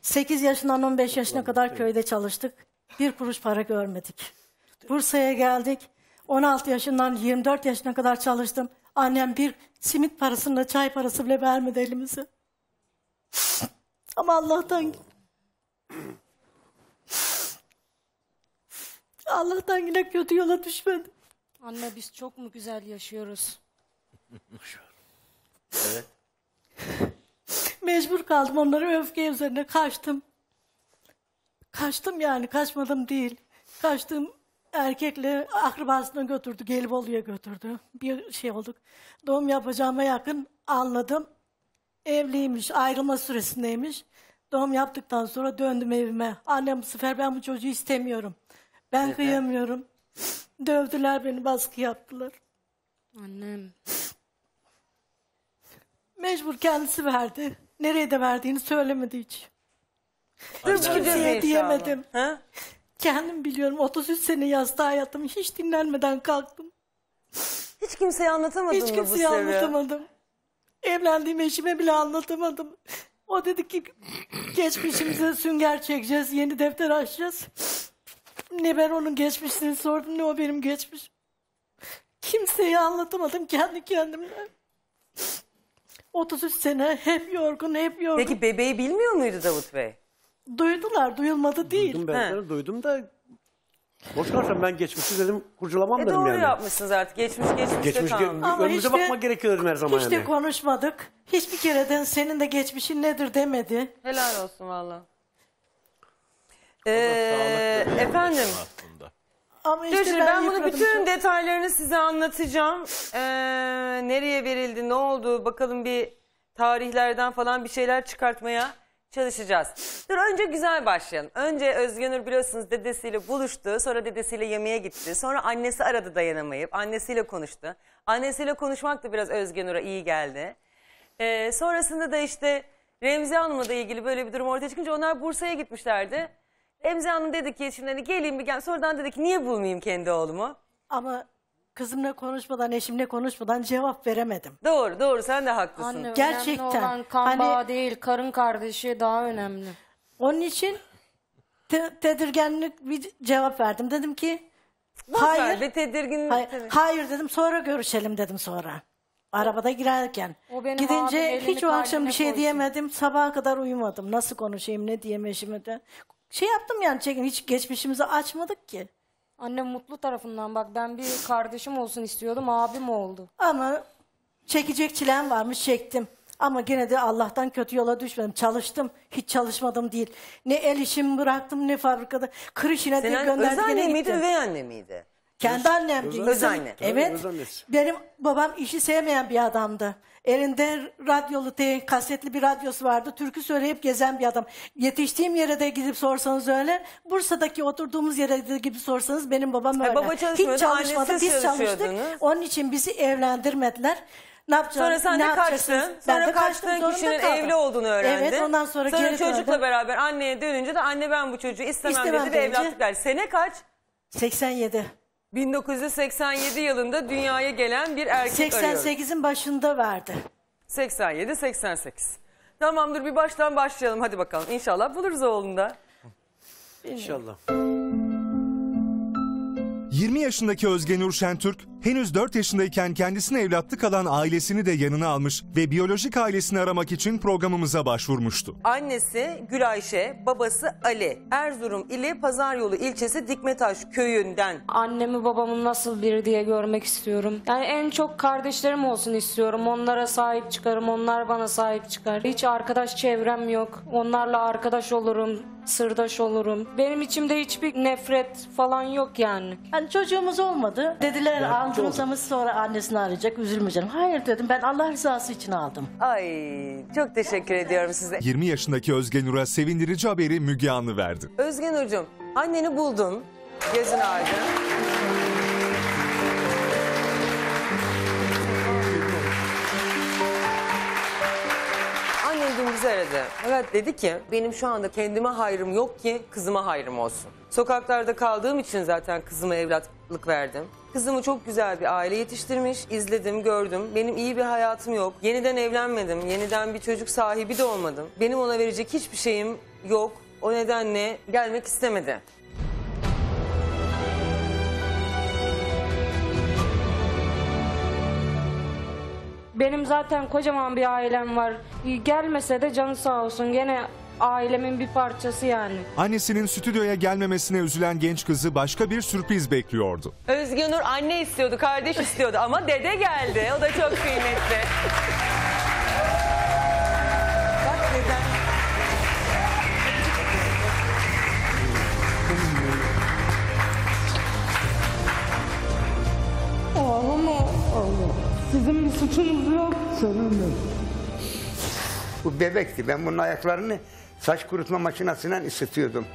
Speaker 33: 8 yaşından 15 yaşına kadar köyde çalıştık. Bir kuruş para görmedik. Bursa'ya geldik. 16 yaşından 24 yaşına kadar çalıştım. Annem bir simit parasını, çay parası bile vermedi elimize. Ama Allah'tan Allah'tan yine kötü yola düşmedi.
Speaker 34: Anne biz çok mu güzel yaşıyoruz?
Speaker 15: Evet.
Speaker 33: Mecbur kaldım onları öfke üzerine kaçtım. Kaçtım yani kaçmadım değil. Kaçtım erkekle akrabasına götürdü. Gelibolu'ya götürdü. Bir şey olduk. Doğum yapacağıma yakın anladım. Evliymiş ayrılma süresindeymiş. Doğum yaptıktan sonra döndüm evime. Annem bu sefer ben bu çocuğu istemiyorum. Ben
Speaker 34: Neden?
Speaker 33: kıyamıyorum. Dövdüler beni baskı yaptılar.
Speaker 34: Annem.
Speaker 33: Mecbur kendisi verdi. Nereye de verdiğini söylemedi hiç. Hiç
Speaker 1: bu
Speaker 33: kimseye diyemedim.
Speaker 1: Ha?
Speaker 33: Kendim biliyorum 33 sene yastığa yattım. Hiç dinlenmeden kalktım.
Speaker 1: Hiç kimseye anlatamadın
Speaker 33: Hiç
Speaker 1: mı bu
Speaker 33: kimseye anlatamadım. Evlendiğim eşime bile anlatamadım. O dedi ki geçmişimize sünger çekeceğiz, yeni defter açacağız. Ne ben onun geçmişini sordum ne o benim geçmiş. Kimseye anlatamadım kendi kendimle. 33 sene hep yorgun, hep yorgun.
Speaker 1: Peki bebeği bilmiyor muydu Davut Bey?
Speaker 33: Duydular, duyulmadı değil.
Speaker 35: Duydum ben de, duydum da boş kalsam ben geçmişi dedim kurcalamam
Speaker 1: E
Speaker 35: dedim
Speaker 1: doğru
Speaker 35: yani.
Speaker 1: yapmışsınız artık. Geçmiş geçmişte
Speaker 35: Geçmiş ge-
Speaker 1: kalmış.
Speaker 33: Ama
Speaker 35: önümüze
Speaker 33: hiç de-
Speaker 35: bakmak gerekiyor dedim her zaman
Speaker 33: Hiç de
Speaker 35: yani.
Speaker 33: konuşmadık. Hiçbir kereden senin de geçmişin nedir demedi.
Speaker 1: Helal olsun valla. Ee, efendim.
Speaker 33: Ama işte
Speaker 1: Dur,
Speaker 33: ben
Speaker 1: ben, bunu bütün
Speaker 33: çok.
Speaker 1: detaylarını size anlatacağım. Ee, nereye verildi, ne oldu bakalım bir tarihlerden falan bir şeyler çıkartmaya çalışacağız. Dur önce güzel başlayalım. Önce Özgünür biliyorsunuz dedesiyle buluştu. Sonra dedesiyle yemeğe gitti. Sonra annesi aradı dayanamayıp. Annesiyle konuştu. Annesiyle konuşmak da biraz Özgünür'e iyi geldi. Ee, sonrasında da işte Remzi Hanım'la da ilgili böyle bir durum ortaya çıkınca onlar Bursa'ya gitmişlerdi. Remzi Hanım dedi ki şimdi hani geleyim bir gel. Sonradan dedi ki niye bulmayayım kendi oğlumu?
Speaker 33: Ama kızımla konuşmadan, eşimle konuşmadan cevap veremedim.
Speaker 1: Doğru doğru sen de haklısın.
Speaker 34: Anne
Speaker 33: Gerçekten.
Speaker 34: önemli olan kan
Speaker 33: Hani-
Speaker 34: bağı değil karın kardeşi daha önemli.
Speaker 33: Onun için te- tedirginlik bir cevap verdim. Dedim ki hayır.
Speaker 1: ver be, tedirgin.
Speaker 33: hayır,
Speaker 1: tabii.
Speaker 33: hayır dedim sonra görüşelim dedim sonra. Arabada girerken.
Speaker 34: O benim
Speaker 33: Gidince
Speaker 34: elini
Speaker 33: hiç o akşam
Speaker 34: kalbine
Speaker 33: bir şey
Speaker 34: koysun.
Speaker 33: diyemedim. Sabaha kadar uyumadım. Nasıl konuşayım ne diyeyim eşime de. Şey yaptım yani çekin hiç geçmişimizi açmadık ki.
Speaker 34: Annem mutlu tarafından bak ben bir kardeşim olsun istiyordum abim oldu.
Speaker 33: Ama çekecek çilem varmış çektim. Ama gene de Allah'tan kötü yola düşmedim. Çalıştım. Hiç çalışmadım değil. Ne el işimi bıraktım ne fabrikada. Kır işine de
Speaker 1: Senin
Speaker 33: gönderdi gene
Speaker 1: anne miydi,
Speaker 33: gittim.
Speaker 1: üvey anne miydi?
Speaker 33: Kendi annem.
Speaker 1: öz- anne.
Speaker 33: Evet.
Speaker 1: Öz annesi.
Speaker 33: Benim babam işi sevmeyen bir adamdı. Elinde radyolu, te, kasetli bir radyosu vardı. Türkü söyleyip gezen bir adam. Yetiştiğim yere de gidip sorsanız öyle. Bursa'daki oturduğumuz yere de gidip sorsanız benim babam öyle.
Speaker 1: baba
Speaker 33: Hiç çalışmadı. Biz çalıştık. Onun için bizi evlendirmediler. Ne yapacağız?
Speaker 1: Sonra sen
Speaker 33: ne
Speaker 1: de kaçtın.
Speaker 33: Ben
Speaker 1: Sonra
Speaker 33: de kaçtım,
Speaker 1: kaçtığın kişinin
Speaker 33: kaldım.
Speaker 1: evli olduğunu öğrendin.
Speaker 33: Evet ondan sonra, geri
Speaker 1: çocukla
Speaker 33: döndüm.
Speaker 1: beraber anneye dönünce de anne ben bu çocuğu istemem,
Speaker 33: İstemem
Speaker 1: dedi ve evlatlık verdi. Sene kaç?
Speaker 33: 87.
Speaker 1: 1987 yılında dünyaya gelen bir erkek arıyoruz.
Speaker 33: 88'in başında verdi.
Speaker 1: 87 88. Tamamdır bir baştan başlayalım hadi bakalım. İnşallah buluruz oğlunu da.
Speaker 35: İnşallah.
Speaker 4: 20 yaşındaki Özgenur Şentürk henüz 4 yaşındayken kendisine evlatlık alan ailesini de yanına almış ve biyolojik ailesini aramak için programımıza başvurmuştu.
Speaker 1: Annesi Gülayşe, babası Ali. Erzurum ili Pazaryolu ilçesi Dikmetaş köyünden.
Speaker 34: Annemi babamı nasıl biri diye görmek istiyorum. Yani en çok kardeşlerim olsun istiyorum. Onlara sahip çıkarım, onlar bana sahip çıkar. Hiç arkadaş çevrem yok. Onlarla arkadaş olurum. sırdaş olurum. Benim içimde hiçbir nefret falan yok yani.
Speaker 33: Hani çocuğumuz olmadı. Dediler aldığımız sonra annesini arayacak üzülmeyeceğim. Hayır dedim ben Allah rızası için aldım.
Speaker 1: Ay çok teşekkür ediyorum size.
Speaker 4: 20 yaşındaki Özge Nur'a sevindirici haberi Müge Anlı verdi.
Speaker 1: Hocam anneni buldun. Gözün aydın. Bizi aradı. Evet dedi ki benim şu anda kendime hayrım yok ki kızıma hayrım olsun. Sokaklarda kaldığım için zaten kızıma evlatlık verdim. Kızımı çok güzel bir aile yetiştirmiş, izledim, gördüm. Benim iyi bir hayatım yok. Yeniden evlenmedim, yeniden bir çocuk sahibi de olmadım. Benim ona verecek hiçbir şeyim yok. O nedenle gelmek istemedi.
Speaker 34: Benim zaten kocaman bir ailem var. Gelmese de canı sağ olsun. Gene ailemin bir parçası yani.
Speaker 4: Annesinin stüdyoya gelmemesine üzülen genç kızı başka bir sürpriz bekliyordu.
Speaker 1: Özge Nur anne istiyordu, kardeş istiyordu ama dede geldi. O da çok kıymetli. Bak deden.
Speaker 34: Ağlama, ağlama. Sizin bir suçunuz yok. Senin
Speaker 36: Bu bebekti. Ben bunun ayaklarını saç kurutma makinesiyle ısıtıyordum.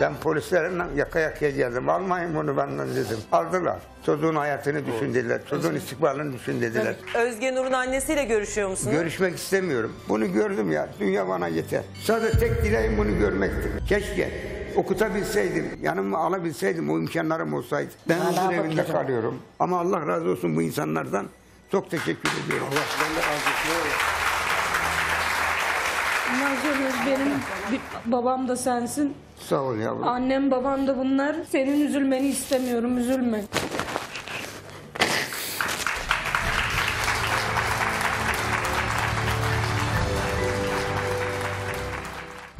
Speaker 36: Ben polislerle yaka yakaya geldim. Almayın bunu benden dedim. Aldılar. Çocuğun hayatını düşün dediler. Çocuğun istikbalini düşün dediler.
Speaker 1: Özge Nur'un annesiyle görüşüyor musunuz?
Speaker 36: Görüşmek istemiyorum. Bunu gördüm ya. Dünya bana yeter. Sadece tek dileğim bunu görmekti. Keşke okutabilseydim, yanıma alabilseydim, o imkanlarım olsaydı. Ben huzur evinde
Speaker 33: bakacağım.
Speaker 36: kalıyorum. Ama Allah razı olsun bu insanlardan. Çok teşekkür ediyorum. Allah ben de razı olsun.
Speaker 34: Nazır benim bir- babam da sensin.
Speaker 36: Sağ ol yavrum.
Speaker 34: Annem babam da bunlar. Senin üzülmeni istemiyorum. Üzülme.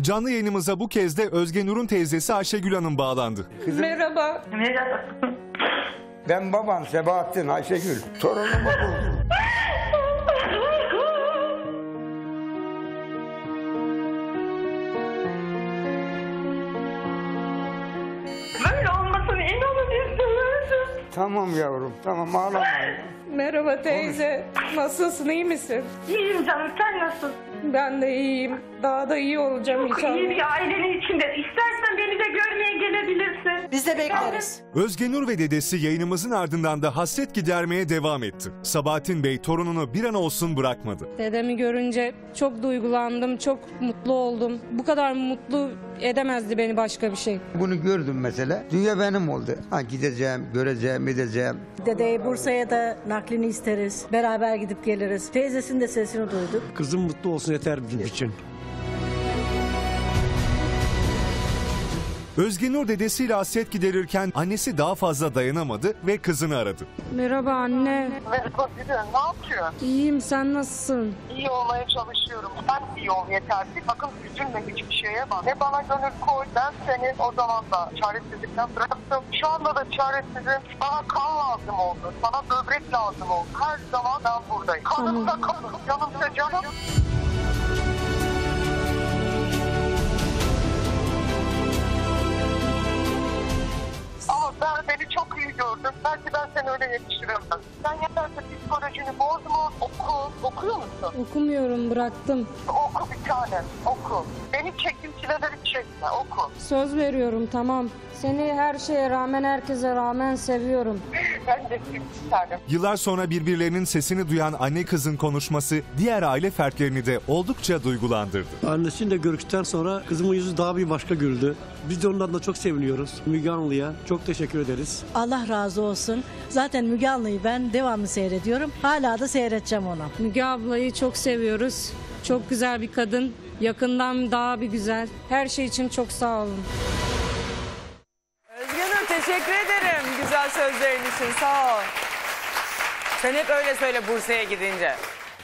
Speaker 4: Canlı yayınımıza bu kez de Özge Nur'un teyzesi Ayşegül Hanım bağlandı.
Speaker 34: Merhaba.
Speaker 32: Merhaba.
Speaker 36: Ben baban Sebahattin Ayşegül. Torunumu [laughs] buldum. Tamam yavrum, tamam ağlama.
Speaker 34: Merhaba teyze. Nasılsın? iyi misin?
Speaker 32: İyiyim canım sen nasılsın?
Speaker 34: Ben de iyiyim. Daha da iyi olacağım
Speaker 32: Çok
Speaker 34: inşallah.
Speaker 32: iyi bir ailenin içinde. İstersen beni de görmeye gelebilirsin.
Speaker 33: Biz de bekleriz.
Speaker 4: Özge Nur ve dedesi yayınımızın ardından da hasret gidermeye devam etti. Sabahattin Bey torununu bir an olsun bırakmadı.
Speaker 34: Dedemi görünce çok duygulandım, çok mutlu oldum. Bu kadar mutlu edemezdi beni başka bir şey.
Speaker 36: Bunu gördüm mesela. Dünya benim oldu. Ha gideceğim, göreceğim, edeceğim.
Speaker 33: Dedeyi Bursa'ya da naklini isteriz. Beraber gidip geliriz. Teyzesinin de sesini duyduk.
Speaker 35: Kızım mutlu olsun yeter bizim için.
Speaker 4: Özge Nur dedesiyle hasret giderirken annesi daha fazla dayanamadı ve kızını aradı.
Speaker 34: Merhaba anne.
Speaker 37: Merhaba Gülen, ne yapıyorsun?
Speaker 34: İyiyim, sen nasılsın?
Speaker 37: İyi olmaya çalışıyorum. Sen iyi ol yeter ki. Sakın üzülme hiçbir şeye bak. Ne bana gönül koy. Ben seni o zaman da çaresizlikten bıraktım. Şu anda da çaresizim. Bana kan lazım oldu. Sana böbrek lazım oldu. Her zaman ben buradayım. Kanımsa kanım, canımsa canım. Ama ben seni çok iyi gördüm. Belki ben seni öyle yetiştiremem. Sen yeterse psikolojini bozma. Oku. Okuyor musun?
Speaker 34: Okumuyorum, bıraktım.
Speaker 37: Oku bir tane. Oku. Beni çekimçileleri çekme. Oku.
Speaker 34: Söz veriyorum, tamam. Seni her şeye rağmen, herkese rağmen seviyorum.
Speaker 37: Ben de seni tane.
Speaker 4: Yıllar sonra birbirlerinin sesini duyan anne kızın konuşması diğer aile fertlerini de oldukça duygulandırdı.
Speaker 35: Annesiyle görüşten sonra kızımın yüzü daha bir başka güldü. Biz de ondan da çok seviniyoruz. Müge Anlı'ya çok teşekkür ederiz.
Speaker 33: Allah razı olsun. Zaten Müge Anlı'yı ben devamlı seyrediyorum. Hala da seyredeceğim ona.
Speaker 34: Müge ablayı çok seviyoruz. Çok güzel bir kadın. Yakından daha bir güzel. Her şey için çok sağ olun.
Speaker 1: Özge Nur teşekkür ederim güzel sözlerin için sağ ol. Sen hep öyle söyle Bursa'ya gidince.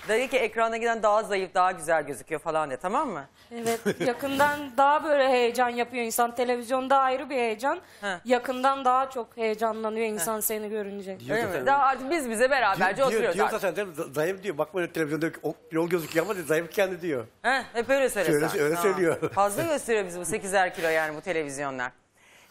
Speaker 1: Dedi ki ekrana giden daha zayıf daha güzel gözüküyor falan de tamam mı?
Speaker 34: Evet yakından daha böyle heyecan yapıyor insan. Televizyonda ayrı bir heyecan.
Speaker 1: He.
Speaker 34: Yakından daha çok heyecanlanıyor insan seni görünce.
Speaker 1: Öyle mi? Daha artık biz bize beraberce
Speaker 35: diyor,
Speaker 1: oturuyoruz
Speaker 35: diyor
Speaker 1: artık.
Speaker 35: zaten değil mi? Zayıf diyor. Bakma öyle televizyonda o yol gözüküyor ama zayıf kendi diyor.
Speaker 1: He, hep öyle söylüyor.
Speaker 35: Öyle- öyle söylüyor.
Speaker 1: Fazla gösteriyor bizi bu 8'er kilo yani bu televizyonlar.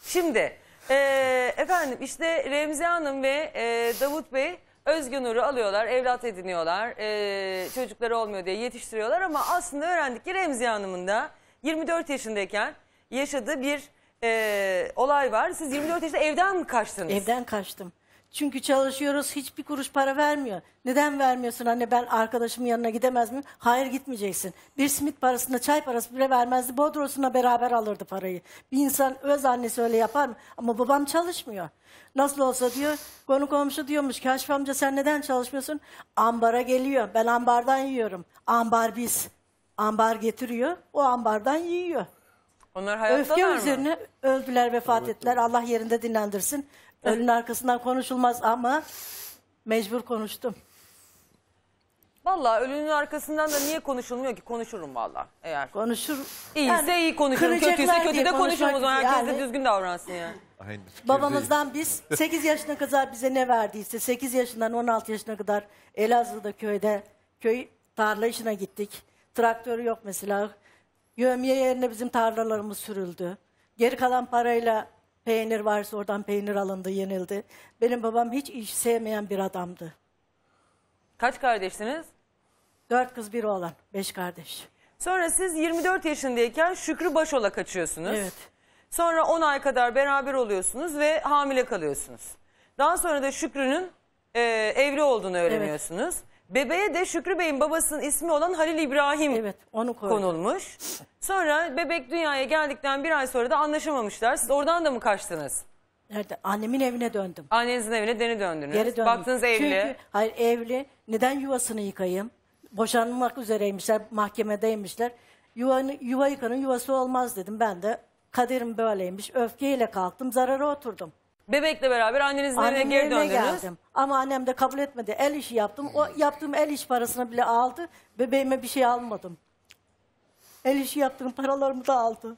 Speaker 1: Şimdi eee, efendim işte Remzi Hanım ve eee, Davut Bey Özgün Nur'u alıyorlar, evlat ediniyorlar, eee, çocukları olmuyor diye yetiştiriyorlar ama aslında öğrendik ki Remzi Hanım'ın da 24 yaşındayken yaşadığı bir eee, olay var. Siz 24 yaşında evden mi kaçtınız?
Speaker 33: Evden kaçtım. Çünkü çalışıyoruz hiçbir kuruş para vermiyor. Neden vermiyorsun anne ben arkadaşımın yanına gidemez miyim? Hayır gitmeyeceksin. Bir simit parasında çay parası bile vermezdi. Bodrosuna beraber alırdı parayı. Bir insan öz annesi öyle yapar mı? Ama babam çalışmıyor. Nasıl olsa diyor konu komşu diyormuş ki Haşif amca sen neden çalışmıyorsun? Ambara geliyor. Ben ambardan yiyorum. Ambar biz. Ambar getiriyor. O ambardan yiyor.
Speaker 1: Onlar hayattalar
Speaker 33: Öfke
Speaker 1: mı?
Speaker 33: üzerine öldüler, vefat ettiler. Allah yerinde dinlendirsin. Ölünün arkasından konuşulmaz ama mecbur konuştum.
Speaker 1: Vallahi ölünün arkasından da niye konuşulmuyor ki? Konuşurum vallahi eğer.
Speaker 33: Konuşur.
Speaker 1: İyiyse
Speaker 33: Yani
Speaker 1: iyi konuşurum, kötüyse
Speaker 33: kıracaklar
Speaker 1: kötü
Speaker 33: diye
Speaker 1: de konuşurum o
Speaker 33: konuşmak
Speaker 1: zaman. Herkes de
Speaker 33: yani.
Speaker 1: düzgün davransın yani.
Speaker 13: Aynı
Speaker 33: Babamızdan biz 8 yaşına kadar bize ne verdiyse 8 yaşından 16 yaşına kadar Elazığ'da köyde köy tarla işine gittik. Traktörü yok mesela. Yövmiye yerine bizim tarlalarımız sürüldü. Geri kalan parayla peynir varsa oradan peynir alındı, yenildi. Benim babam hiç iş sevmeyen bir adamdı.
Speaker 1: Kaç kardeşsiniz?
Speaker 33: Dört kız bir oğlan, beş kardeş.
Speaker 1: Sonra siz 24 yaşındayken Şükrü Başol'a kaçıyorsunuz.
Speaker 33: Evet.
Speaker 1: Sonra 10 ay kadar beraber oluyorsunuz ve hamile kalıyorsunuz. Daha sonra da Şükrü'nün e, evli olduğunu öğreniyorsunuz. Bebeğe de Şükrü Bey'in babasının ismi olan Halil İbrahim
Speaker 33: onu koydu.
Speaker 1: konulmuş. Sonra bebek dünyaya geldikten bir ay sonra da anlaşamamışlar. Siz oradan da mı kaçtınız?
Speaker 33: Nerede? Annemin evine döndüm.
Speaker 1: Annenizin evine geri döndünüz.
Speaker 33: Geri döndüm.
Speaker 1: Baktınız evli.
Speaker 33: Çünkü hayır evli. Neden yuvasını yıkayayım? Boşanmak üzereymişler, mahkemedeymişler. Yuvanı, yuva yıkanın yuvası olmaz dedim. Ben de kaderim böyleymiş. Öfkeyle kalktım, zarara oturdum.
Speaker 1: Bebekle beraber annenizin evine
Speaker 33: Annemin
Speaker 1: geri
Speaker 33: evine
Speaker 1: döndünüz.
Speaker 33: geldim. Ama annem de kabul etmedi. El işi yaptım. O yaptığım el iş parasını bile aldı. Bebeğime bir şey almadım. El işi yaptığım paralarımı da aldı.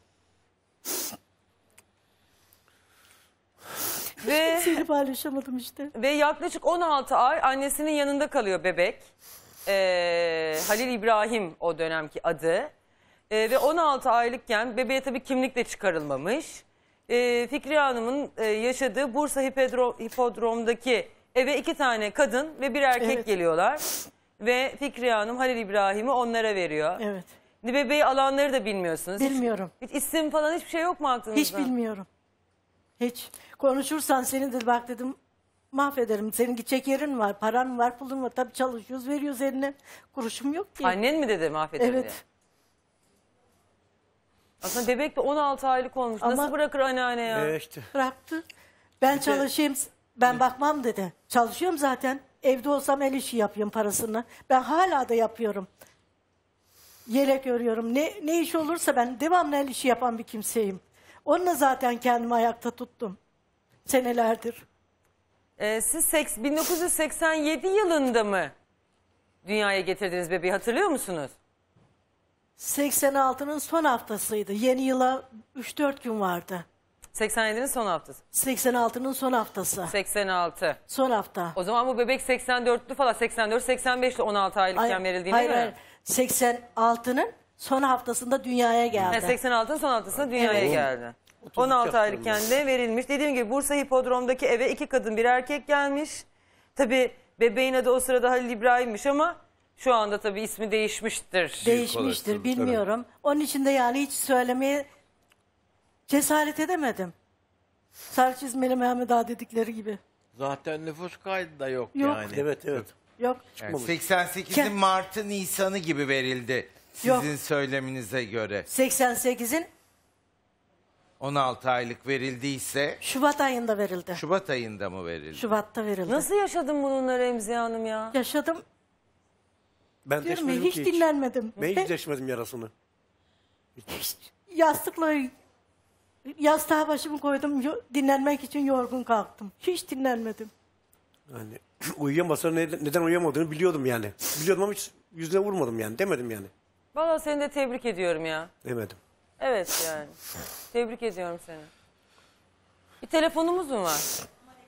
Speaker 1: Ve [laughs]
Speaker 33: Seni paylaşamadım işte.
Speaker 1: Ve yaklaşık 16 ay annesinin yanında kalıyor bebek. Ee, Halil İbrahim o dönemki adı. Ee, ve 16 aylıkken bebeğe tabii kimlik de çıkarılmamış. Ee, Fikriye Hanım'ın e, yaşadığı Bursa Hipodro- Hipodrom'daki eve iki tane kadın ve bir erkek
Speaker 33: Evet.
Speaker 1: geliyorlar. Ve Fikriye Hanım Halil İbrahim'i onlara veriyor.
Speaker 33: Evet.
Speaker 1: Bebeği alanları da bilmiyorsunuz. Hiç-
Speaker 33: Bilmiyorum.
Speaker 1: Hiç, isim falan hiçbir şey yok mu aklınızda?
Speaker 33: Hiç bilmiyorum. Hiç. Konuşursan seni de bak dedim mahvederim. Senin gidecek yerin var, paran var, pulun var. Tabii çalışıyoruz, veriyoruz eline. Kuruşum yok ki.
Speaker 1: Annen mi dedi mahvederim
Speaker 33: Evet.
Speaker 1: Aslında bebek de 16 aylık olmuş. Nasıl
Speaker 33: Ama-
Speaker 1: bırakır anneanne ya?
Speaker 35: işte.
Speaker 33: Bıraktı. Ben çalışayım, ben bakmam dedi. Çalışıyorum zaten. Evde olsam el işi yapıyorum parasını. Ben hala da yapıyorum. Yelek örüyorum. Ne, ne iş olursa ben devamlı el işi yapan bir kimseyim. Onunla zaten kendimi ayakta tuttum. Senelerdir.
Speaker 1: Ee, siz seks- 1987 yılında mı dünyaya getirdiğiniz bebeği hatırlıyor musunuz?
Speaker 33: 86'nın son haftasıydı. Yeni yıla 3-4 gün vardı.
Speaker 1: 87'nin son haftası.
Speaker 33: 86'nın son haftası.
Speaker 1: 86.
Speaker 33: Son hafta.
Speaker 1: O zaman bu bebek 84'lü falan 84 85'li 16 aylıkken
Speaker 33: Hayır,
Speaker 1: verildiğine
Speaker 33: hayır,
Speaker 1: göre.
Speaker 33: hayır. 86'nın son haftasında dünyaya geldi.
Speaker 1: Ha, 86'ın son haftasında dünyaya
Speaker 33: Evet.
Speaker 1: geldi. 16 aylıkken de verilmiş. Dediğim gibi Bursa Hipodrom'daki eve iki kadın bir erkek gelmiş. Tabi bebeğin adı o sırada Halil İbrahim'miş ama şu anda tabi ismi değişmiştir.
Speaker 33: Değişmiştir bilmiyorum. Onun için de yani hiç söylemeye cesaret edemedim. Sarı çizmeli Mehmet Ağa dedikleri gibi.
Speaker 15: Zaten nüfus kaydı da yok,
Speaker 33: Yok.
Speaker 15: yani.
Speaker 35: Evet evet.
Speaker 33: Yok.
Speaker 13: Yani 88'in Mart'ı Nisan'ı gibi verildi. Sizin
Speaker 33: Yok.
Speaker 13: söyleminize göre.
Speaker 33: 88'in
Speaker 13: 16 aylık verildiyse
Speaker 33: Şubat ayında verildi.
Speaker 13: Şubat ayında mı verildi?
Speaker 33: Şubat'ta verildi.
Speaker 1: Nasıl yaşadın bununla Remziye Hanım ya?
Speaker 33: Yaşadım.
Speaker 35: Ben
Speaker 33: Diyorum ya,
Speaker 35: deşmedim
Speaker 33: hiç
Speaker 35: ki
Speaker 33: dinlenmedim.
Speaker 35: Ben hiç deşmedim yarasını.
Speaker 33: Yastıkla yastığa başımı koydum. yo- dinlenmek için yorgun kalktım. Hiç dinlenmedim.
Speaker 35: Yani [clears throat] uyuyamasa ne- neden uyuyamadığını biliyordum yani. Biliyordum ama hiç yüzüne vurmadım yani. Demedim yani.
Speaker 1: Valla seni de tebrik ediyorum ya.
Speaker 38: Demedim.
Speaker 1: Evet yani. Tebrik ediyorum seni. Bir telefonumuz mu var?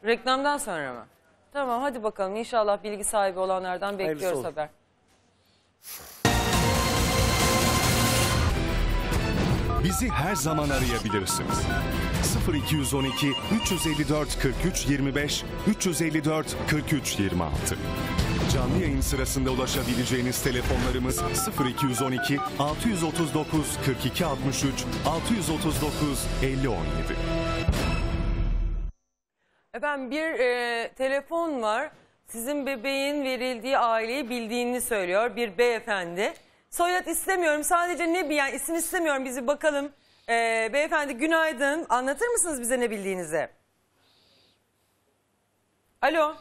Speaker 1: Reklamdan sonra mı? Tamam hadi bakalım. İnşallah bilgi sahibi olanlardan bekliyoruz
Speaker 38: olsun.
Speaker 1: haber.
Speaker 4: Bizi her zaman arayabilirsiniz. 0212 354 43 25 354 43 26. Canlı yayın sırasında ulaşabileceğiniz telefonlarımız 0212 639 42 63 639 50 17.
Speaker 1: Efendim bir e, telefon var. Sizin bebeğin verildiği aileyi bildiğini söylüyor bir beyefendi. Soyad istemiyorum sadece ne bir yani isim istemiyorum bizi bakalım. E, beyefendi günaydın anlatır mısınız bize ne bildiğinizi? Alo.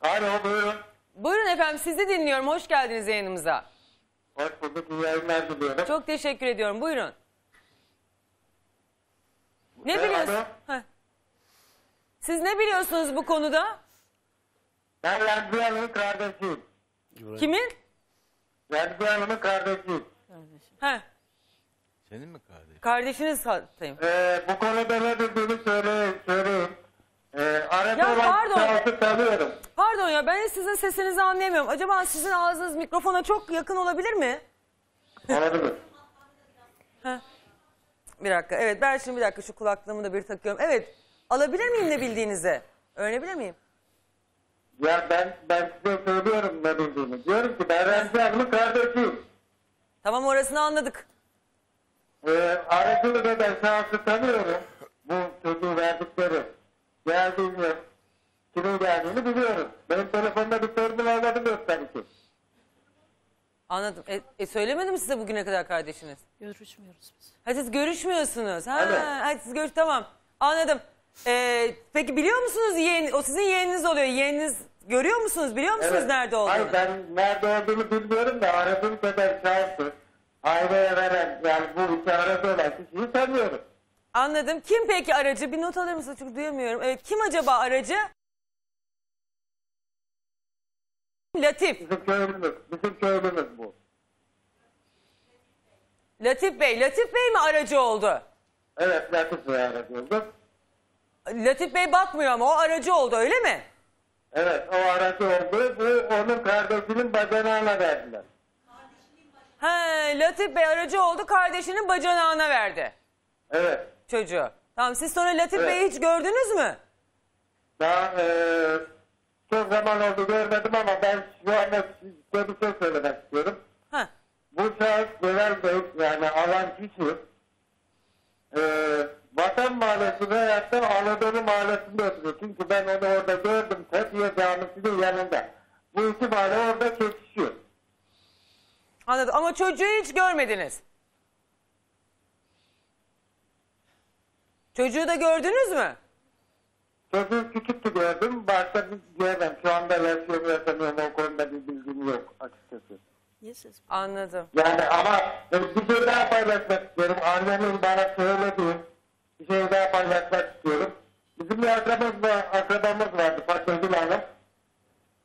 Speaker 39: Alo buyurun.
Speaker 1: Buyurun efendim sizi dinliyorum hoş geldiniz yayınımıza.
Speaker 39: Hoş bulduk. İyi yayınlar diliyorum.
Speaker 1: Çok teşekkür ediyorum buyurun. Ne
Speaker 39: Ee,
Speaker 1: biliyorsunuz? Heh. Siz ne biliyorsunuz bu konuda?
Speaker 39: Ben Remzi Hanım'ın kardeşiyim.
Speaker 1: Kimin?
Speaker 39: Remzi Hanım'ın kardeşiyim.
Speaker 1: Heh.
Speaker 15: Senin mi kardeşin?
Speaker 1: Kardeşiniz hatayım.
Speaker 39: Ee, bu konuda ne bildiğini söyleyeyim. söyleyeyim. Ee, arada
Speaker 1: Ya
Speaker 39: olan
Speaker 1: pardon.
Speaker 39: şahsı tanıyorum.
Speaker 1: Pardon ya ben sizin sesinizi anlayamıyorum. Acaba sizin ağzınız mikrofona çok yakın olabilir mi?
Speaker 39: Olabilir. [laughs]
Speaker 1: Heh. Bir dakika. Evet ben şimdi bir dakika şu kulaklığımı da bir takıyorum. Evet. Alabilir miyim ne bildiğinizi? Öğrenebilir miyim?
Speaker 39: Ya ben ben size söylüyorum ne bildiğini. Diyorum ki ben Remzi Hanım'ın kardeşiyim.
Speaker 1: Tamam orasını anladık.
Speaker 39: Ee, aracılık eden şahsı tanıyorum. Bu çocuğu verdikleri. Geldiğini, kimin geldiğini biliyorum. Benim telefonda bir sorunum olmadı yok tabii ki.
Speaker 1: Anladım. E, e, söylemedi mi size bugüne kadar kardeşiniz?
Speaker 33: Görüşmüyoruz biz.
Speaker 1: Ha siz görüşmüyorsunuz. Ha,
Speaker 33: Evet.
Speaker 1: hadi siz görüş tamam. Anladım. Ee, peki biliyor musunuz yeğen, o sizin yeğeniniz oluyor. Yeğeniniz görüyor musunuz? Biliyor musunuz
Speaker 39: Evet.
Speaker 1: nerede olduğunu?
Speaker 39: Hayır ben nerede olduğunu bilmiyorum da aradığım kadar şahsı aileye veren yani bu iki arada olan kişiyi tanıyorum.
Speaker 1: Anladım. Kim peki aracı? Bir not alır mısınız? Çünkü duyamıyorum. Evet kim acaba aracı? Latif.
Speaker 39: Bizim köylümüz, bizim köylümüz bu.
Speaker 1: Latif Bey. Latif Bey mi aracı oldu?
Speaker 39: Evet Latif Bey aracıydı.
Speaker 1: Latif Bey bakmıyor ama o aracı oldu öyle mi?
Speaker 39: Evet o aracı oldu. Bu onun kardeşinin bacanağına verdiler.
Speaker 1: He, Latif Bey aracı oldu kardeşinin bacanağına verdi
Speaker 39: Evet.
Speaker 1: çocuğu. Tamam siz sonra Latif
Speaker 39: Evet.
Speaker 1: Bey'i hiç gördünüz mü?
Speaker 39: Daha eee çok zaman oldu görmedim ama ben şu anda size bir şey söylemek istiyorum.
Speaker 1: Heh.
Speaker 39: Bu şahıs Celal Bey yani alan kişi eee Vatan Mahallesi veyahut da Anadolu Mahallesi'nde oturuyor. Çünkü ben onu orada gördüm. Fethiye Camisi'nin yanında. Bu iki mahalle orada kesişiyor.
Speaker 1: Anladım ama çocuğu hiç görmediniz. Çocuğu da gördünüz mü?
Speaker 39: Çocuğu küçüktü gördüm. Başka bir görmem. Şu anda yaşıyor mu yaşamıyor mu o konuda bir bilgim yok açıkçası.
Speaker 1: Anladım.
Speaker 39: Yani ama e, bir şey daha paylaşmak istiyorum. Annemin bana söylediği bir şey daha paylaşmak istiyorum. Bizim bir akrabamız, var, akrabamız vardı Fatma Gül Hanım.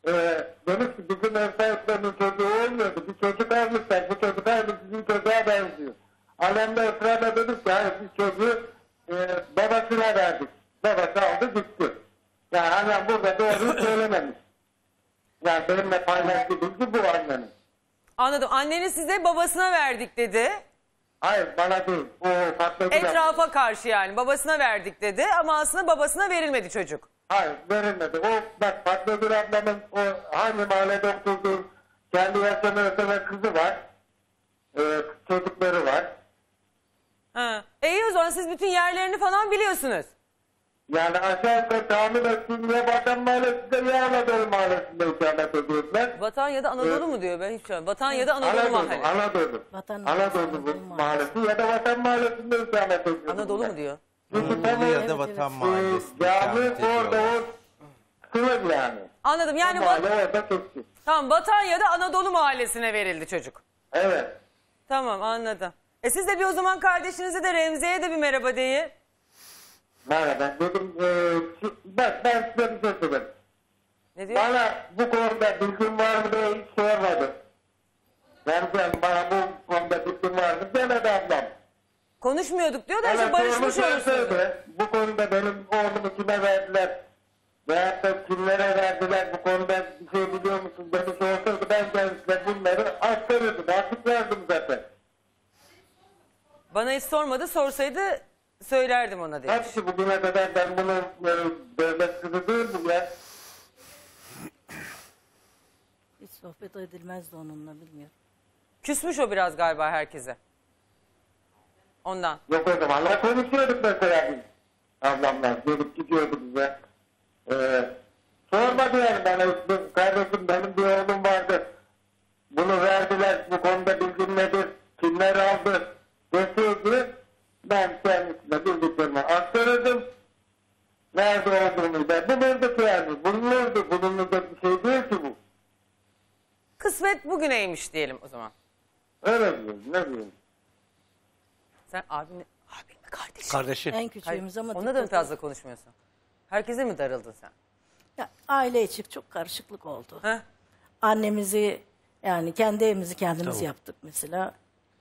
Speaker 39: Ee, demiş ki bizim ev sahiplerinin çocuğu olmuyordu. Bir çocuk almışlar. Bu çocuk aynı bizim çocuğa benziyor. Annem de ısrarla dedik ki hayır biz çocuğu e, babasına verdik. Babası aldı gitti. Yani annem burada doğruyu [laughs] söylememiş. Yani benimle paylaştığı bilgi bu annemin.
Speaker 1: Anladım. Anneniz size babasına verdik dedi.
Speaker 39: Hayır bana değil. Fatma Gül Hanım.
Speaker 1: Etrafa karşı yani babasına verdik dedi ama aslında babasına verilmedi çocuk.
Speaker 39: Hayır verilmedi. O bak Fatma Gül ablamın o hangi mahallede oturduğu kendi yaşamıyorsa ve kızı var. Ee, çocukları var.
Speaker 1: Ha. E iyi o zaman siz bütün yerlerini falan biliyorsunuz.
Speaker 39: Yani aşağı yukarı tahmin ettiğim ya Vatan Mahallesi'nde ya Anadolu Mahallesi'nde ikamet ediyorlar.
Speaker 1: Vatan ya da Anadolu
Speaker 39: Evet.
Speaker 1: mu diyor ben hiç bilmiyorum. Vatan ya da Anadolu, Mahalle.
Speaker 39: Anadolu.
Speaker 33: Vatan
Speaker 39: Anadolu bu Mahallesi ya da Vatan Mahallesi'nde ikamet ediyorlar.
Speaker 1: Anadolu mu diyor?
Speaker 13: Anadolu ya da Vatan Mahallesi'nde
Speaker 39: Cami
Speaker 13: ikamet
Speaker 39: orada
Speaker 13: ediyorlar.
Speaker 39: o sınır yani.
Speaker 1: Anladım yani va-
Speaker 39: mahalle orada çekti.
Speaker 1: tamam Vatan ya da Anadolu Mahallesi'ne verildi çocuk.
Speaker 39: Evet.
Speaker 1: Tamam anladım. E siz de bir o zaman kardeşinize de Remziye'ye de bir merhaba deyin.
Speaker 39: Merhaba. Dedim, e, bak ben size bir şey söyleyeyim.
Speaker 1: Ne diyor?
Speaker 39: Bana bu konuda bilgin var mı diye hiç sormadım. Vereceğim bana bu konuda fikrim var mı demedi ablam.
Speaker 1: Konuşmuyorduk diyor da işte barışmış olursunuz.
Speaker 39: Bu konuda benim oğlumu kime verdiler? Veyahut da kimlere verdiler bu konuda bir şey biliyor musun demiş olsaydı ben kendisine bunları aktarırdım. Açıklardım zaten.
Speaker 1: Bana hiç sormadı sorsaydı söylerdim ona demiş.
Speaker 39: Hepsi bugüne kadar ben bunu e, devlet kızı değildim ya.
Speaker 33: Hiç sohbet edilmezdi onunla bilmiyorum.
Speaker 1: Küsmüş o biraz galiba herkese. Ondan.
Speaker 39: Yok o zamanlar konuşuyorduk mesela biz. Ablamlar gelip gidiyordu bize. Ee, sormadı yani bana kardeşim benim bir oğlum vardı. Bunu verdiler bu konuda bilgin nedir? Kimler aldı? Deseydi ben kendisine bildiklerimi aktarırdım. Nerede olduğunu da bulurduk yani. Bulunurdu. Bulunurdu bir şey değil ki bu.
Speaker 1: Kısmet bugüneymiş diyelim o zaman.
Speaker 39: Öyle diyorum. Ne diyeyim?
Speaker 1: Sen abin, abin mi kardeşin?
Speaker 38: Kardeşi.
Speaker 33: En küçüğümüz ama
Speaker 1: Ona da mı fazla konuşmuyorsun? Herkese mi darıldın sen?
Speaker 33: Ya, aile içi çok karışıklık oldu. Annemizi yani kendi evimizi kendimiz
Speaker 38: Tamam.
Speaker 33: yaptık mesela.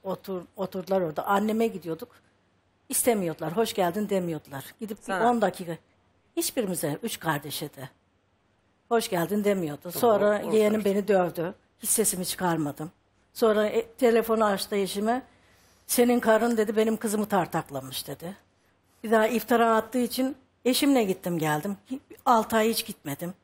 Speaker 33: Otur, oturdular orada. Anneme gidiyorduk. İstemiyordular. Hoş geldin demiyordular. Gidip
Speaker 1: Sana.
Speaker 33: 10 dakika hiçbirimize, üç kardeşe de hoş geldin demiyordu. Sonra
Speaker 1: orası
Speaker 33: yeğenim beni dövdü. Hiç sesimi çıkarmadım. Sonra e, telefonu açtı eşime. Senin karın dedi benim kızımı tartaklamış dedi. Bir daha iftira attığı için eşimle gittim geldim. 6 ay hiç gitmedim.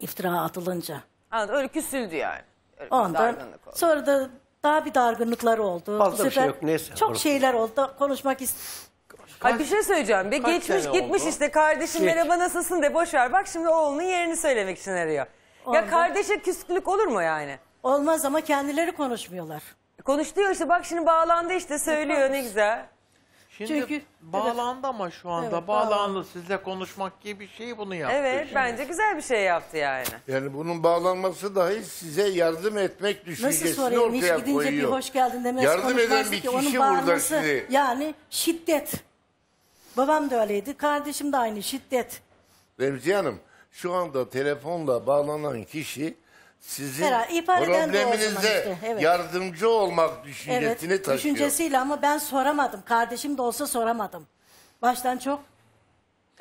Speaker 33: İftira atılınca.
Speaker 1: Anladın öyle küsüldü yani. Öyle bir
Speaker 33: Ondan
Speaker 1: dargınlık oldu.
Speaker 33: sonra da daha bir dargınlıklar oldu.
Speaker 38: Fazla
Speaker 33: Bu
Speaker 38: bir şey
Speaker 33: sefer
Speaker 38: yok, neyse.
Speaker 33: Çok
Speaker 38: Orası.
Speaker 33: şeyler oldu. Konuşmak ist
Speaker 1: Ay bir şey söyleyeceğim. Bir
Speaker 38: kaç
Speaker 1: geçmiş
Speaker 38: sene
Speaker 1: gitmiş
Speaker 38: oldu?
Speaker 1: işte kardeşim
Speaker 38: Geç.
Speaker 1: merhaba nasılsın de boş ver. Bak şimdi oğlunun yerini söylemek için arıyor. Ya kardeşe küslük olur mu yani?
Speaker 33: Olmaz ama kendileri konuşmuyorlar.
Speaker 1: Konuştu ya işte bak şimdi bağlandı işte söylüyor ne güzel.
Speaker 15: Şimdi
Speaker 33: Çünkü-
Speaker 15: bağlandı ama şu anda
Speaker 33: Evet,
Speaker 15: bağlandı.
Speaker 33: bağlandı.
Speaker 15: Sizle konuşmak gibi bir şey bunu yaptı.
Speaker 1: Evet
Speaker 15: şimdi.
Speaker 1: bence güzel bir şey yaptı yani.
Speaker 16: Yani bunun bağlanması dahi size yardım etmek
Speaker 33: Nasıl
Speaker 16: düşüncesini
Speaker 33: sorayım hiç
Speaker 16: ortaya
Speaker 33: gidince bir hoş geldin demez
Speaker 16: Yardım eden bir
Speaker 33: ki. Onun
Speaker 16: kişi burada sizi.
Speaker 33: yani şiddet. Babam da öyleydi. Kardeşim de aynı şiddet.
Speaker 16: Remziye Hanım şu anda telefonla bağlanan kişi sizin
Speaker 33: Herhalde ihbar eden de o zaman
Speaker 16: probleminize
Speaker 33: işte, evet.
Speaker 16: yardımcı olmak
Speaker 33: Evet
Speaker 16: düşüncesini taşıyor.
Speaker 33: düşüncesiyle ama ben soramadım. Kardeşim de olsa soramadım. Baştan çok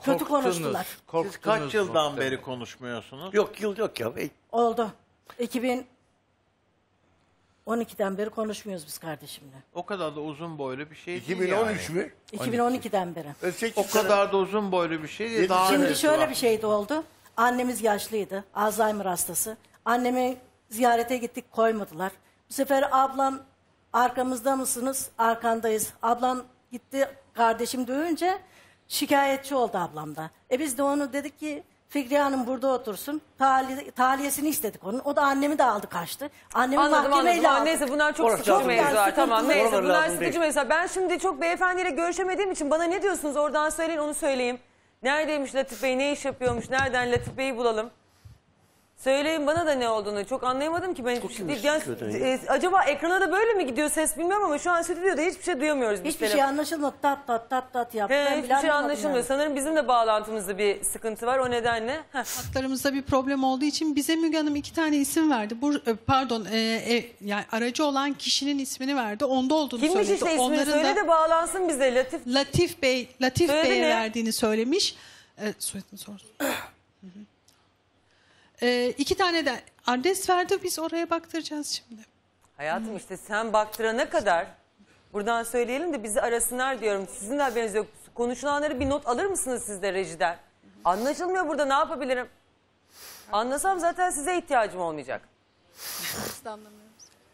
Speaker 33: kötü konuştular.
Speaker 15: Siz kaç yıldan beri konuşmuyorsunuz?
Speaker 38: Yok yıl yok ya. E,
Speaker 33: Oldu. 2012'den beri konuşmuyoruz biz kardeşimle.
Speaker 15: O kadar da uzun boylu bir şey değil
Speaker 16: 2013
Speaker 15: yani.
Speaker 16: mü?
Speaker 33: 2012'den beri.
Speaker 15: O kadar da uzun boylu bir şey değil. Daha
Speaker 33: Şimdi
Speaker 15: öncesi
Speaker 33: şöyle
Speaker 15: var.
Speaker 33: bir şey de oldu. Annemiz yaşlıydı. Alzheimer hastası. Annemi ziyarete gittik koymadılar. Bu sefer ablam arkamızda mısınız? Arkandayız. Ablam gitti kardeşim dövünce şikayetçi oldu ablamda. E biz de onu dedik ki Fikriye Hanım burada otursun. Tahli, tahliyesini istedik onun. O da annemi de aldı kaçtı. Annemi
Speaker 1: Anladım anladım.
Speaker 33: mahkemeyle
Speaker 1: Ama
Speaker 33: aldık.
Speaker 1: Neyse bunlar çok
Speaker 38: Orası
Speaker 1: sıkıcı mevzular. Tamam neyse
Speaker 38: Oralar
Speaker 1: bunlar sıkıcı
Speaker 38: değil.
Speaker 1: mevzular. Ben şimdi çok beyefendiyle görüşemediğim için bana ne diyorsunuz oradan söyleyin onu söyleyeyim. Neredeymiş Latif Bey ne iş yapıyormuş nereden Latif Bey'i bulalım. Söyleyin bana da ne olduğunu. Çok anlayamadım ki ben. hiçbir şey değil. Yani, e, acaba ekrana da böyle mi gidiyor ses bilmiyorum ama şu an stüdyoda hiçbir şey duyamıyoruz. biz
Speaker 33: Hiçbir şey anlaşılmadı. Tat tat tat tat yaptı.
Speaker 1: He,
Speaker 33: Ben bile
Speaker 1: hiçbir şey
Speaker 33: anlamadım
Speaker 1: anlaşılmıyor.
Speaker 33: yani.
Speaker 1: Sanırım bizim de bağlantımızda bir sıkıntı var o nedenle. Heh.
Speaker 40: Hatlarımızda bir problem olduğu için bize Müge Hanım iki tane isim verdi. Bu e, pardon e, e, yani aracı olan kişinin ismini verdi. Onda olduğunu
Speaker 1: Kimmiş
Speaker 40: söyledi.
Speaker 1: işte ismini
Speaker 40: Onların
Speaker 1: söyle
Speaker 40: da
Speaker 1: de bağlansın bize Latif.
Speaker 40: Latif Bey Latif
Speaker 1: Söyledi
Speaker 40: Bey'e verdiğini söylemiş. E, soyadını sor. [clears throat] Hı hı. E, iki tane de adres verdi. Biz oraya baktıracağız şimdi.
Speaker 1: Hayatım işte sen baktırana kadar buradan söyleyelim de bizi arasınlar diyorum. Sizin de haberiniz yok. Konuşulanları bir not alır mısınız siz de rejiden? Anlaşılmıyor burada ne yapabilirim? Anlasam zaten size ihtiyacım olmayacak.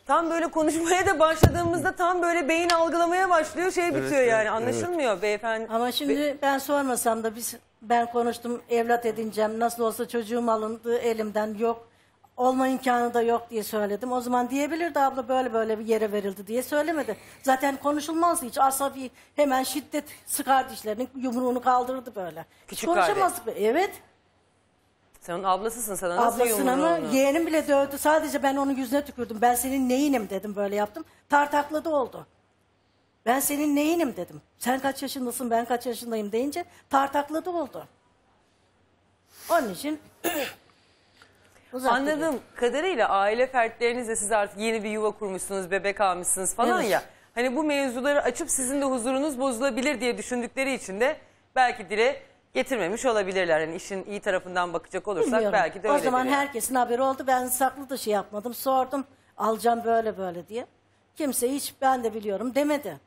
Speaker 1: Tam böyle konuşmaya da başladığımızda tam böyle beyin algılamaya başlıyor şey bitiyor
Speaker 33: evet,
Speaker 1: yani
Speaker 33: evet.
Speaker 1: anlaşılmıyor beyefendi.
Speaker 33: Ama şimdi ben sormasam da biz ben konuştum evlat edineceğim nasıl olsa çocuğum alındı elimden yok olma imkanı da yok diye söyledim. O zaman diyebilirdi abla böyle böyle bir yere verildi diye söylemedi. Zaten konuşulmazdı hiç asabi hemen şiddet sıkar dişlerini yumruğunu kaldırdı böyle.
Speaker 1: Küçük
Speaker 33: hiç konuşamazdık. Evet
Speaker 1: Sen onun ablasısın sana nasıl
Speaker 33: ablasın ama
Speaker 1: yumruğunu?
Speaker 33: yeğenim bile dövdü. Sadece ben onun yüzüne tükürdüm. Ben senin neyinim dedim böyle yaptım. Tartakladı oldu. Ben senin neyinim dedim. Sen kaç yaşındasın ben kaç yaşındayım deyince tartakladı oldu. Onun için [clears throat] Uzak
Speaker 1: Anladığım kadarıyla aile fertlerinizle siz artık yeni bir yuva kurmuşsunuz, bebek almışsınız falan
Speaker 33: Evet.
Speaker 1: ya. Hani bu mevzuları açıp sizin de huzurunuz bozulabilir diye düşündükleri için de belki dile getirmemiş olabilirler. Hani işin iyi tarafından bakacak olursak
Speaker 33: Bilmiyorum.
Speaker 1: belki de
Speaker 33: O
Speaker 1: öyledir.
Speaker 33: zaman
Speaker 1: yani.
Speaker 33: herkesin haberi oldu. Ben saklı da şey yapmadım. Sordum. Alacağım böyle böyle diye. Kimse hiç ben de biliyorum demedi.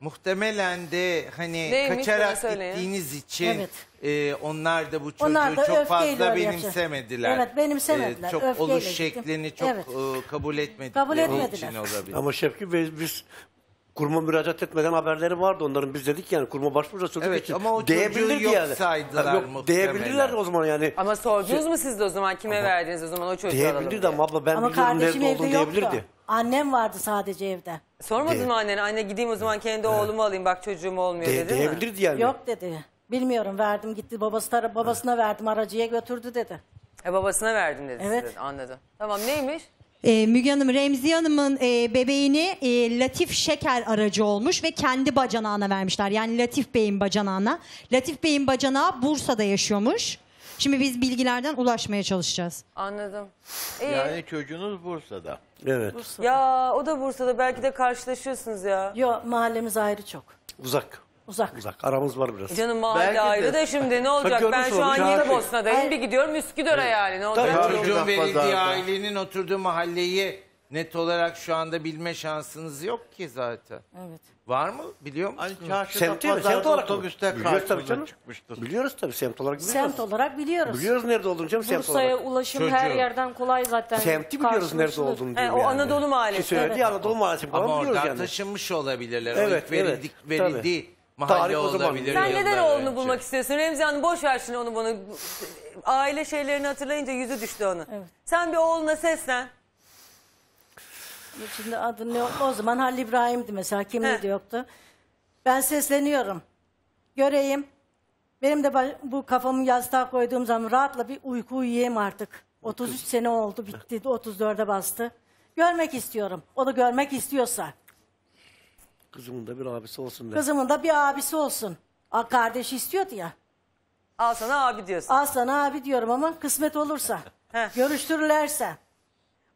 Speaker 13: Muhtemelen de hani
Speaker 33: Neymiş bana
Speaker 13: kaçarak
Speaker 33: söyleyin.
Speaker 13: gittiğiniz için
Speaker 33: Evet.
Speaker 13: e, onlar da bu çocuğu
Speaker 33: Onlar da
Speaker 13: çok
Speaker 33: öfkeyle
Speaker 13: fazla
Speaker 33: öyle yapacak.
Speaker 13: benimsemediler.
Speaker 33: Evet, benimsemediler.
Speaker 13: E, çok
Speaker 33: Öfkeyle
Speaker 13: oluş
Speaker 33: gittim.
Speaker 13: şeklini çok
Speaker 33: Evet.
Speaker 13: e, kabul etmedikleri
Speaker 33: Kabul etmediler.
Speaker 13: için olabilir.
Speaker 35: Ama Şevki Bey biz kuruma müracaat etmeden haberleri vardı onların. Biz dedik yani kuruma başvuracağız çocuk
Speaker 13: Evet,
Speaker 35: için.
Speaker 13: ama o çocuğu
Speaker 35: Diyebilirdi
Speaker 13: yok
Speaker 35: yani.
Speaker 13: saydılar
Speaker 35: yok,
Speaker 13: muhtemelen.
Speaker 35: Diyebilirler o zaman yani.
Speaker 1: Ama sordunuz mu siz de o zaman kime verdiniz o zaman o çocuğu alalım
Speaker 35: Diyebilirdi
Speaker 1: diye.
Speaker 35: ama abla ben
Speaker 33: Ama
Speaker 35: biliyorum
Speaker 33: kardeşim
Speaker 35: nerede
Speaker 33: evde
Speaker 35: olduğunu diyebilirdi.
Speaker 33: Annem vardı sadece evde.
Speaker 1: Sormadın mı annene? Anne gideyim o zaman kendi oğlumu alayım bak çocuğum olmuyor
Speaker 35: De-
Speaker 1: dedi mi?
Speaker 35: diyebilirdi yani.
Speaker 33: Yok dedi. Bilmiyorum verdim gitti babası babasına verdim aracıya götürdü dedi.
Speaker 1: E, babasına verdim dedi
Speaker 33: Evet.
Speaker 1: size. Anladım. Tamam neymiş?
Speaker 38: Ee, Müge Hanım, Remziye Hanım'ın e, bebeğini e, Latif Şeker aracı olmuş ve kendi bacanağına vermişler. Yani Latif Bey'in bacanağına. Latif Bey'in bacanağı Bursa'da yaşıyormuş. Şimdi biz bilgilerden ulaşmaya çalışacağız.
Speaker 1: Anladım. İyi.
Speaker 15: Yani çocuğunuz Bursa'da.
Speaker 35: Evet.
Speaker 1: Ya o da Bursa'da belki de karşılaşıyorsunuz ya.
Speaker 33: Yok mahallemiz ayrı çok.
Speaker 35: Uzak.
Speaker 33: Uzak.
Speaker 35: Uzak. Aramız var biraz.
Speaker 1: E Canım mahalle
Speaker 35: Belki de.
Speaker 1: ayrı da şimdi ne olacak? Ben şu an. Yeni Bosna'dayım. Bir gidiyorum Üsküdar'a yani ne olacak?
Speaker 13: Tabii çocuğun
Speaker 1: uzak
Speaker 13: verildiği
Speaker 1: pazarda.
Speaker 13: ailenin oturduğu mahalleyi net olarak şu anda bilme şansınız yok ki zaten.
Speaker 33: Evet.
Speaker 13: Var mı? Biliyor musunuz?
Speaker 15: Hani çarşıda,
Speaker 35: Semt değil mi?
Speaker 15: pazarda,
Speaker 35: Semt olarak mı?
Speaker 15: otobüste
Speaker 35: Biliyoruz tabii
Speaker 15: karşımıza
Speaker 35: canım.
Speaker 15: çıkmıştır.
Speaker 35: Biliyoruz tabii semt olarak biliyoruz.
Speaker 33: Semt olarak biliyoruz.
Speaker 35: Biliyoruz nerede olduğunu canım semt
Speaker 34: Bursa'ya
Speaker 35: olarak.
Speaker 34: ulaşım her yerden kolay zaten.
Speaker 35: Semti biliyoruz nerede
Speaker 34: Karşılaşılır.
Speaker 35: olduğunu
Speaker 1: He,
Speaker 35: diyorum
Speaker 1: o
Speaker 35: yani.
Speaker 1: Anadolu mahallesi.
Speaker 35: Ki söyledi
Speaker 1: Evet.
Speaker 35: Anadolu mahallesi falan
Speaker 13: Ama
Speaker 35: biliyoruz
Speaker 13: oradan
Speaker 35: yani.
Speaker 13: taşınmış olabilirler.
Speaker 35: Evet,
Speaker 13: Evet, verildik,
Speaker 35: evet,
Speaker 13: verildiği
Speaker 35: tabii.
Speaker 13: Mahalle
Speaker 35: Tarih o zaman.
Speaker 13: olabilir.
Speaker 1: Sen neden
Speaker 13: yıllar
Speaker 1: oğlunu
Speaker 13: önce.
Speaker 1: bulmak istiyorsun? Remzi Hanım boş ver şimdi onu bunu. Aile şeylerini hatırlayınca yüzü düştü onun. Sen bir oğluna seslen.
Speaker 33: Şimdi adı ne o zaman Halil İbrahim'di mesela kimliği de yoktu. Ben sesleniyorum. Göreyim. Benim de ba- bu kafamı yastığa koyduğum zaman rahatla bir uyku uyuyayım artık. 33 sene oldu bitti 34'e bastı. Görmek istiyorum. O da görmek istiyorsa.
Speaker 35: Kızımın da bir abisi olsun de.
Speaker 33: Kızımın da bir abisi olsun. A, kardeşi istiyordu ya.
Speaker 1: Al sana abi diyorsun.
Speaker 33: Al sana abi diyorum ama kısmet olursa. [laughs] görüştürürlerse.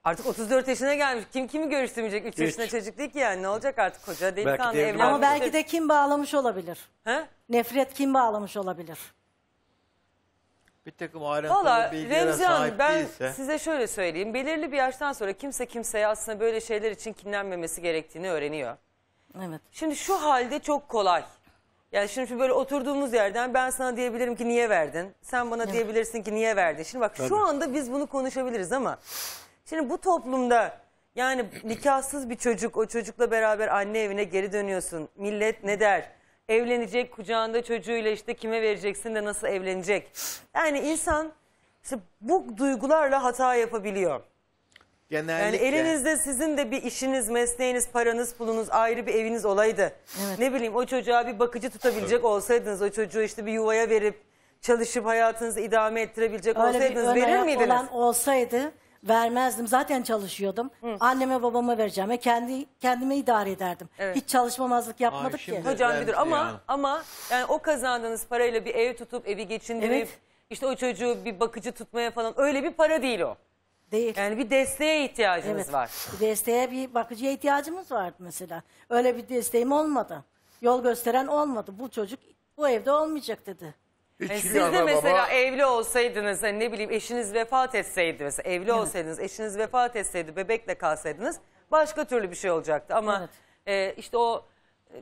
Speaker 1: Artık 34 yaşına gelmiş. Kim kimi görüştürmeyecek? 3
Speaker 33: Hiç.
Speaker 1: yaşında çocuk değil ki yani. Ne olacak artık koca delikanlı evlenmiş.
Speaker 33: Ama belki de kim bağlamış olabilir.
Speaker 1: He?
Speaker 33: Nefret kim bağlamış olabilir.
Speaker 15: Bir takım ayrıntılı
Speaker 1: Valla
Speaker 15: bilgilere
Speaker 1: Remzi Hanım
Speaker 15: sahip
Speaker 1: ben
Speaker 15: değilse.
Speaker 1: size şöyle söyleyeyim. Belirli bir yaştan sonra kimse kimseye aslında böyle şeyler için kinlenmemesi gerektiğini öğreniyor.
Speaker 33: Evet.
Speaker 1: Şimdi şu halde çok kolay. Yani şimdi şu böyle oturduğumuz yerden ben sana diyebilirim ki niye verdin? Sen bana diyebilirsin ki niye verdin? Şimdi bak
Speaker 41: Tabii.
Speaker 1: şu anda biz bunu konuşabiliriz ama şimdi bu toplumda yani nikahsız bir çocuk o çocukla beraber anne evine geri dönüyorsun. Millet ne der? Evlenecek kucağında çocuğuyla işte kime vereceksin de nasıl evlenecek? Yani insan işte bu duygularla hata yapabiliyor. Yani
Speaker 15: Genellikle
Speaker 1: elinizde sizin de bir işiniz, mesleğiniz, paranız, pulunuz, ayrı bir eviniz olaydı. Ne bileyim o çocuğa bir bakıcı tutabilecek olsaydınız, o çocuğu işte bir yuvaya verip çalışıp hayatınızı idame ettirebilecek
Speaker 33: Öyle bir
Speaker 1: olsaydınız
Speaker 33: ön
Speaker 1: verir miydiniz?
Speaker 33: olan olsaydı vermezdim. Zaten çalışıyordum. Anneme babama vereceğim ve kendi kendime idare ederdim. Hiç çalışmamazlık yapmadık ki.
Speaker 1: Hocam bir dur ama ama yani o kazandığınız parayla bir ev tutup evi geçindirip
Speaker 33: Evet.
Speaker 1: işte o çocuğu bir bakıcı tutmaya falan öyle bir para değil o.
Speaker 33: Değil.
Speaker 1: Yani bir desteğe ihtiyacınız
Speaker 33: Evet.
Speaker 1: var.
Speaker 33: Bir desteğe bir bakıcıya ihtiyacımız vardı mesela. Öyle bir desteğim olmadı. Yol gösteren olmadı. Bu çocuk bu evde olmayacak dedi.
Speaker 1: Yani siz de mesela evli olsaydınız hani ne bileyim eşiniz vefat etseydi mesela evli olsaydınız eşiniz vefat etseydi bebekle kalsaydınız başka türlü bir şey olacaktı ama e, işte o e,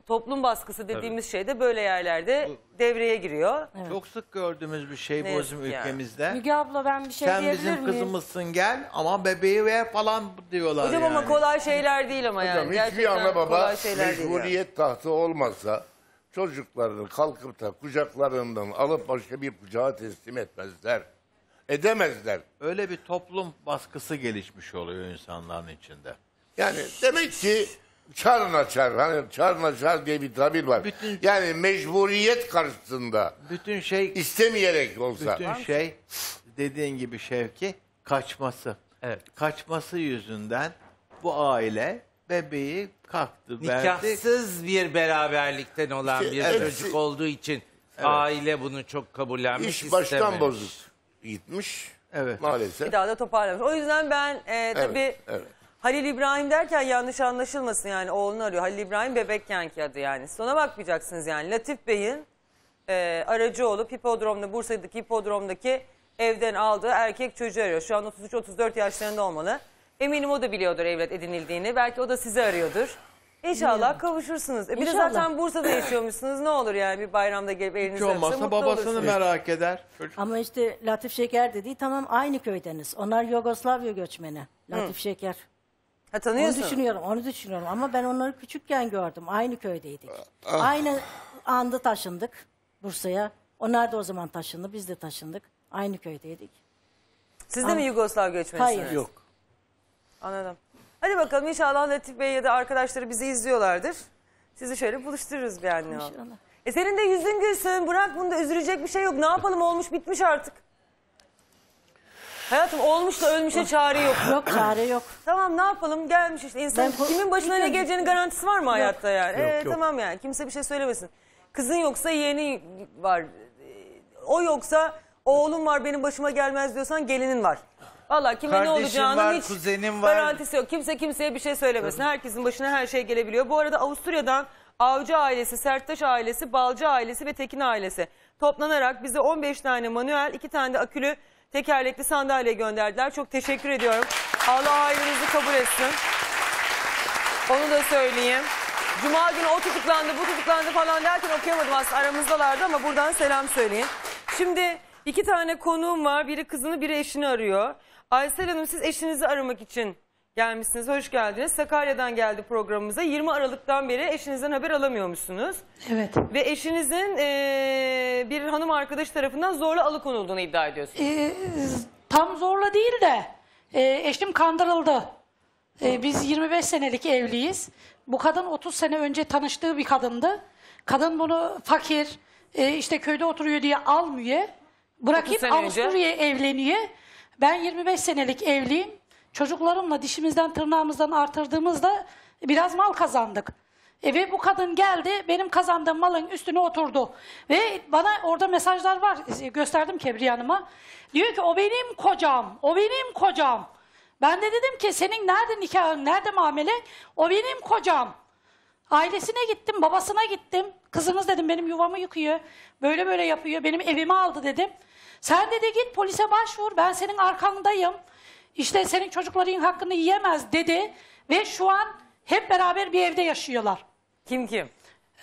Speaker 1: toplum baskısı dediğimiz şey de böyle yerlerde devreye giriyor.
Speaker 15: Çok sık gördüğümüz bir şey
Speaker 1: Ne
Speaker 15: bu bizim
Speaker 1: yazık yani.
Speaker 15: ülkemizde.
Speaker 34: Müge abla ben bir şey
Speaker 15: Sen
Speaker 34: diyebilir
Speaker 15: bizim
Speaker 34: miyim?
Speaker 15: kızımızsın gel ama bebeği ver falan diyorlar
Speaker 1: Hocam
Speaker 15: yani.
Speaker 1: ama kolay şeyler değil ama yani.
Speaker 16: Hocam hiçbir
Speaker 1: Gerçekten
Speaker 16: ana baba
Speaker 1: kolay şeyler değil yani.
Speaker 16: mecburiyet tahtı olmazsa çocuklarını kalkıp da kucaklarından alıp başka bir kucağa teslim etmezler. Edemezler.
Speaker 15: Öyle bir toplum baskısı gelişmiş oluyor insanların içinde.
Speaker 16: Yani demek ki çarna çar, hani çarna çar diye bir tabir var. yani mecburiyet karşısında.
Speaker 15: Bütün şey
Speaker 16: istemeyerek olsa.
Speaker 15: Bütün şey dediğin gibi Şevki kaçması. Evet. Kaçması yüzünden bu aile bebeği kalktı verdi.
Speaker 13: Nikahsız bir beraberlikten olan
Speaker 16: İşte
Speaker 13: bir
Speaker 16: evet.
Speaker 13: çocuk olduğu için
Speaker 16: Evet.
Speaker 13: aile bunu çok kabullenmiş
Speaker 16: İş baştan
Speaker 13: istememiş.
Speaker 16: bozuk gitmiş.
Speaker 15: Evet.
Speaker 16: Maalesef.
Speaker 1: Bir daha da toparlamış. O yüzden ben e, tabii
Speaker 16: Evet, evet.
Speaker 1: Halil İbrahim derken yanlış anlaşılmasın yani oğlunu arıyor. Halil İbrahim bebekkenki adı yani. Siz ona bakmayacaksınız yani. Latif Bey'in e, aracı olup hipodromda Bursa'daki hipodromdaki evden aldığı erkek çocuğu arıyor. Şu an 33-34 yaşlarında olmalı. Eminim o da biliyordur evlat edinildiğini. Belki o da sizi arıyordur. İnşallah
Speaker 33: Bilmiyorum.
Speaker 1: kavuşursunuz. E bir de
Speaker 33: İnşallah.
Speaker 1: zaten Bursa'da yaşıyormuşsunuz. Ne olur yani bir bayramda gelip
Speaker 15: Hiç
Speaker 1: elinizde öpse
Speaker 15: olmazsa
Speaker 1: mutlu
Speaker 15: babasını
Speaker 1: olursunuz.
Speaker 15: merak eder. Çocuk.
Speaker 33: Ama işte Latif Şeker dediği tamam aynı köydeniz. Onlar Yugoslavya göçmeni. Latif Şeker.
Speaker 1: Ha tanıyorsun.
Speaker 33: Onu düşünüyorum, onu düşünüyorum. Ama ben onları küçükken gördüm. Aynı köydeydik.
Speaker 1: Ah.
Speaker 33: Aynı anda taşındık Bursa'ya. Onlar da o zaman taşındı, biz de taşındık. Aynı köydeydik.
Speaker 1: Siz de mi
Speaker 33: Ama-
Speaker 1: Yugoslav göçmenisiniz?
Speaker 33: Hayır.
Speaker 15: Yok.
Speaker 1: Anladım. Hadi bakalım inşallah Latif Bey ya da arkadaşları bizi izliyorlardır. Sizi şöyle buluştururuz bir anne.
Speaker 33: İnşallah.
Speaker 1: E senin de yüzün gülsün. Bırak bunda üzülecek bir şey yok. Ne yapalım olmuş bitmiş artık. Hayatım olmuş da ölmüşe çare yok.
Speaker 33: Yok çare yok.
Speaker 1: Tamam ne yapalım gelmiş işte. İnsan
Speaker 33: Ben
Speaker 1: kimin başına ne geleceğinin garantisi var mı hayatta yani?
Speaker 15: Yok,
Speaker 1: Ee,
Speaker 15: yok.
Speaker 1: Tamam yani kimse bir şey söylemesin. Kızın yoksa yeğeni var. Ee, O yoksa oğlum var benim başıma gelmez diyorsan gelinin var. Valla kime ne
Speaker 13: Kardeşim
Speaker 1: olacağının
Speaker 13: var,
Speaker 1: hiç
Speaker 13: kuzenim var.
Speaker 1: garantisi yok. Kimse kimseye bir şey söylemesin. Herkesin başına her şey gelebiliyor. Bu arada Avusturya'dan Avcı ailesi, Serttaş ailesi, Balcı ailesi ve Tekin ailesi toplanarak bize 15 tane manuel, 2 tane de akülü tekerlekli sandalye gönderdiler. Çok teşekkür ediyorum. Allah ailenizi kabul etsin. Onu da söyleyeyim. Cuma günü o tutuklandı, bu tutuklandı falan derken okuyamadım aslında aramızdalardı ama buradan selam söyleyin. Şimdi iki tane konuğum var. Biri kızını, biri eşini arıyor. Aysel Hanım siz eşinizi aramak için gelmişsiniz. Hoş geldiniz. Sakarya'dan geldi programımıza. 20 Aralık'tan beri eşinizden haber alamıyormuşsunuz.
Speaker 41: Evet.
Speaker 1: Ve eşinizin eee, bir hanım arkadaş tarafından zorla alıkonulduğunu iddia ediyorsunuz.
Speaker 41: Ee, tam zorla değil de e, eşim kandırıldı. E, biz 25 senelik evliyiz. Bu kadın 30 sene önce tanıştığı bir kadındı. Kadın bunu fakir, e, işte köyde oturuyor diye almıyor.
Speaker 1: 30
Speaker 41: Bırakıp. Avusturya'ya evleniyor. Ben 25 senelik evliyim. Çocuklarımla dişimizden tırnağımızdan artırdığımızda biraz mal kazandık. E ve bu kadın geldi benim kazandığım malın üstüne oturdu. Ve bana orada mesajlar var e, gösterdim Kebriye Hanım'a. Diyor ki o benim kocam, o benim kocam. Ben de dedim ki senin nerede nikahın, nerede muamele? O benim kocam. Ailesine gittim, babasına gittim. Kızınız dedim benim yuvamı yıkıyor. Böyle böyle yapıyor, benim evimi aldı dedim. Sen dedi git polise başvur, ben senin arkandayım. İşte senin çocukların hakkını yiyemez dedi. Ve şu an hep beraber bir evde yaşıyorlar.
Speaker 1: Kim kim?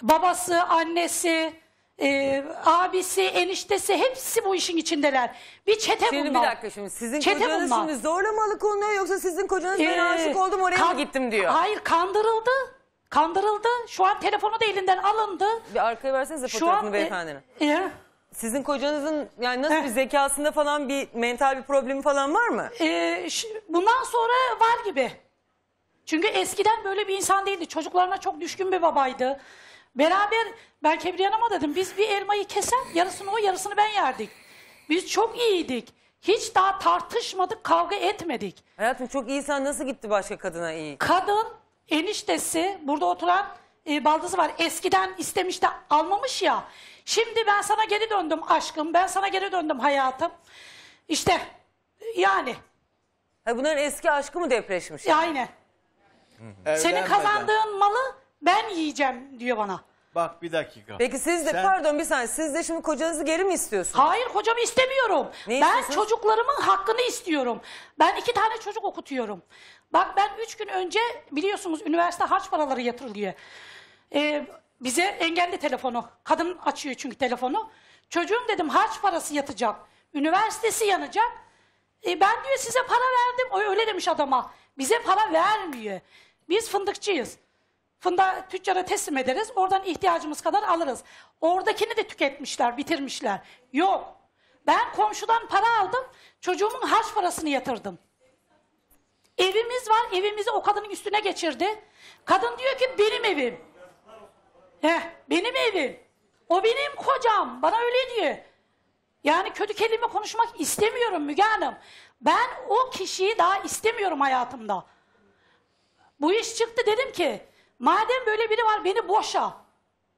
Speaker 41: Babası, annesi, e, abisi, eniştesi hepsi bu işin içindeler. Bir çete
Speaker 1: Şimdi
Speaker 41: bunlar.
Speaker 1: bir dakika şimdi sizin
Speaker 41: Çete
Speaker 1: kocanız
Speaker 41: bunlar.
Speaker 1: şimdi zorla mı alıkonuyor yoksa sizin kocanız ben
Speaker 41: Ee,
Speaker 1: aşık oldum oraya
Speaker 41: kan-
Speaker 1: mı gittim diyor.
Speaker 41: Hayır kandırıldı. Kandırıldı. Şu an telefonu da elinden alındı.
Speaker 1: Bir arkaya versenize
Speaker 41: Şu
Speaker 1: fotoğrafını
Speaker 41: an, e,
Speaker 1: beyefendinin.
Speaker 41: e,
Speaker 1: Sizin kocanızın yani nasıl bir zekasında falan bir mental bir problemi falan var mı?
Speaker 41: e, ş- bundan sonra var gibi. Çünkü eskiden böyle bir insan değildi. Çocuklarına çok düşkün bir babaydı. Beraber ben Kebriye Hanım'a dedim biz bir elmayı keser yarısını o yarısını ben yerdik. Biz çok iyiydik. Hiç daha tartışmadık, kavga etmedik.
Speaker 1: Hayatım çok iyi sen nasıl gitti başka kadına iyi?
Speaker 41: Kadın eniştesi burada oturan e, baldızı var. Eskiden istemiş de almamış ya. Şimdi ben sana geri döndüm aşkım. Ben sana geri döndüm hayatım. İşte yani.
Speaker 1: Ha, bunların eski aşkı mı depreşmiş?
Speaker 41: Aynen. Senin kazandığın malı ben yiyeceğim diyor bana.
Speaker 15: Bak bir dakika.
Speaker 1: Peki siz de
Speaker 15: Sen-
Speaker 1: pardon bir saniye siz de şimdi kocanızı geri mi istiyorsunuz?
Speaker 41: Hayır kocamı istemiyorum.
Speaker 1: Ne
Speaker 41: ben
Speaker 1: istiyorsunuz?
Speaker 41: çocuklarımın hakkını istiyorum. Ben iki tane çocuk okutuyorum. Bak ben üç gün önce biliyorsunuz üniversite harç paraları yatırılıyor. Ee, bize engelli telefonu. Kadın açıyor çünkü telefonu. Çocuğum dedim harç parası yatacak. Üniversitesi yanacak. E, ben diyor size para verdim. O öyle demiş adama. Bize para vermiyor. Biz fındıkçıyız. Fındığı tüccara teslim ederiz. Oradan ihtiyacımız kadar alırız. Oradakini de tüketmişler, bitirmişler. Yok. Ben komşudan para aldım. Çocuğumun harç parasını yatırdım. Evimiz var. Evimizi o kadının üstüne geçirdi. Kadın diyor ki benim evim. Heh, benim evim. O benim kocam. Bana öyle diyor. Yani kötü kelime konuşmak istemiyorum Müge Hanım. Ben o kişiyi daha istemiyorum hayatımda. Bu iş çıktı dedim ki madem böyle biri var beni boşa.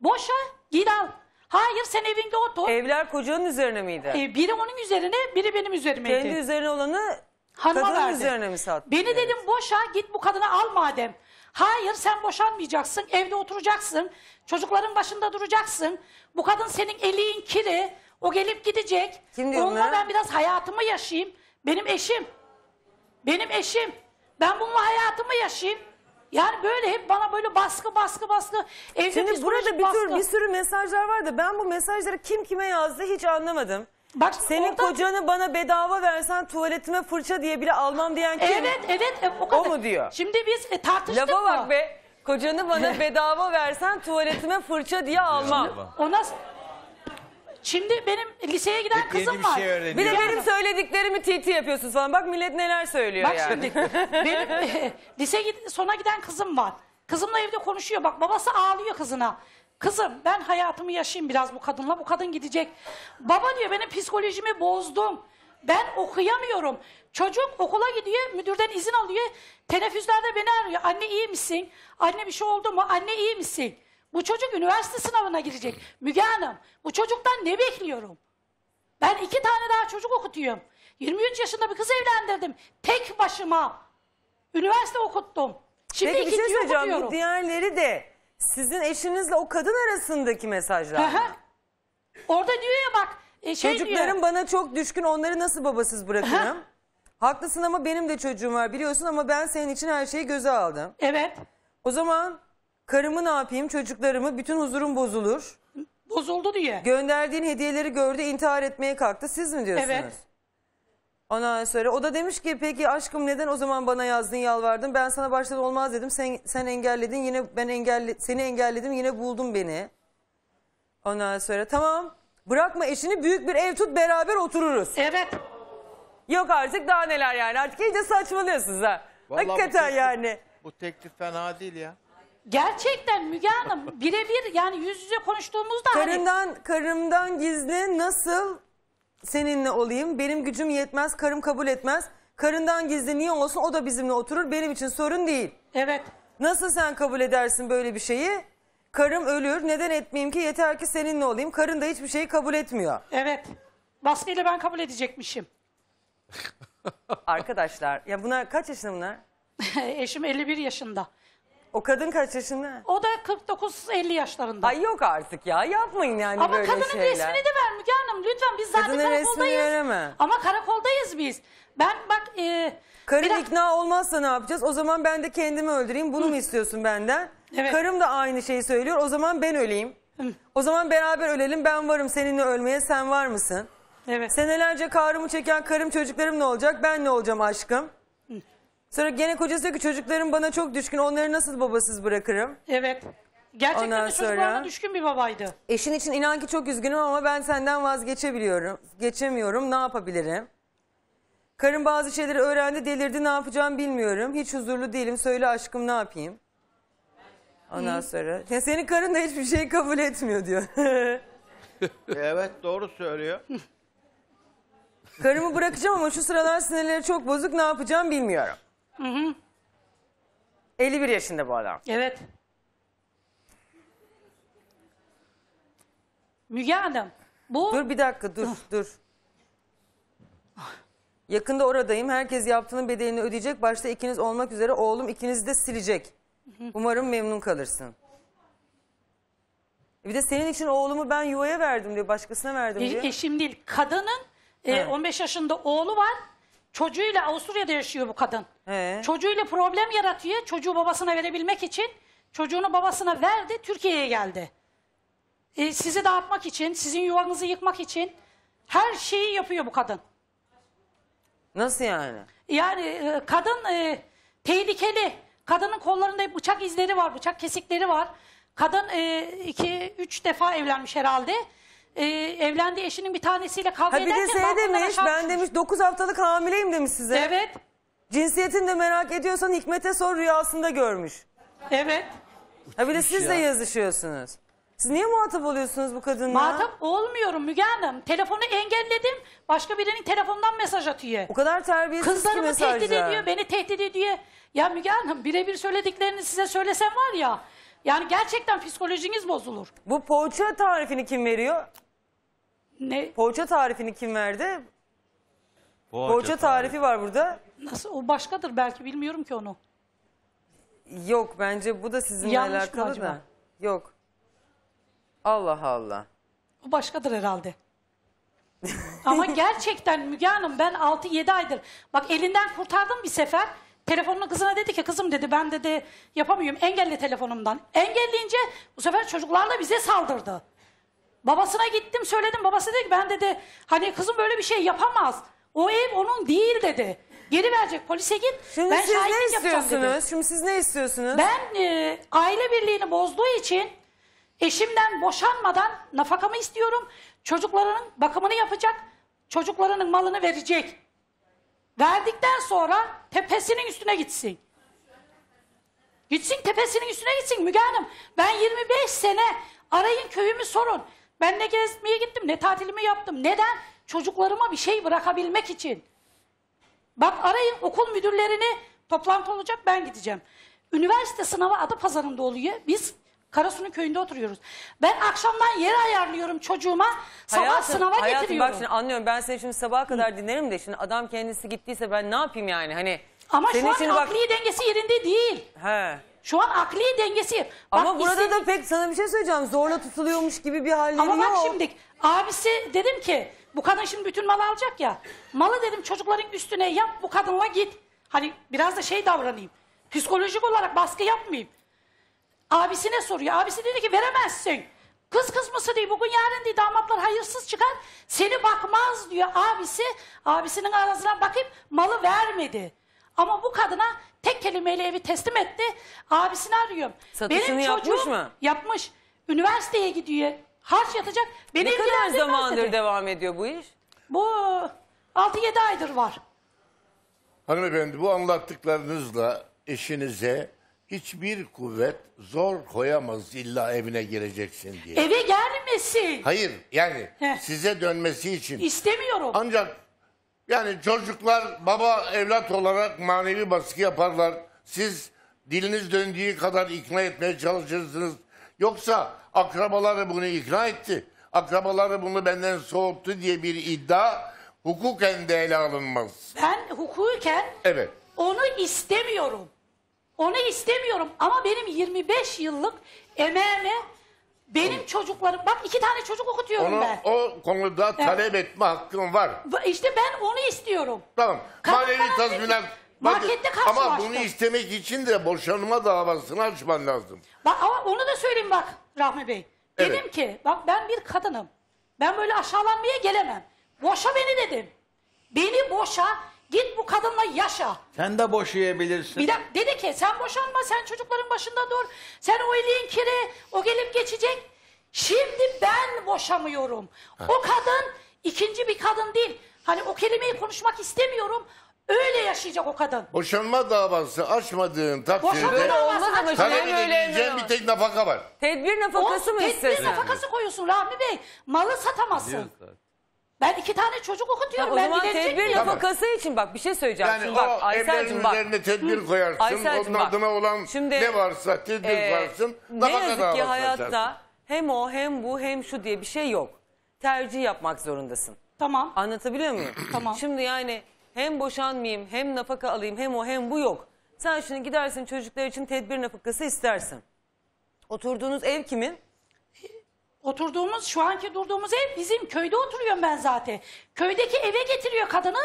Speaker 41: Boşa git al. Hayır sen evinde otur.
Speaker 1: Evler kocanın üzerine miydi?
Speaker 41: Ee, biri onun üzerine biri benim üzerimeydi.
Speaker 1: Kendi üzerine olanı
Speaker 41: Hanıma
Speaker 1: kadının
Speaker 41: verdi.
Speaker 1: üzerine mi sattı?
Speaker 41: Beni dedim boşa git bu kadını al madem. Hayır sen boşanmayacaksın evde oturacaksın. Çocukların başında duracaksın. Bu kadın senin eliğin kiri. O gelip gidecek.
Speaker 1: Kim diyor
Speaker 41: Onunla
Speaker 1: bunu?
Speaker 41: ben biraz hayatımı yaşayayım. Benim eşim. Benim eşim. Ben bununla hayatımı yaşayayım. Yani böyle hep bana böyle baskı baskı baskı. Evde
Speaker 1: Şimdi
Speaker 41: psikolojik
Speaker 1: burada bir, tür,
Speaker 41: baskı.
Speaker 1: bir sürü mesajlar var da ben bu mesajları kim kime yazdı hiç anlamadım.
Speaker 41: Bak
Speaker 1: Senin
Speaker 41: orada-
Speaker 1: kocanı bana bedava versen tuvaletime fırça diye bile almam diyen kim?
Speaker 41: Evet evet e, o kadar.
Speaker 1: O mu diyor?
Speaker 41: Şimdi biz e, tartıştık
Speaker 1: Lafa
Speaker 41: mı?
Speaker 1: bak be. Kocanı bana bedava versen tuvaletime fırça diye almam.
Speaker 41: Ona Şimdi benim liseye giden
Speaker 13: Hep yeni
Speaker 41: kızım
Speaker 13: bir
Speaker 41: var.
Speaker 13: şey öğreniyor.
Speaker 1: Bir de
Speaker 41: Yani-
Speaker 1: benim söylediklerimi TT yapıyorsunuz falan. Bak millet neler söylüyor
Speaker 41: Bak
Speaker 1: yani.
Speaker 41: şimdi benim e, lise gid- sona giden kızım var. Kızımla evde konuşuyor. Bak babası ağlıyor kızına. Kızım ben hayatımı yaşayayım biraz bu kadınla. Bu kadın gidecek. Baba diyor benim psikolojimi bozdum. Ben okuyamıyorum. Çocuk okula gidiyor. Müdürden izin alıyor. Teneffüslerde beni arıyor. Anne iyi misin? Anne bir şey oldu mu? Anne iyi misin? Bu çocuk üniversite sınavına girecek. Müge Hanım bu çocuktan ne bekliyorum? Ben iki tane daha çocuk okutuyorum. 23 yaşında bir kız evlendirdim. Tek başıma. Üniversite okuttum. Şimdi
Speaker 1: Peki bir şey
Speaker 41: ikinciyi
Speaker 1: söyleyeceğim.
Speaker 41: okutuyorum.
Speaker 1: Bu diğerleri de sizin eşinizle o kadın arasındaki mesajlar.
Speaker 41: Orada diyor ya bak e, şey
Speaker 1: Çocuklarım
Speaker 41: diyor.
Speaker 1: bana çok düşkün. Onları nasıl babasız bırakırım? Haklısın ama benim de çocuğum var biliyorsun ama ben senin için her şeyi göze aldım.
Speaker 41: Evet.
Speaker 1: O zaman karımı ne yapayım? Çocuklarımı bütün huzurum bozulur.
Speaker 41: Bozuldu diye.
Speaker 1: Gönderdiğin hediyeleri gördü intihar etmeye kalktı. Siz mi diyorsunuz?
Speaker 41: Evet.
Speaker 1: Ondan sonra o da demiş ki peki aşkım neden o zaman bana yazdın yalvardın? Ben sana başta olmaz dedim. Sen sen engelledin yine ben engelle seni engelledim yine buldun beni. Ondan sonra tamam bırakma eşini büyük bir ev tut beraber otururuz.
Speaker 41: Evet.
Speaker 1: Yok artık daha neler yani artık iyice saçmalıyorsunuz ha.
Speaker 15: Vallahi bu
Speaker 1: Hakikaten
Speaker 15: teklif-
Speaker 1: yani.
Speaker 15: Bu teklif fena değil ya.
Speaker 41: Gerçekten Müge Hanım birebir yani yüz yüze konuştuğumuzda hani
Speaker 1: Karından, karımdan gizli nasıl seninle olayım? Benim gücüm yetmez, karım kabul etmez. Karından gizli niye olsun o da bizimle oturur. Benim için sorun değil.
Speaker 41: Evet.
Speaker 1: Nasıl sen kabul edersin böyle bir şeyi? Karım ölür. Neden etmeyeyim ki? Yeter ki seninle olayım. Karın da hiçbir şeyi kabul etmiyor.
Speaker 41: evet. Baskıyla ben kabul edecekmişim.
Speaker 1: Arkadaşlar ya bunlar kaç yaşında bunlar? [laughs]
Speaker 41: Eşim 51 yaşında.
Speaker 1: O kadın kaç yaşında?
Speaker 41: O da 49-50 yaşlarında.
Speaker 1: Ay yok artık ya yapmayın yani
Speaker 41: Ama
Speaker 1: böyle
Speaker 41: kadının
Speaker 1: şeyler.
Speaker 41: resmini de ver Müge Hanım lütfen biz zaten
Speaker 1: Kadının resmini
Speaker 41: karakoldayız. Ama karakoldayız biz. Ben bak e,
Speaker 1: Karın
Speaker 41: bir-
Speaker 1: ikna olmazsa ne yapacağız? O zaman ben de kendimi öldüreyim. Bunu mu istiyorsun benden?
Speaker 41: Evet.
Speaker 1: Karım da aynı şeyi söylüyor. O zaman ben öleyim. O zaman beraber ölelim. Ben varım seninle ölmeye. Sen var mısın?
Speaker 41: Evet.
Speaker 1: Senelerce kahrımı çeken karım çocuklarım ne olacak? Ben ne olacağım aşkım? Sonra gene kocası diyor ki çocuklarım bana çok düşkün. Onları nasıl babasız bırakırım?
Speaker 41: Evet. Gerçekten
Speaker 1: Ondan
Speaker 41: de çocuklarına
Speaker 1: sonra-
Speaker 41: düşkün bir babaydı.
Speaker 1: Eşin için inan ki çok üzgünüm ama ben senden vazgeçebiliyorum. Geçemiyorum. Ne yapabilirim? Karım bazı şeyleri öğrendi, delirdi. Ne yapacağım bilmiyorum. Hiç huzurlu değilim. Söyle aşkım ne yapayım? Ondan sonra. Ya senin karın da hiçbir şey kabul etmiyor diyor. [laughs]
Speaker 15: evet doğru söylüyor. [laughs]
Speaker 1: Karımı bırakacağım ama şu sıralar sinirleri çok bozuk. Ne yapacağım bilmiyorum.
Speaker 41: Hı hı.
Speaker 1: 51 yaşında bu adam.
Speaker 41: Evet. Müge Hanım. Bu...
Speaker 1: Dur bir dakika dur dur. Yakında oradayım. Herkes yaptığının bedelini ödeyecek. Başta ikiniz olmak üzere oğlum ikinizi de silecek. Umarım memnun kalırsın. Bir de senin için oğlumu ben yuvaya verdim diyor. Başkasına verdim
Speaker 41: E-
Speaker 1: diyor.
Speaker 41: eşim değil. Kadının e,
Speaker 1: Evet.
Speaker 41: 15 yaşında oğlu var. Çocuğuyla Avusturya'da yaşıyor bu kadın.
Speaker 1: He.
Speaker 41: Çocuğuyla problem yaratıyor. Çocuğu babasına verebilmek için çocuğunu babasına verdi. Türkiye'ye geldi. E, sizi dağıtmak için, sizin yuvanızı yıkmak için her şeyi yapıyor bu kadın.
Speaker 1: Nasıl yani?
Speaker 41: Yani e, kadın e, tehlikeli. Kadının kollarında bıçak izleri var, bıçak kesikleri var. Kadın e, iki, üç defa evlenmiş herhalde. E, evlendi eşinin bir tanesiyle kavga
Speaker 1: Ha bir de
Speaker 41: ederken
Speaker 1: şey
Speaker 41: balkondan
Speaker 1: demiş
Speaker 41: aşağı
Speaker 1: ben
Speaker 41: düşmüş.
Speaker 1: demiş 9 haftalık hamileyim demiş size.
Speaker 41: Evet.
Speaker 1: Cinsiyetini de merak ediyorsan Hikmet'e sor rüyasında görmüş.
Speaker 41: Evet.
Speaker 1: Ha bir de siz de yazışıyorsunuz. Siz niye muhatap oluyorsunuz bu kadınla?
Speaker 41: Muhatap olmuyorum Müge Hanım. Telefonu engelledim. Başka birinin telefonundan mesaj atıyor.
Speaker 1: O kadar terbiyesiz ki
Speaker 41: Kızlarımı
Speaker 1: mesajlar.
Speaker 41: tehdit ediyor, beni tehdit ediyor. Ya Müge Hanım birebir söylediklerini size söylesem var ya. Yani gerçekten psikolojiniz bozulur.
Speaker 1: Bu poğaça tarifini kim veriyor?
Speaker 41: Ne?
Speaker 1: Poğaça tarifini kim verdi? Poğaça, tarifi var burada.
Speaker 41: Nasıl? O başkadır belki bilmiyorum ki onu.
Speaker 1: Yok bence bu da sizinle
Speaker 41: Yanlış mı
Speaker 1: alakalı
Speaker 41: acaba?
Speaker 1: da. Yok. Allah Allah.
Speaker 41: O başkadır herhalde. [laughs] Ama gerçekten Müge Hanım ben 6-7 aydır bak elinden kurtardım bir sefer. Telefonunu kızına dedi ki kızım dedi ben dedi yapamıyorum engelle telefonumdan. Engelleyince bu sefer çocuklarla bize saldırdı. Babasına gittim söyledim babası dedi ki ben dedi hani kızım böyle bir şey yapamaz. O ev onun değil dedi. Geri verecek polise git.
Speaker 1: Şimdi
Speaker 41: ben
Speaker 1: siz ne
Speaker 41: yapacağım dedi.
Speaker 1: istiyorsunuz? Şimdi siz ne istiyorsunuz?
Speaker 41: Ben e, aile birliğini bozduğu için eşimden boşanmadan nafakamı istiyorum. Çocuklarının bakımını yapacak. Çocuklarının malını verecek. Verdikten sonra tepesinin üstüne gitsin. Gitsin tepesinin üstüne gitsin Müge Hanım. Ben 25 sene arayın köyümü sorun. Ben ne gezmeye gittim ne tatilimi yaptım. Neden? Çocuklarıma bir şey bırakabilmek için. Bak arayın okul müdürlerini toplantı olacak ben gideceğim. Üniversite sınavı adı pazarında oluyor. Biz Karasu'nun köyünde oturuyoruz. Ben akşamdan yer ayarlıyorum çocuğuma. Sabah
Speaker 1: Hayatım,
Speaker 41: sınava
Speaker 1: hayatım
Speaker 41: getiriyorum.
Speaker 1: bak şimdi anlıyorum ben seni şimdi sabaha kadar dinlerim de şimdi adam kendisi gittiyse ben ne yapayım yani hani.
Speaker 41: Ama
Speaker 1: senin
Speaker 41: şu an
Speaker 1: şimdi bak-
Speaker 41: akli dengesi yerinde değil.
Speaker 1: He.
Speaker 41: Şu an akli dengesi.
Speaker 1: Ama
Speaker 41: Bak,
Speaker 1: burada da pek sana bir şey söyleyeceğim. Zorla tutuluyormuş gibi bir halleri
Speaker 41: Ama bak
Speaker 1: yok.
Speaker 41: şimdi abisi dedim ki bu kadın şimdi bütün malı alacak ya. Malı dedim çocukların üstüne yap bu kadınla git. Hani biraz da şey davranayım. Psikolojik olarak baskı yapmayayım. Abisine soruyor. Abisi dedi ki veremezsin. Kız kız mısın diye bugün yarın diye damatlar hayırsız çıkar. Seni bakmaz diyor abisi. Abisinin arasına bakıp malı vermedi. Ama bu kadına tek kelimeyle evi teslim etti. Abisini arıyorum.
Speaker 1: Satışını yapmış mı?
Speaker 41: Yapmış. Üniversiteye gidiyor. Harç yatacak. Beni
Speaker 1: ne kadar
Speaker 41: ilgilendirmez
Speaker 1: zamandır
Speaker 41: dedi.
Speaker 1: devam ediyor bu iş?
Speaker 41: Bu 6-7 aydır var.
Speaker 16: Hanımefendi bu anlattıklarınızla eşinize hiçbir kuvvet zor koyamaz illa evine gireceksin diye.
Speaker 41: Eve gelmesin.
Speaker 16: Hayır yani
Speaker 41: Heh.
Speaker 16: size dönmesi için.
Speaker 41: İstemiyorum.
Speaker 16: Ancak yani çocuklar baba evlat olarak manevi baskı yaparlar. Siz diliniz döndüğü kadar ikna etmeye çalışırsınız. Yoksa akrabaları bunu ikna etti. Akrabaları bunu benden soğuttu diye bir iddia hukuken de ele alınmaz.
Speaker 41: Ben hukuken
Speaker 16: Evet.
Speaker 41: onu istemiyorum. Onu istemiyorum ama benim 25 yıllık emeğime benim çocuklarım bak iki tane çocuk okutuyorum
Speaker 16: Onu,
Speaker 41: ben.
Speaker 16: o konuda talep etme hakkın var.
Speaker 41: İşte ben onu istiyorum.
Speaker 16: Tamam.
Speaker 41: Kadınlar
Speaker 16: Manevi
Speaker 41: peki,
Speaker 16: tazminat.
Speaker 41: markette
Speaker 16: Ama
Speaker 41: karşılaştım.
Speaker 16: bunu istemek için de boşanma davasını açman lazım.
Speaker 41: Bak ama onu da söyleyeyim bak Rahmi Bey.
Speaker 16: Evet.
Speaker 41: Dedim ki bak ben bir kadınım. Ben böyle aşağılanmaya gelemem. Boşa beni dedim. Beni boşa git bu kadınla yaşa.
Speaker 15: Sen de boşayabilirsin.
Speaker 41: Bir dakika dedi ki sen boşanma sen çocukların başında dur. Sen o elin kiri o gelip geçecek. Şimdi ben boşamıyorum. O kadın ikinci bir kadın değil. Hani o kelimeyi konuşmak istemiyorum. Öyle yaşayacak o kadın.
Speaker 16: Boşanma davası açmadığın
Speaker 41: Boşanma
Speaker 16: takdirde
Speaker 41: davası Olmaz ama
Speaker 16: talep
Speaker 41: şimdi öyle
Speaker 16: edebileceğin bir tek nafaka var.
Speaker 1: Tedbir nafakası
Speaker 41: O
Speaker 1: mı
Speaker 41: tedbir
Speaker 1: istesin?
Speaker 41: nafakası koyuyorsun Rahmi Bey. Malı satamazsın. Ben iki tane çocuk
Speaker 1: Ya
Speaker 41: okutuyorum.
Speaker 1: o
Speaker 41: ben
Speaker 1: zaman tedbir
Speaker 41: miyim?
Speaker 1: nafakası için bak bir şey söyleyeceğim.
Speaker 16: Yani
Speaker 1: Şimdi bak
Speaker 16: o evlerin
Speaker 1: Aysel'cim bak.
Speaker 16: üzerine tedbir koyarsın.
Speaker 1: Aysel'cim
Speaker 16: onun
Speaker 1: bak.
Speaker 16: adına olan
Speaker 1: Şimdi,
Speaker 16: ne varsa tedbir
Speaker 1: Ee,
Speaker 16: koyarsın.
Speaker 1: ne
Speaker 16: nafaka
Speaker 1: yazık ki
Speaker 16: davası
Speaker 1: hayatta
Speaker 16: açarsın.
Speaker 1: hem o hem bu hem şu diye bir şey yok. Tercih yapmak zorundasın.
Speaker 41: Tamam.
Speaker 1: Anlatabiliyor muyum? [clears throat]
Speaker 41: Tamam.
Speaker 1: Şimdi yani hem boşanmayayım hem nafaka alayım hem o hem bu yok. Sen şimdi gidersin çocuklar için tedbir nafakası istersin. Oturduğunuz ev kimin?
Speaker 41: Oturduğumuz şu anki durduğumuz ev bizim köyde oturuyorum ben zaten. Köydeki eve getiriyor kadını.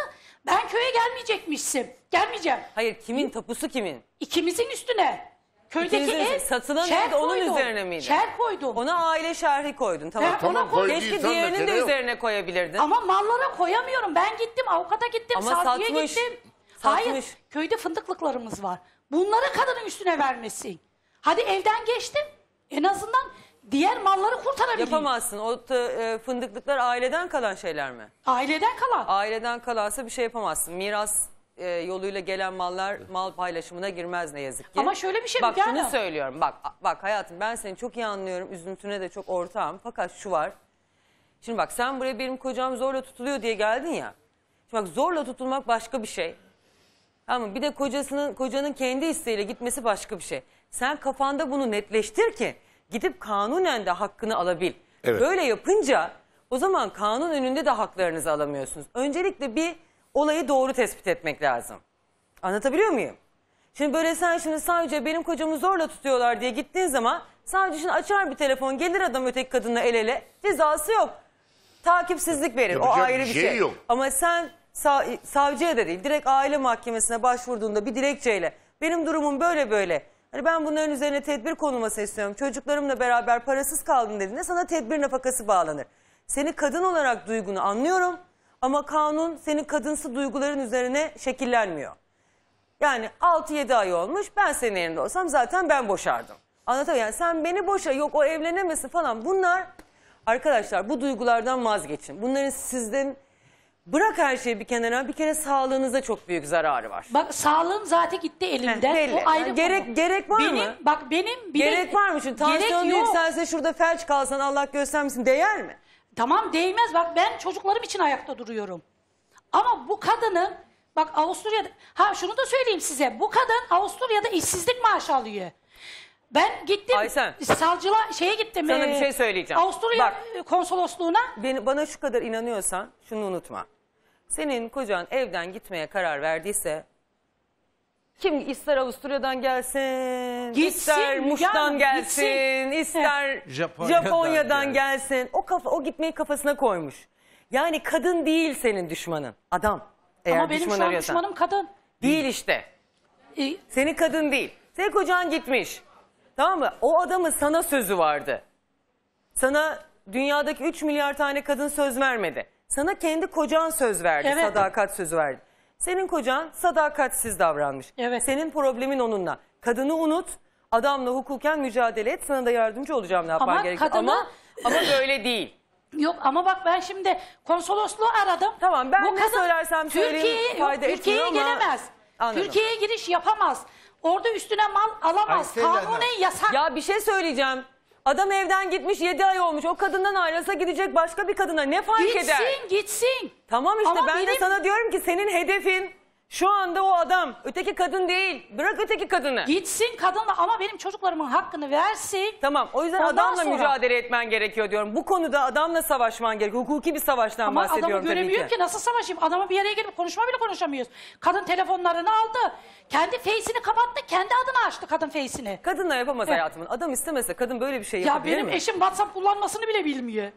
Speaker 41: Ben köye gelmeyecekmişsin. Gelmeyeceğim.
Speaker 1: Hayır kimin tapusu kimin?
Speaker 41: İkimizin üstüne. Köydeki
Speaker 1: İkinizin
Speaker 41: ev
Speaker 1: satılan ev de onun
Speaker 41: koydum.
Speaker 1: üzerine miydi?
Speaker 41: Şer koydum.
Speaker 1: Ona aile şerhi koydun tamam.
Speaker 41: Tamam, ona koy-
Speaker 1: Keşke
Speaker 16: koyduysan
Speaker 1: diğerinin de
Speaker 16: mesele yok.
Speaker 1: üzerine koyabilirdin.
Speaker 41: Ama mallara koyamıyorum. Ben gittim avukata gittim.
Speaker 1: Ama
Speaker 41: savcıya
Speaker 1: satmış.
Speaker 41: gittim.
Speaker 1: Satmış.
Speaker 41: Hayır köyde fındıklıklarımız var. Bunları kadının üstüne vermesin. Hadi evden geçtim. En azından diğer malları kurtarabileyim.
Speaker 1: Yapamazsın. O t- e, fındıklıklar aileden kalan şeyler mi?
Speaker 41: Aileden kalan.
Speaker 1: Aileden kalansa bir şey yapamazsın. Miras e, yoluyla gelen mallar mal paylaşımına girmez ne yazık ki.
Speaker 41: Ama şöyle bir şey
Speaker 1: Bak
Speaker 41: Müge
Speaker 1: şunu
Speaker 41: Hanım.
Speaker 1: söylüyorum. Bak bak hayatım ben seni çok iyi anlıyorum. Üzüntüne de çok ortağım. Fakat şu var. Şimdi bak sen buraya benim kocam zorla tutuluyor diye geldin ya. Şimdi bak zorla tutulmak başka bir şey. Ama bir de kocasının kocanın kendi isteğiyle gitmesi başka bir şey. Sen kafanda bunu netleştir ki gidip kanunen de hakkını alabil.
Speaker 16: Evet.
Speaker 1: Böyle yapınca o zaman kanun önünde de haklarınızı alamıyorsunuz. Öncelikle bir olayı doğru tespit etmek lazım. Anlatabiliyor muyum? Şimdi böyle sen şimdi sadece benim kocamı zorla tutuyorlar diye gittiğin zaman sadece şimdi açar bir telefon gelir adam öteki kadınla el ele cezası yok. Takipsizlik verir o
Speaker 16: Yapacak
Speaker 1: ayrı
Speaker 16: bir şey
Speaker 1: şey.
Speaker 16: yok.
Speaker 1: Ama sen sa- savcıya da değil direkt aile mahkemesine başvurduğunda bir dilekçeyle benim durumum böyle böyle. Hani ben bunların üzerine tedbir konulması istiyorum. Çocuklarımla beraber parasız kaldım dediğinde sana tedbir nafakası bağlanır. Seni kadın olarak duygunu anlıyorum ama kanun senin kadınsı duyguların üzerine şekillenmiyor. Yani 6-7 ay olmuş ben senin yerinde olsam zaten ben boşardım. Anlatabiliyor Yani sen beni boşa yok o evlenemesin falan bunlar arkadaşlar bu duygulardan vazgeçin. Bunların sizden bırak her şeyi bir kenara bir kere sağlığınıza çok büyük zararı var.
Speaker 41: Bak sağlığım zaten gitti elimden.
Speaker 1: belli.
Speaker 41: O ayrı
Speaker 1: gerek-
Speaker 41: konu.
Speaker 1: gerek var
Speaker 41: benim,
Speaker 1: mı?
Speaker 41: Bak benim bir de-
Speaker 1: Gerek var mı? Şimdi tansiyonu yükselse şurada felç kalsan Allah göstermesin değer mi?
Speaker 41: Tamam değmez bak ben çocuklarım için ayakta duruyorum. Ama bu kadının bak Avusturya'da ha şunu da söyleyeyim size. Bu kadın Avusturya'da işsizlik maaşı alıyor. Ben gittim
Speaker 1: Aysen.
Speaker 41: savcılığa şeye gittim.
Speaker 1: Sana
Speaker 41: e,
Speaker 1: bir şey söyleyeceğim.
Speaker 41: Avusturya
Speaker 1: Bak.
Speaker 41: konsolosluğuna.
Speaker 1: Beni, bana şu kadar inanıyorsan şunu unutma. Senin kocan evden gitmeye karar verdiyse kim ister Avusturya'dan gelsin,
Speaker 41: Gitsin,
Speaker 1: ister Muş'tan
Speaker 41: Hanım,
Speaker 1: gelsin,
Speaker 41: gitsin.
Speaker 1: ister
Speaker 13: Japonya'dan
Speaker 1: Japonya'dan,
Speaker 13: gelsin.
Speaker 1: gelsin. O kafa o gitmeyi kafasına koymuş. Yani kadın değil senin düşmanın. Adam. Eğer
Speaker 41: Ama benim
Speaker 1: düşman
Speaker 41: şu an
Speaker 1: arıyorsan.
Speaker 41: düşmanım kadın.
Speaker 1: Değil işte. Senin kadın değil. Senin kocan gitmiş. Tamam mı? O adamın sana sözü vardı. Sana dünyadaki 3 milyar tane kadın söz vermedi. Sana kendi kocan söz verdi.
Speaker 41: Evet.
Speaker 1: Sadakat sözü verdi. Senin kocan sadakatsiz davranmış. Senin problemin onunla. Kadını unut. Adamla hukuken mücadele et. Sana da yardımcı olacağım ne yapman
Speaker 41: Ama
Speaker 1: gerekiyor.
Speaker 41: kadını-
Speaker 1: Ama, ama böyle değil.
Speaker 41: Yok ama bak ben şimdi konsolosluğu aradım.
Speaker 1: Tamam ben
Speaker 41: Bu
Speaker 1: ne
Speaker 41: kadın
Speaker 1: söylersem söyleyeyim
Speaker 41: Türkiye'ye, yok,
Speaker 1: fayda
Speaker 41: Türkiye'ye
Speaker 1: etmiyor ama-
Speaker 41: gelemez.
Speaker 1: Anladım.
Speaker 41: Türkiye'ye giriş yapamaz. Orada üstüne mal alamaz.
Speaker 1: Aysel Hanım.
Speaker 41: Kanunen yasak.
Speaker 1: Ya bir şey söyleyeceğim. Adam evden gitmiş 7 ay olmuş. O kadından ayrılsa gidecek başka bir kadına ne fark
Speaker 41: Gitsin,
Speaker 1: eder?
Speaker 41: gitsin.
Speaker 1: Tamam işte
Speaker 41: Ama
Speaker 1: ben de
Speaker 41: benim-
Speaker 1: sana diyorum ki senin hedefin şu anda o adam. Öteki kadın değil. Bırak öteki kadını.
Speaker 41: Gitsin kadınla ama benim çocuklarımın hakkını versin.
Speaker 1: Tamam o yüzden
Speaker 41: Ondan
Speaker 1: adamla
Speaker 41: sonra-
Speaker 1: mücadele etmen gerekiyor diyorum. Bu konuda adamla savaşman gerekiyor. Hukuki bir savaştan
Speaker 41: Ama
Speaker 1: bahsediyorum
Speaker 41: adamı
Speaker 1: tabii
Speaker 41: göremiyorum
Speaker 1: ki.
Speaker 41: ki. nasıl savaşayım? Adamı bir yere gelip konuşma bile konuşamıyoruz. Kadın telefonlarını aldı. Kendi face'ini kapattı. Kendi adını açtı kadın face'ini.
Speaker 1: Kadınla yapamaz hayatımın. Adam istemese kadın böyle bir şey
Speaker 41: Ya
Speaker 1: yapabilir
Speaker 41: benim
Speaker 1: mi?
Speaker 41: eşim WhatsApp kullanmasını bile bilmiyor.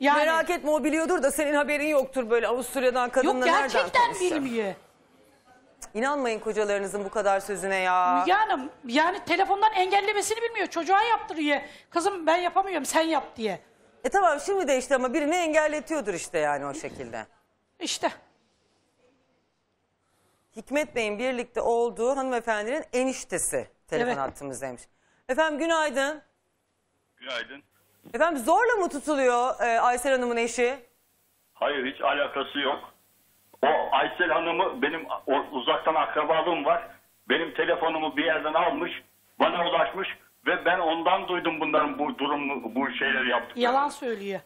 Speaker 41: Yani-
Speaker 1: Merak etme o biliyordur da senin haberin yoktur böyle Avusturya'dan kadınla
Speaker 41: Yok
Speaker 1: nereden
Speaker 41: gerçekten
Speaker 1: konuşacak?
Speaker 41: bilmiyor.
Speaker 1: İnanmayın kocalarınızın bu kadar sözüne ya.
Speaker 41: Müge Hanım yani telefondan engellemesini bilmiyor. Çocuğa yaptırıyor. Kızım ben yapamıyorum sen yap diye.
Speaker 1: E tamam şimdi de işte ama birini engelletiyordur işte yani o şekilde.
Speaker 41: İşte.
Speaker 1: Hikmet Bey'in birlikte olduğu hanımefendinin eniştesi telefon
Speaker 42: Evet.
Speaker 1: hattımızdaymış. Efendim günaydın.
Speaker 42: Günaydın.
Speaker 1: Efendim zorla mı tutuluyor e, Aysel Hanım'ın eşi?
Speaker 42: Hayır hiç alakası yok. O Aysel Hanım'ı benim o, uzaktan akrabalığım var. Benim telefonumu bir yerden almış, bana ulaşmış ve ben ondan duydum bunların bu durumu, bu şeyleri yaptıklarını.
Speaker 41: Yalan söylüyor.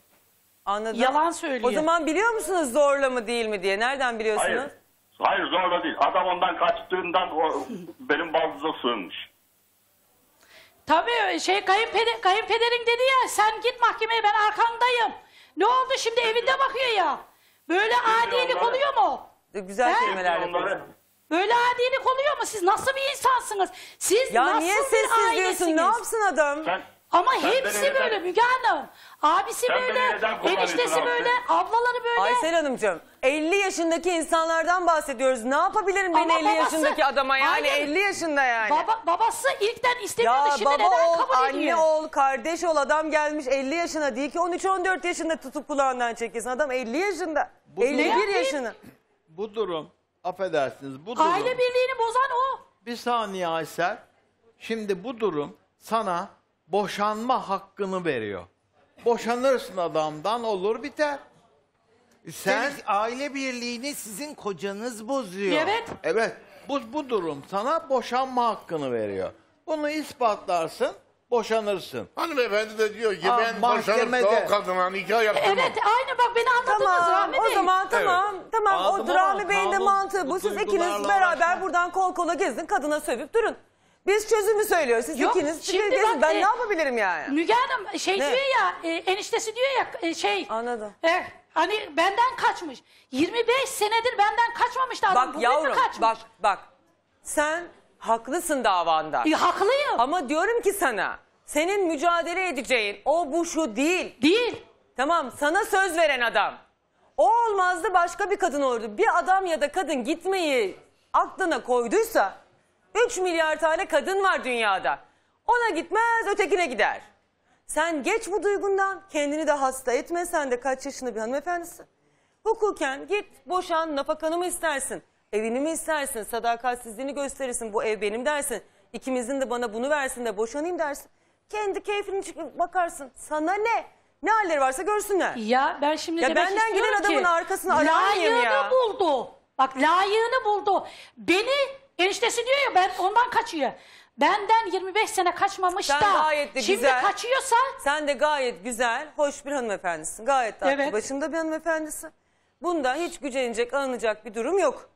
Speaker 1: Anladım.
Speaker 41: Yalan söylüyor.
Speaker 1: O zaman biliyor musunuz zorla mı değil mi diye? Nereden biliyorsunuz?
Speaker 42: Hayır. Hayır zorla değil. Adam ondan kaçtığından o [laughs] benim baldıza sığınmış.
Speaker 41: Tabii şey kayınpeder, kayınpederin dedi ya sen git mahkemeye ben arkandayım. Ne oldu şimdi evinde bakıyor ya. Böyle adilik oluyor mu?
Speaker 1: Güzel
Speaker 41: He?
Speaker 1: kelimelerle konuşun.
Speaker 41: Böyle adilik oluyor mu? Siz nasıl bir insansınız? Siz
Speaker 1: Ya
Speaker 41: nasıl
Speaker 1: niye
Speaker 41: bir
Speaker 1: sessiz diyorsun?
Speaker 41: ailesiniz?
Speaker 1: Ne yapsın adam?
Speaker 41: Ama
Speaker 1: sen
Speaker 41: hepsi
Speaker 1: beni neden-
Speaker 41: böyle Müge Hanım. Abisi
Speaker 1: Sen
Speaker 41: böyle,
Speaker 1: beni neden kullanıyorsun
Speaker 41: eniştesi
Speaker 1: abi?
Speaker 41: böyle, ablaları böyle.
Speaker 1: Aysel Hanımcığım 50 yaşındaki insanlardan bahsediyoruz. Ne yapabilirim ben
Speaker 41: Ama
Speaker 1: 50
Speaker 41: babası-
Speaker 1: yaşındaki adama yani
Speaker 41: Aynen.
Speaker 1: 50 yaşında yani.
Speaker 41: Baba, babası ilkten istemiyordu
Speaker 1: ya
Speaker 41: şimdi
Speaker 1: baba
Speaker 41: neden
Speaker 1: ol,
Speaker 41: kabul
Speaker 1: anne
Speaker 41: ediyor?
Speaker 1: ol, kardeş ol adam gelmiş 50 yaşına değil ki 13-14 yaşında tutup kulağından çekesin. Adam 50 yaşında.
Speaker 15: Bu
Speaker 1: 51
Speaker 15: durum-
Speaker 1: yaşında.
Speaker 15: Bu durum, affedersiniz bu durum.
Speaker 41: Aile birliğini bozan o.
Speaker 15: Bir saniye Aysel. Şimdi bu durum sana boşanma hakkını veriyor. Boşanırsın adamdan olur biter. Sen
Speaker 13: Üstelik aile birliğini sizin kocanız bozuyor.
Speaker 41: Evet.
Speaker 15: Evet. Bu, bu durum sana boşanma hakkını veriyor. Bunu ispatlarsın, boşanırsın.
Speaker 16: Hanımefendi de diyor ki
Speaker 15: Aa,
Speaker 16: ben boşanıp da
Speaker 15: mahkemede-
Speaker 16: o kadına nikah yaptırmam.
Speaker 41: Evet aynı bak beni anladınız
Speaker 1: Tamam
Speaker 41: Rahmi
Speaker 1: o
Speaker 41: Bey.
Speaker 1: zaman tamam tamam
Speaker 15: Anladım
Speaker 1: o Rami
Speaker 15: ama
Speaker 1: Bey'in de
Speaker 15: kanun
Speaker 1: mantığı bu.
Speaker 15: bu
Speaker 1: Siz ikiniz beraber
Speaker 15: uğraşmak-
Speaker 1: buradan kol kola gezin kadına sövüp durun. Biz çözümü söylüyoruz. Siz
Speaker 41: Yok,
Speaker 1: ikiniz
Speaker 41: şimdi bak,
Speaker 1: Ben
Speaker 41: e,
Speaker 1: ne yapabilirim yani?
Speaker 41: Müge Hanım şey
Speaker 1: Ne?
Speaker 41: diyor ya e, eniştesi diyor ya e, şey.
Speaker 1: Anladım.
Speaker 41: E, hani benden kaçmış. 25 senedir benden kaçmamıştı adam.
Speaker 1: Bak
Speaker 41: Bugün mü
Speaker 1: yavrum
Speaker 41: kaçmış?
Speaker 1: bak bak. Sen haklısın davanda.
Speaker 41: E, haklıyım.
Speaker 1: Ama diyorum ki sana senin mücadele edeceğin o bu şu değil.
Speaker 41: Değil.
Speaker 1: Tamam sana söz veren adam. O olmazdı başka bir kadın olurdu. Bir adam ya da kadın gitmeyi aklına koyduysa 3 milyar tane kadın var dünyada. Ona gitmez ötekine gider. Sen geç bu duygundan kendini de hasta etme. Sen de kaç yaşında bir hanımefendisin. Hukuken git boşan nafakanı mı istersin? Evini mi istersin? Sadakatsizliğini gösterirsin. Bu ev benim dersin. İkimizin de bana bunu versin de boşanayım dersin. Kendi keyfini çıkıp bakarsın. Sana ne? Ne halleri varsa görsünler.
Speaker 41: Ya ben şimdi
Speaker 1: Ya
Speaker 41: demek
Speaker 1: benden giden adamın
Speaker 41: ki,
Speaker 1: arkasını arar mıyım ya?
Speaker 41: Buldu. Bak layığını buldu. Beni eniştesi diyor ya ben ondan kaçıyor. Benden 25 sene kaçmamış
Speaker 1: Sen
Speaker 41: da.
Speaker 1: gayet de
Speaker 41: şimdi
Speaker 1: güzel.
Speaker 41: kaçıyorsa
Speaker 1: Sen de gayet güzel, hoş bir hanımefendisin. Gayet de aklı
Speaker 41: Evet.
Speaker 1: başında bir hanımefendisin. Bunda hiç gücenecek, alınacak bir durum yok.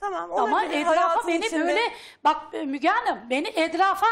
Speaker 1: Tamam
Speaker 41: ama
Speaker 1: olabilir.
Speaker 41: etrafa
Speaker 1: Hayatın
Speaker 41: beni
Speaker 1: içinde-
Speaker 41: böyle bak e, Müge Hanım beni etrafa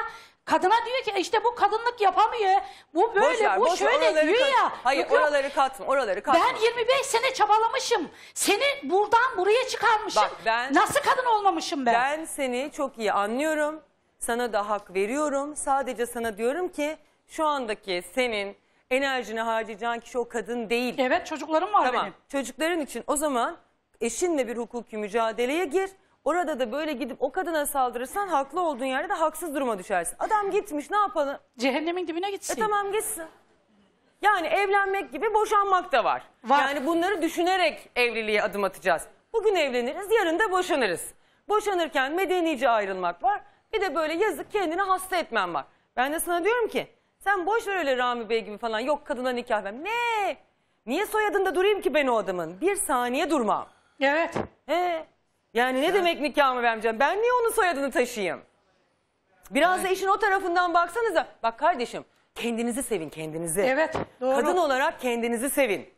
Speaker 41: kadına diyor ki işte bu kadınlık yapamıyor. Bu
Speaker 1: Boş
Speaker 41: böyle
Speaker 1: ver,
Speaker 41: bu
Speaker 1: boş ver,
Speaker 41: şöyle
Speaker 1: oraları
Speaker 41: diyor
Speaker 1: kat-
Speaker 41: ya.
Speaker 1: Hayır
Speaker 41: Yok, yok.
Speaker 1: oraları katma, oraları katma.
Speaker 41: Ben 25 sene çabalamışım. Seni buradan buraya çıkarmışım.
Speaker 1: Bak ben-
Speaker 41: Nasıl kadın olmamışım ben?
Speaker 1: Ben seni çok iyi anlıyorum. Sana da hak veriyorum. Sadece sana diyorum ki şu andaki senin enerjini harcayacağın kişi o kadın değil.
Speaker 41: Evet çocuklarım var
Speaker 1: tamam.
Speaker 41: benim.
Speaker 1: Çocukların için o zaman eşinle bir hukuki mücadeleye gir. Orada da böyle gidip o kadına saldırırsan haklı olduğun yerde de haksız duruma düşersin. Adam gitmiş ne yapalım?
Speaker 41: Cehennemin dibine gitsin.
Speaker 1: E tamam gitsin. Yani evlenmek gibi boşanmak da var.
Speaker 41: Var.
Speaker 1: Yani bunları düşünerek evliliğe adım atacağız. Bugün evleniriz, yarın da boşanırız. Boşanırken medenice ayrılmak var. Bir de böyle yazık kendini hasta etmem var. Ben de sana diyorum ki sen boş ver öyle Rami Bey gibi falan yok kadına nikah ver. Ne? Niye soyadında durayım ki ben o adamın? Bir saniye durmam.
Speaker 41: Evet.
Speaker 1: He. Yani ne demek nikahımı vermeyeceğim? Ben niye onun soyadını taşıyayım? Biraz da işin o tarafından baksanıza. Bak kardeşim kendinizi sevin kendinizi.
Speaker 41: Evet, doğru.
Speaker 1: Kadın olarak kendinizi sevin.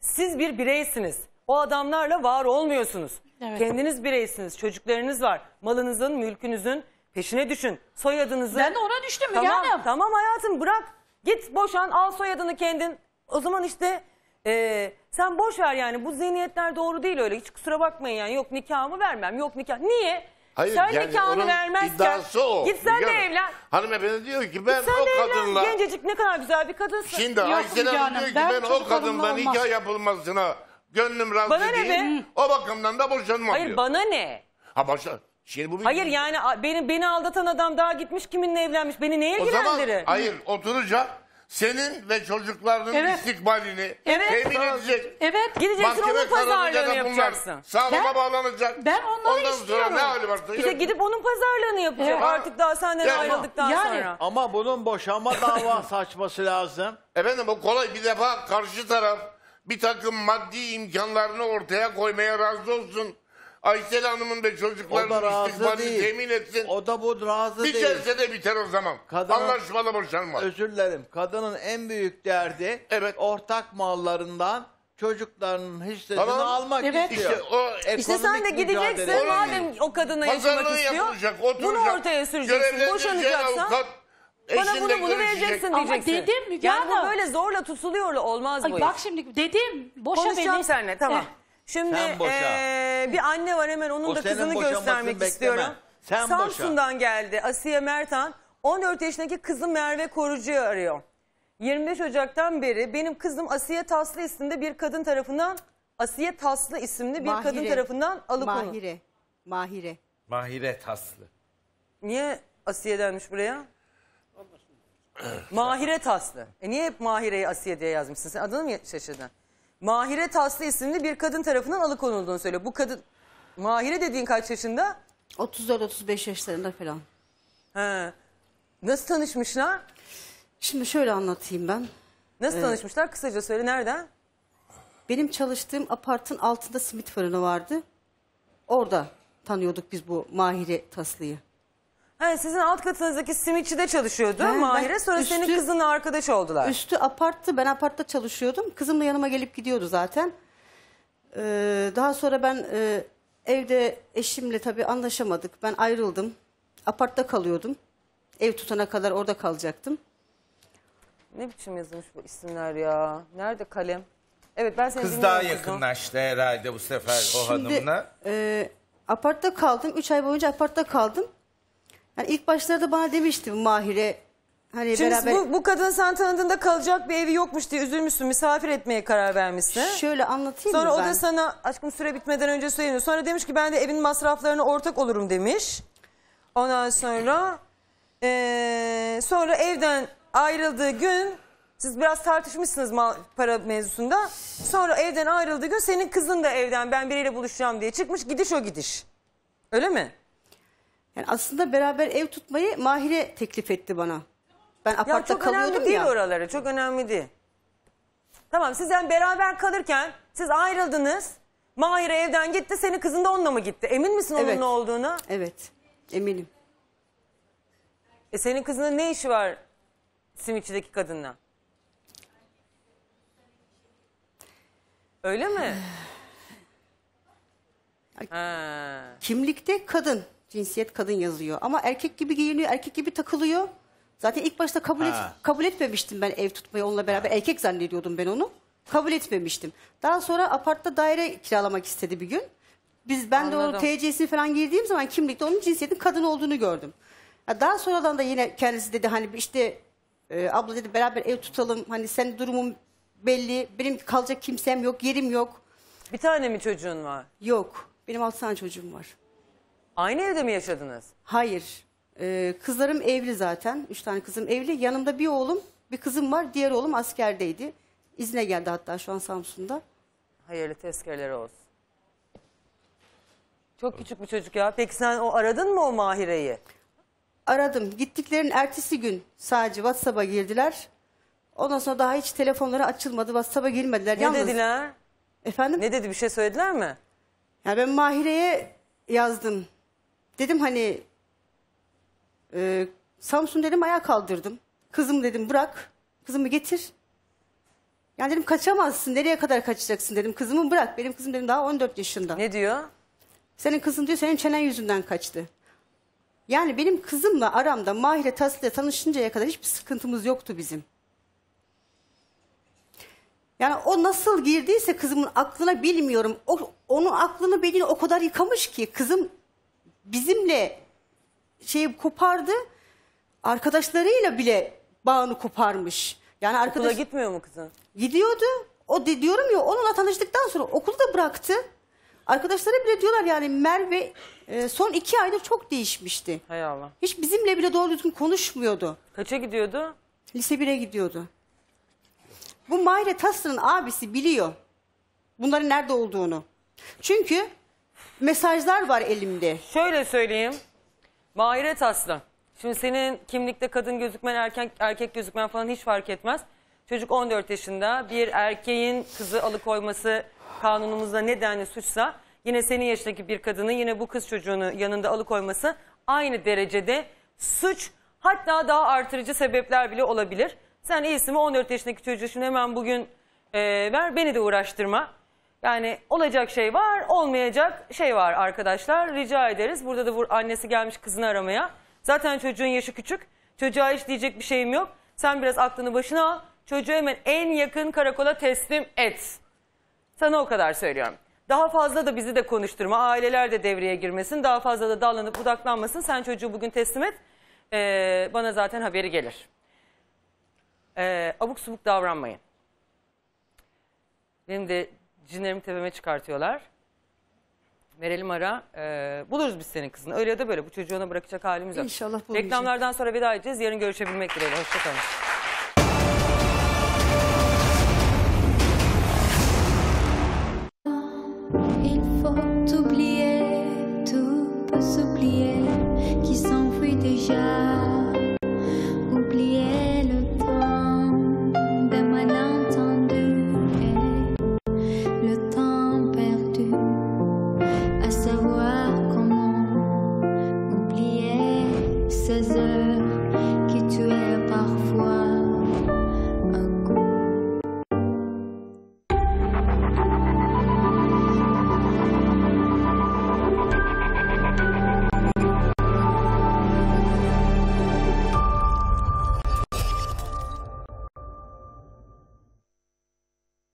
Speaker 1: Siz bir bireysiniz. O adamlarla var olmuyorsunuz.
Speaker 41: Evet.
Speaker 1: Kendiniz bireysiniz. Çocuklarınız var. Malınızın, mülkünüzün peşine düşün. Soyadınızı.
Speaker 41: Ben de ona düştüm
Speaker 1: tamam,
Speaker 41: Hanım.
Speaker 1: Tamam hayatım bırak. Git boşan al soyadını kendin. O zaman işte e, sen boş ver yani. Bu zihniyetler doğru değil öyle. Hiç kusura bakmayın yani. Yok nikahımı vermem. Yok nikah. Niye?
Speaker 16: Hayır
Speaker 1: sen
Speaker 16: yani
Speaker 1: nikahını
Speaker 16: onun
Speaker 1: vermezken
Speaker 16: iddiası o.
Speaker 1: git sen de
Speaker 16: Hanım.
Speaker 1: evlen.
Speaker 16: Hanımefendi diyor ki ben
Speaker 1: sen
Speaker 16: o
Speaker 1: de evlen.
Speaker 16: kadınla...
Speaker 1: Gencecik ne kadar güzel bir kadınsın.
Speaker 16: Şimdi
Speaker 41: Yok
Speaker 16: Aysel
Speaker 41: Müge
Speaker 16: Hanım diyor ki
Speaker 41: ben
Speaker 16: ben o
Speaker 41: çocuklarımla
Speaker 16: kadınla
Speaker 41: olmaz.
Speaker 16: nikah yapılmasına gönlüm razı
Speaker 1: Bana ne
Speaker 16: değil.
Speaker 1: be?
Speaker 16: O bakımdan da boşanmam
Speaker 1: Hayır
Speaker 16: diyor.
Speaker 1: bana ne?
Speaker 16: Ha başla. Şimdi bu bir...
Speaker 1: Hayır yani a- beni beni aldatan adam daha gitmiş kiminle evlenmiş. Beni neye
Speaker 16: O zaman
Speaker 1: ilgilendirir?
Speaker 16: hayır oturacak senin ve çocuklarının
Speaker 41: Evet.
Speaker 16: istikbalini
Speaker 41: Evet.
Speaker 16: temin edecek.
Speaker 41: Evet.
Speaker 1: Gideceksin
Speaker 16: Mahkeme
Speaker 1: onun pazarlığını
Speaker 16: kararıyla da bunlar
Speaker 1: yapacaksın.
Speaker 16: Sağlama
Speaker 41: Ben-
Speaker 16: bağlanacak.
Speaker 41: ben onları
Speaker 16: Ondan
Speaker 41: istiyorum.
Speaker 16: sonra ne hali varsa
Speaker 1: İşte
Speaker 16: yok.
Speaker 1: gidip onun pazarlığını yapacak
Speaker 41: Evet.
Speaker 1: artık daha senden
Speaker 16: Yani-
Speaker 1: ayrıldıktan
Speaker 41: Yani-
Speaker 1: sonra.
Speaker 15: Ama bunun boşanma [laughs] davası açması lazım.
Speaker 16: Efendim o kolay bir defa karşı taraf bir takım maddi imkanlarını ortaya koymaya razı olsun. Aysel Hanım'ın ve
Speaker 15: O da
Speaker 16: çocuklarının
Speaker 15: razı
Speaker 16: istikbalini
Speaker 15: değil.
Speaker 16: temin etsin.
Speaker 15: O da bu razı değil.
Speaker 16: celsede biter o zaman.
Speaker 15: Kadının-
Speaker 16: Anlaşmalı boşanma.
Speaker 15: Özür dilerim. Kadının en büyük derdi
Speaker 16: Evet.
Speaker 15: ortak mallarından çocuklarının hissesini
Speaker 16: Tamam.
Speaker 15: almak
Speaker 41: Evet.
Speaker 15: istiyor.
Speaker 16: İşte o
Speaker 1: İşte sen de
Speaker 15: Ekonomik
Speaker 1: gideceksin
Speaker 15: mücadele.
Speaker 1: madem o kadına yaşamak
Speaker 16: Pazarlığı
Speaker 1: istiyor.
Speaker 16: yapılacak, oturacak.
Speaker 1: Bunu ortaya süreceksin.
Speaker 16: Görevlendireceğin
Speaker 1: Boşanacaksan
Speaker 16: avukat
Speaker 1: bana
Speaker 16: eşinle
Speaker 1: bunu bunu
Speaker 16: görüşecek.
Speaker 1: vereceksin
Speaker 41: Ama
Speaker 1: diyeceksin.
Speaker 41: dedim Müge
Speaker 1: yani bu
Speaker 41: Hanım.
Speaker 1: böyle zorla tutuluyor olmaz bu
Speaker 41: Ay
Speaker 1: iş.
Speaker 41: bak şimdi dedim boşa
Speaker 1: Konuşacağım
Speaker 41: beni.
Speaker 1: seninle tamam.
Speaker 41: Eh,
Speaker 1: Şimdi
Speaker 15: Sen boşa.
Speaker 1: eee, bir anne var hemen onun
Speaker 15: O
Speaker 1: da
Speaker 15: senin
Speaker 1: kızını
Speaker 15: boşanmasını
Speaker 1: göstermek
Speaker 15: bekleme.
Speaker 1: istiyorum.
Speaker 15: Sen boşa.
Speaker 1: Samsun'dan geldi Asiye Mertan. 14 yaşındaki kızı Merve Korucu'yu arıyor. 25 Ocak'tan beri benim kızım Asiye Taslı isimli bir kadın tarafından Asiye Taslı isimli bir kadın tarafından alıkonuldu.
Speaker 43: Mahire. Mahire.
Speaker 13: Mahire Taslı.
Speaker 1: Niye Asiye denmiş buraya? Mahire Taslı. E niye hep Mahire'yi Asiye diye yazmışsın? Sen adını mı şaşırdın? Mahire Taslı isimli bir kadın tarafından alıkonulduğunu söylüyor. Bu kadın Mahire dediğin kaç yaşında?
Speaker 43: 34-35 yaşlarında falan.
Speaker 1: He. Nasıl tanışmışlar?
Speaker 43: Şimdi şöyle anlatayım ben.
Speaker 1: Nasıl
Speaker 43: Ee,
Speaker 1: tanışmışlar? Kısaca söyle nereden?
Speaker 43: Benim çalıştığım apartın altında simit fırını vardı. Orada tanıyorduk biz bu Mahire Taslı'yı.
Speaker 1: He, sizin alt katınızdaki simitçide çalışıyordu
Speaker 43: He, ben
Speaker 1: Mahire. Sonra senin
Speaker 43: üstü-
Speaker 1: kızınla arkadaş oldular.
Speaker 43: Üstü aparttı. Ben apartta çalışıyordum. Kızım da yanıma gelip gidiyordu zaten. Ee, daha sonra ben e, evde eşimle tabii anlaşamadık. Ben ayrıldım. Apartta kalıyordum. Ev tutana kadar orada kalacaktım.
Speaker 1: Ne biçim yazılmış bu isimler ya? Nerede kalem? Evet ben seni
Speaker 13: Kız daha
Speaker 1: dinliyorum kuzum.
Speaker 13: yakınlaştı herhalde bu sefer o
Speaker 43: Şimdi
Speaker 13: hanımla.
Speaker 43: e, apartta kaldım. Üç ay boyunca apartta kaldım. Yani ilk başlarda bana demişti Mahire hani
Speaker 1: Şimdi
Speaker 43: beraber...
Speaker 1: bu, bu kadın sen tanıdığında kalacak bir evi yokmuş diye üzülmüşsün. Misafir etmeye karar vermişsin.
Speaker 43: Şöyle anlatayım
Speaker 1: Sonra
Speaker 43: mı
Speaker 1: o
Speaker 43: ben?
Speaker 1: da sana aşkım süre bitmeden önce söyleyeyim. Sonra demiş ki ben de evin masraflarına ortak olurum demiş. Ondan sonra eee, sonra evden ayrıldığı gün siz biraz tartışmışsınız para mevzusunda. Sonra evden ayrıldığı gün senin kızın da evden ben biriyle buluşacağım diye çıkmış. Gidiş o gidiş. Öyle mi?
Speaker 43: Yani aslında beraber ev tutmayı Mahire teklif etti bana. Ben
Speaker 1: Ya
Speaker 43: apartta
Speaker 1: çok
Speaker 43: kalıyordum
Speaker 1: önemli değil
Speaker 43: ya.
Speaker 1: oraları. Çok önemli değil. Tamam siz yani beraber kalırken siz ayrıldınız. Mahire evden gitti. Senin kızın da onunla mı gitti? Emin misin
Speaker 43: Evet.
Speaker 1: onunla olduğunu?
Speaker 43: Evet. Eminim.
Speaker 1: E senin kızının ne işi var simitçideki kadınla? Öyle mi? ha.
Speaker 43: Kimlikte kadın, cinsiyet kadın yazıyor. Ama erkek gibi giyiniyor, erkek gibi takılıyor. Zaten ilk başta kabul, et,
Speaker 13: Ha.
Speaker 43: kabul etmemiştim ben ev tutmayı onunla beraber. Erkek zannediyordum ben onu. Kabul etmemiştim. Daha sonra apartta daire kiralamak istedi bir gün. Biz ben de o
Speaker 1: Anladım.
Speaker 43: TC'sini falan girdiğim zaman kimlikte onun cinsiyetin kadın olduğunu gördüm. Ha, Daha sonradan da yine kendisi dedi hani işte e, abla dedi beraber ev tutalım. Hani senin durumun belli. Benim kalacak kimsem yok, yerim yok.
Speaker 1: Bir tane mi çocuğun var?
Speaker 43: Yok. Benim altı tane çocuğum var.
Speaker 1: Aynı evde mi yaşadınız?
Speaker 43: Hayır. Ee, kızlarım evli zaten. Üç tane kızım evli. Yanımda bir oğlum, bir kızım var. Diğer oğlum askerdeydi. İzne geldi hatta şu an Samsun'da.
Speaker 1: Hayırlı tezkereleri olsun. Çok küçük bir çocuk ya. Peki sen o aradın mı o Mahire'yi?
Speaker 43: Aradım. Gittiklerin ertesi gün sadece WhatsApp'a girdiler. Ondan sonra daha hiç telefonları açılmadı. WhatsApp'a girmediler.
Speaker 1: Ne
Speaker 43: Yalnız,
Speaker 1: dediler?
Speaker 43: Efendim?
Speaker 1: Ne dedi bir şey söylediler mi?
Speaker 43: Ya ben Mahire'ye yazdım. Dedim hani e, Samsun dedim ayağa kaldırdım. Kızım dedim bırak. Kızımı getir. Yani dedim kaçamazsın. Nereye kadar kaçacaksın dedim. Kızımı bırak. Benim kızım dedim daha 14 yaşında.
Speaker 1: Ne diyor?
Speaker 43: Senin kızın diyor senin çenen yüzünden kaçtı. Yani benim kızımla aramda Mahire Taslı ile tanışıncaya kadar hiçbir sıkıntımız yoktu bizim. Yani o nasıl girdiyse kızımın aklına bilmiyorum. O, onun aklını belini o kadar yıkamış ki kızım bizimle şey kopardı. Arkadaşlarıyla bile bağını koparmış. Yani
Speaker 1: Okula
Speaker 43: arkadaş
Speaker 1: gitmiyor mu kızın?
Speaker 43: gidiyordu. O de, diyorum ya onunla tanıştıktan sonra okulu da bıraktı. Arkadaşları bile diyorlar yani Merve e, son iki aydır çok değişmişti.
Speaker 1: Hay Allah.
Speaker 43: Hiç bizimle bile doğru düzgün konuşmuyordu.
Speaker 1: Kaça gidiyordu?
Speaker 43: Lise 1'e gidiyordu. Bu Mahire Taslı'nın abisi biliyor bunların nerede olduğunu. Çünkü mesajlar var elimde.
Speaker 1: Şöyle söyleyeyim. Mahire Taslı. Şimdi senin kimlikte kadın gözükmen, erkek, erkek gözükmen falan hiç fark etmez. Çocuk 14 yaşında. Bir erkeğin kızı alıkoyması kanunumuzda nedenli suçsa yine senin yaşındaki bir kadının yine bu kız çocuğunu yanında alıkoyması aynı derecede suç. Hatta daha artırıcı sebepler bile olabilir. Sen iyisi mi 14 yaşındaki çocuğu şimdi hemen bugün e, ver beni de uğraştırma. Yani olacak şey var, olmayacak şey var arkadaşlar. Rica ederiz. Burada da vur- annesi gelmiş kızını aramaya. Zaten çocuğun yaşı küçük. Çocuğa hiç diyecek bir şeyim yok. Sen biraz aklını başına al. Çocuğu hemen en yakın karakola teslim et. Sana o kadar söylüyorum. Daha fazla da bizi de konuşturma. Aileler de devreye girmesin. Daha fazla da dallanıp budaklanmasın. Sen çocuğu bugün teslim et. Ee, bana zaten haberi gelir. Ee, abuk subuk davranmayın. Benim de cinlerimi tepeme çıkartıyorlar. Verelim ara. Ee, buluruz biz senin kızını. Öyle ya da böyle. Bu çocuğu ona bırakacak halimiz yok.
Speaker 43: İnşallah bulunacak.
Speaker 1: Reklamlardan sonra veda edeceğiz. Yarın görüşebilmek dileğiyle. Hoşçakalın.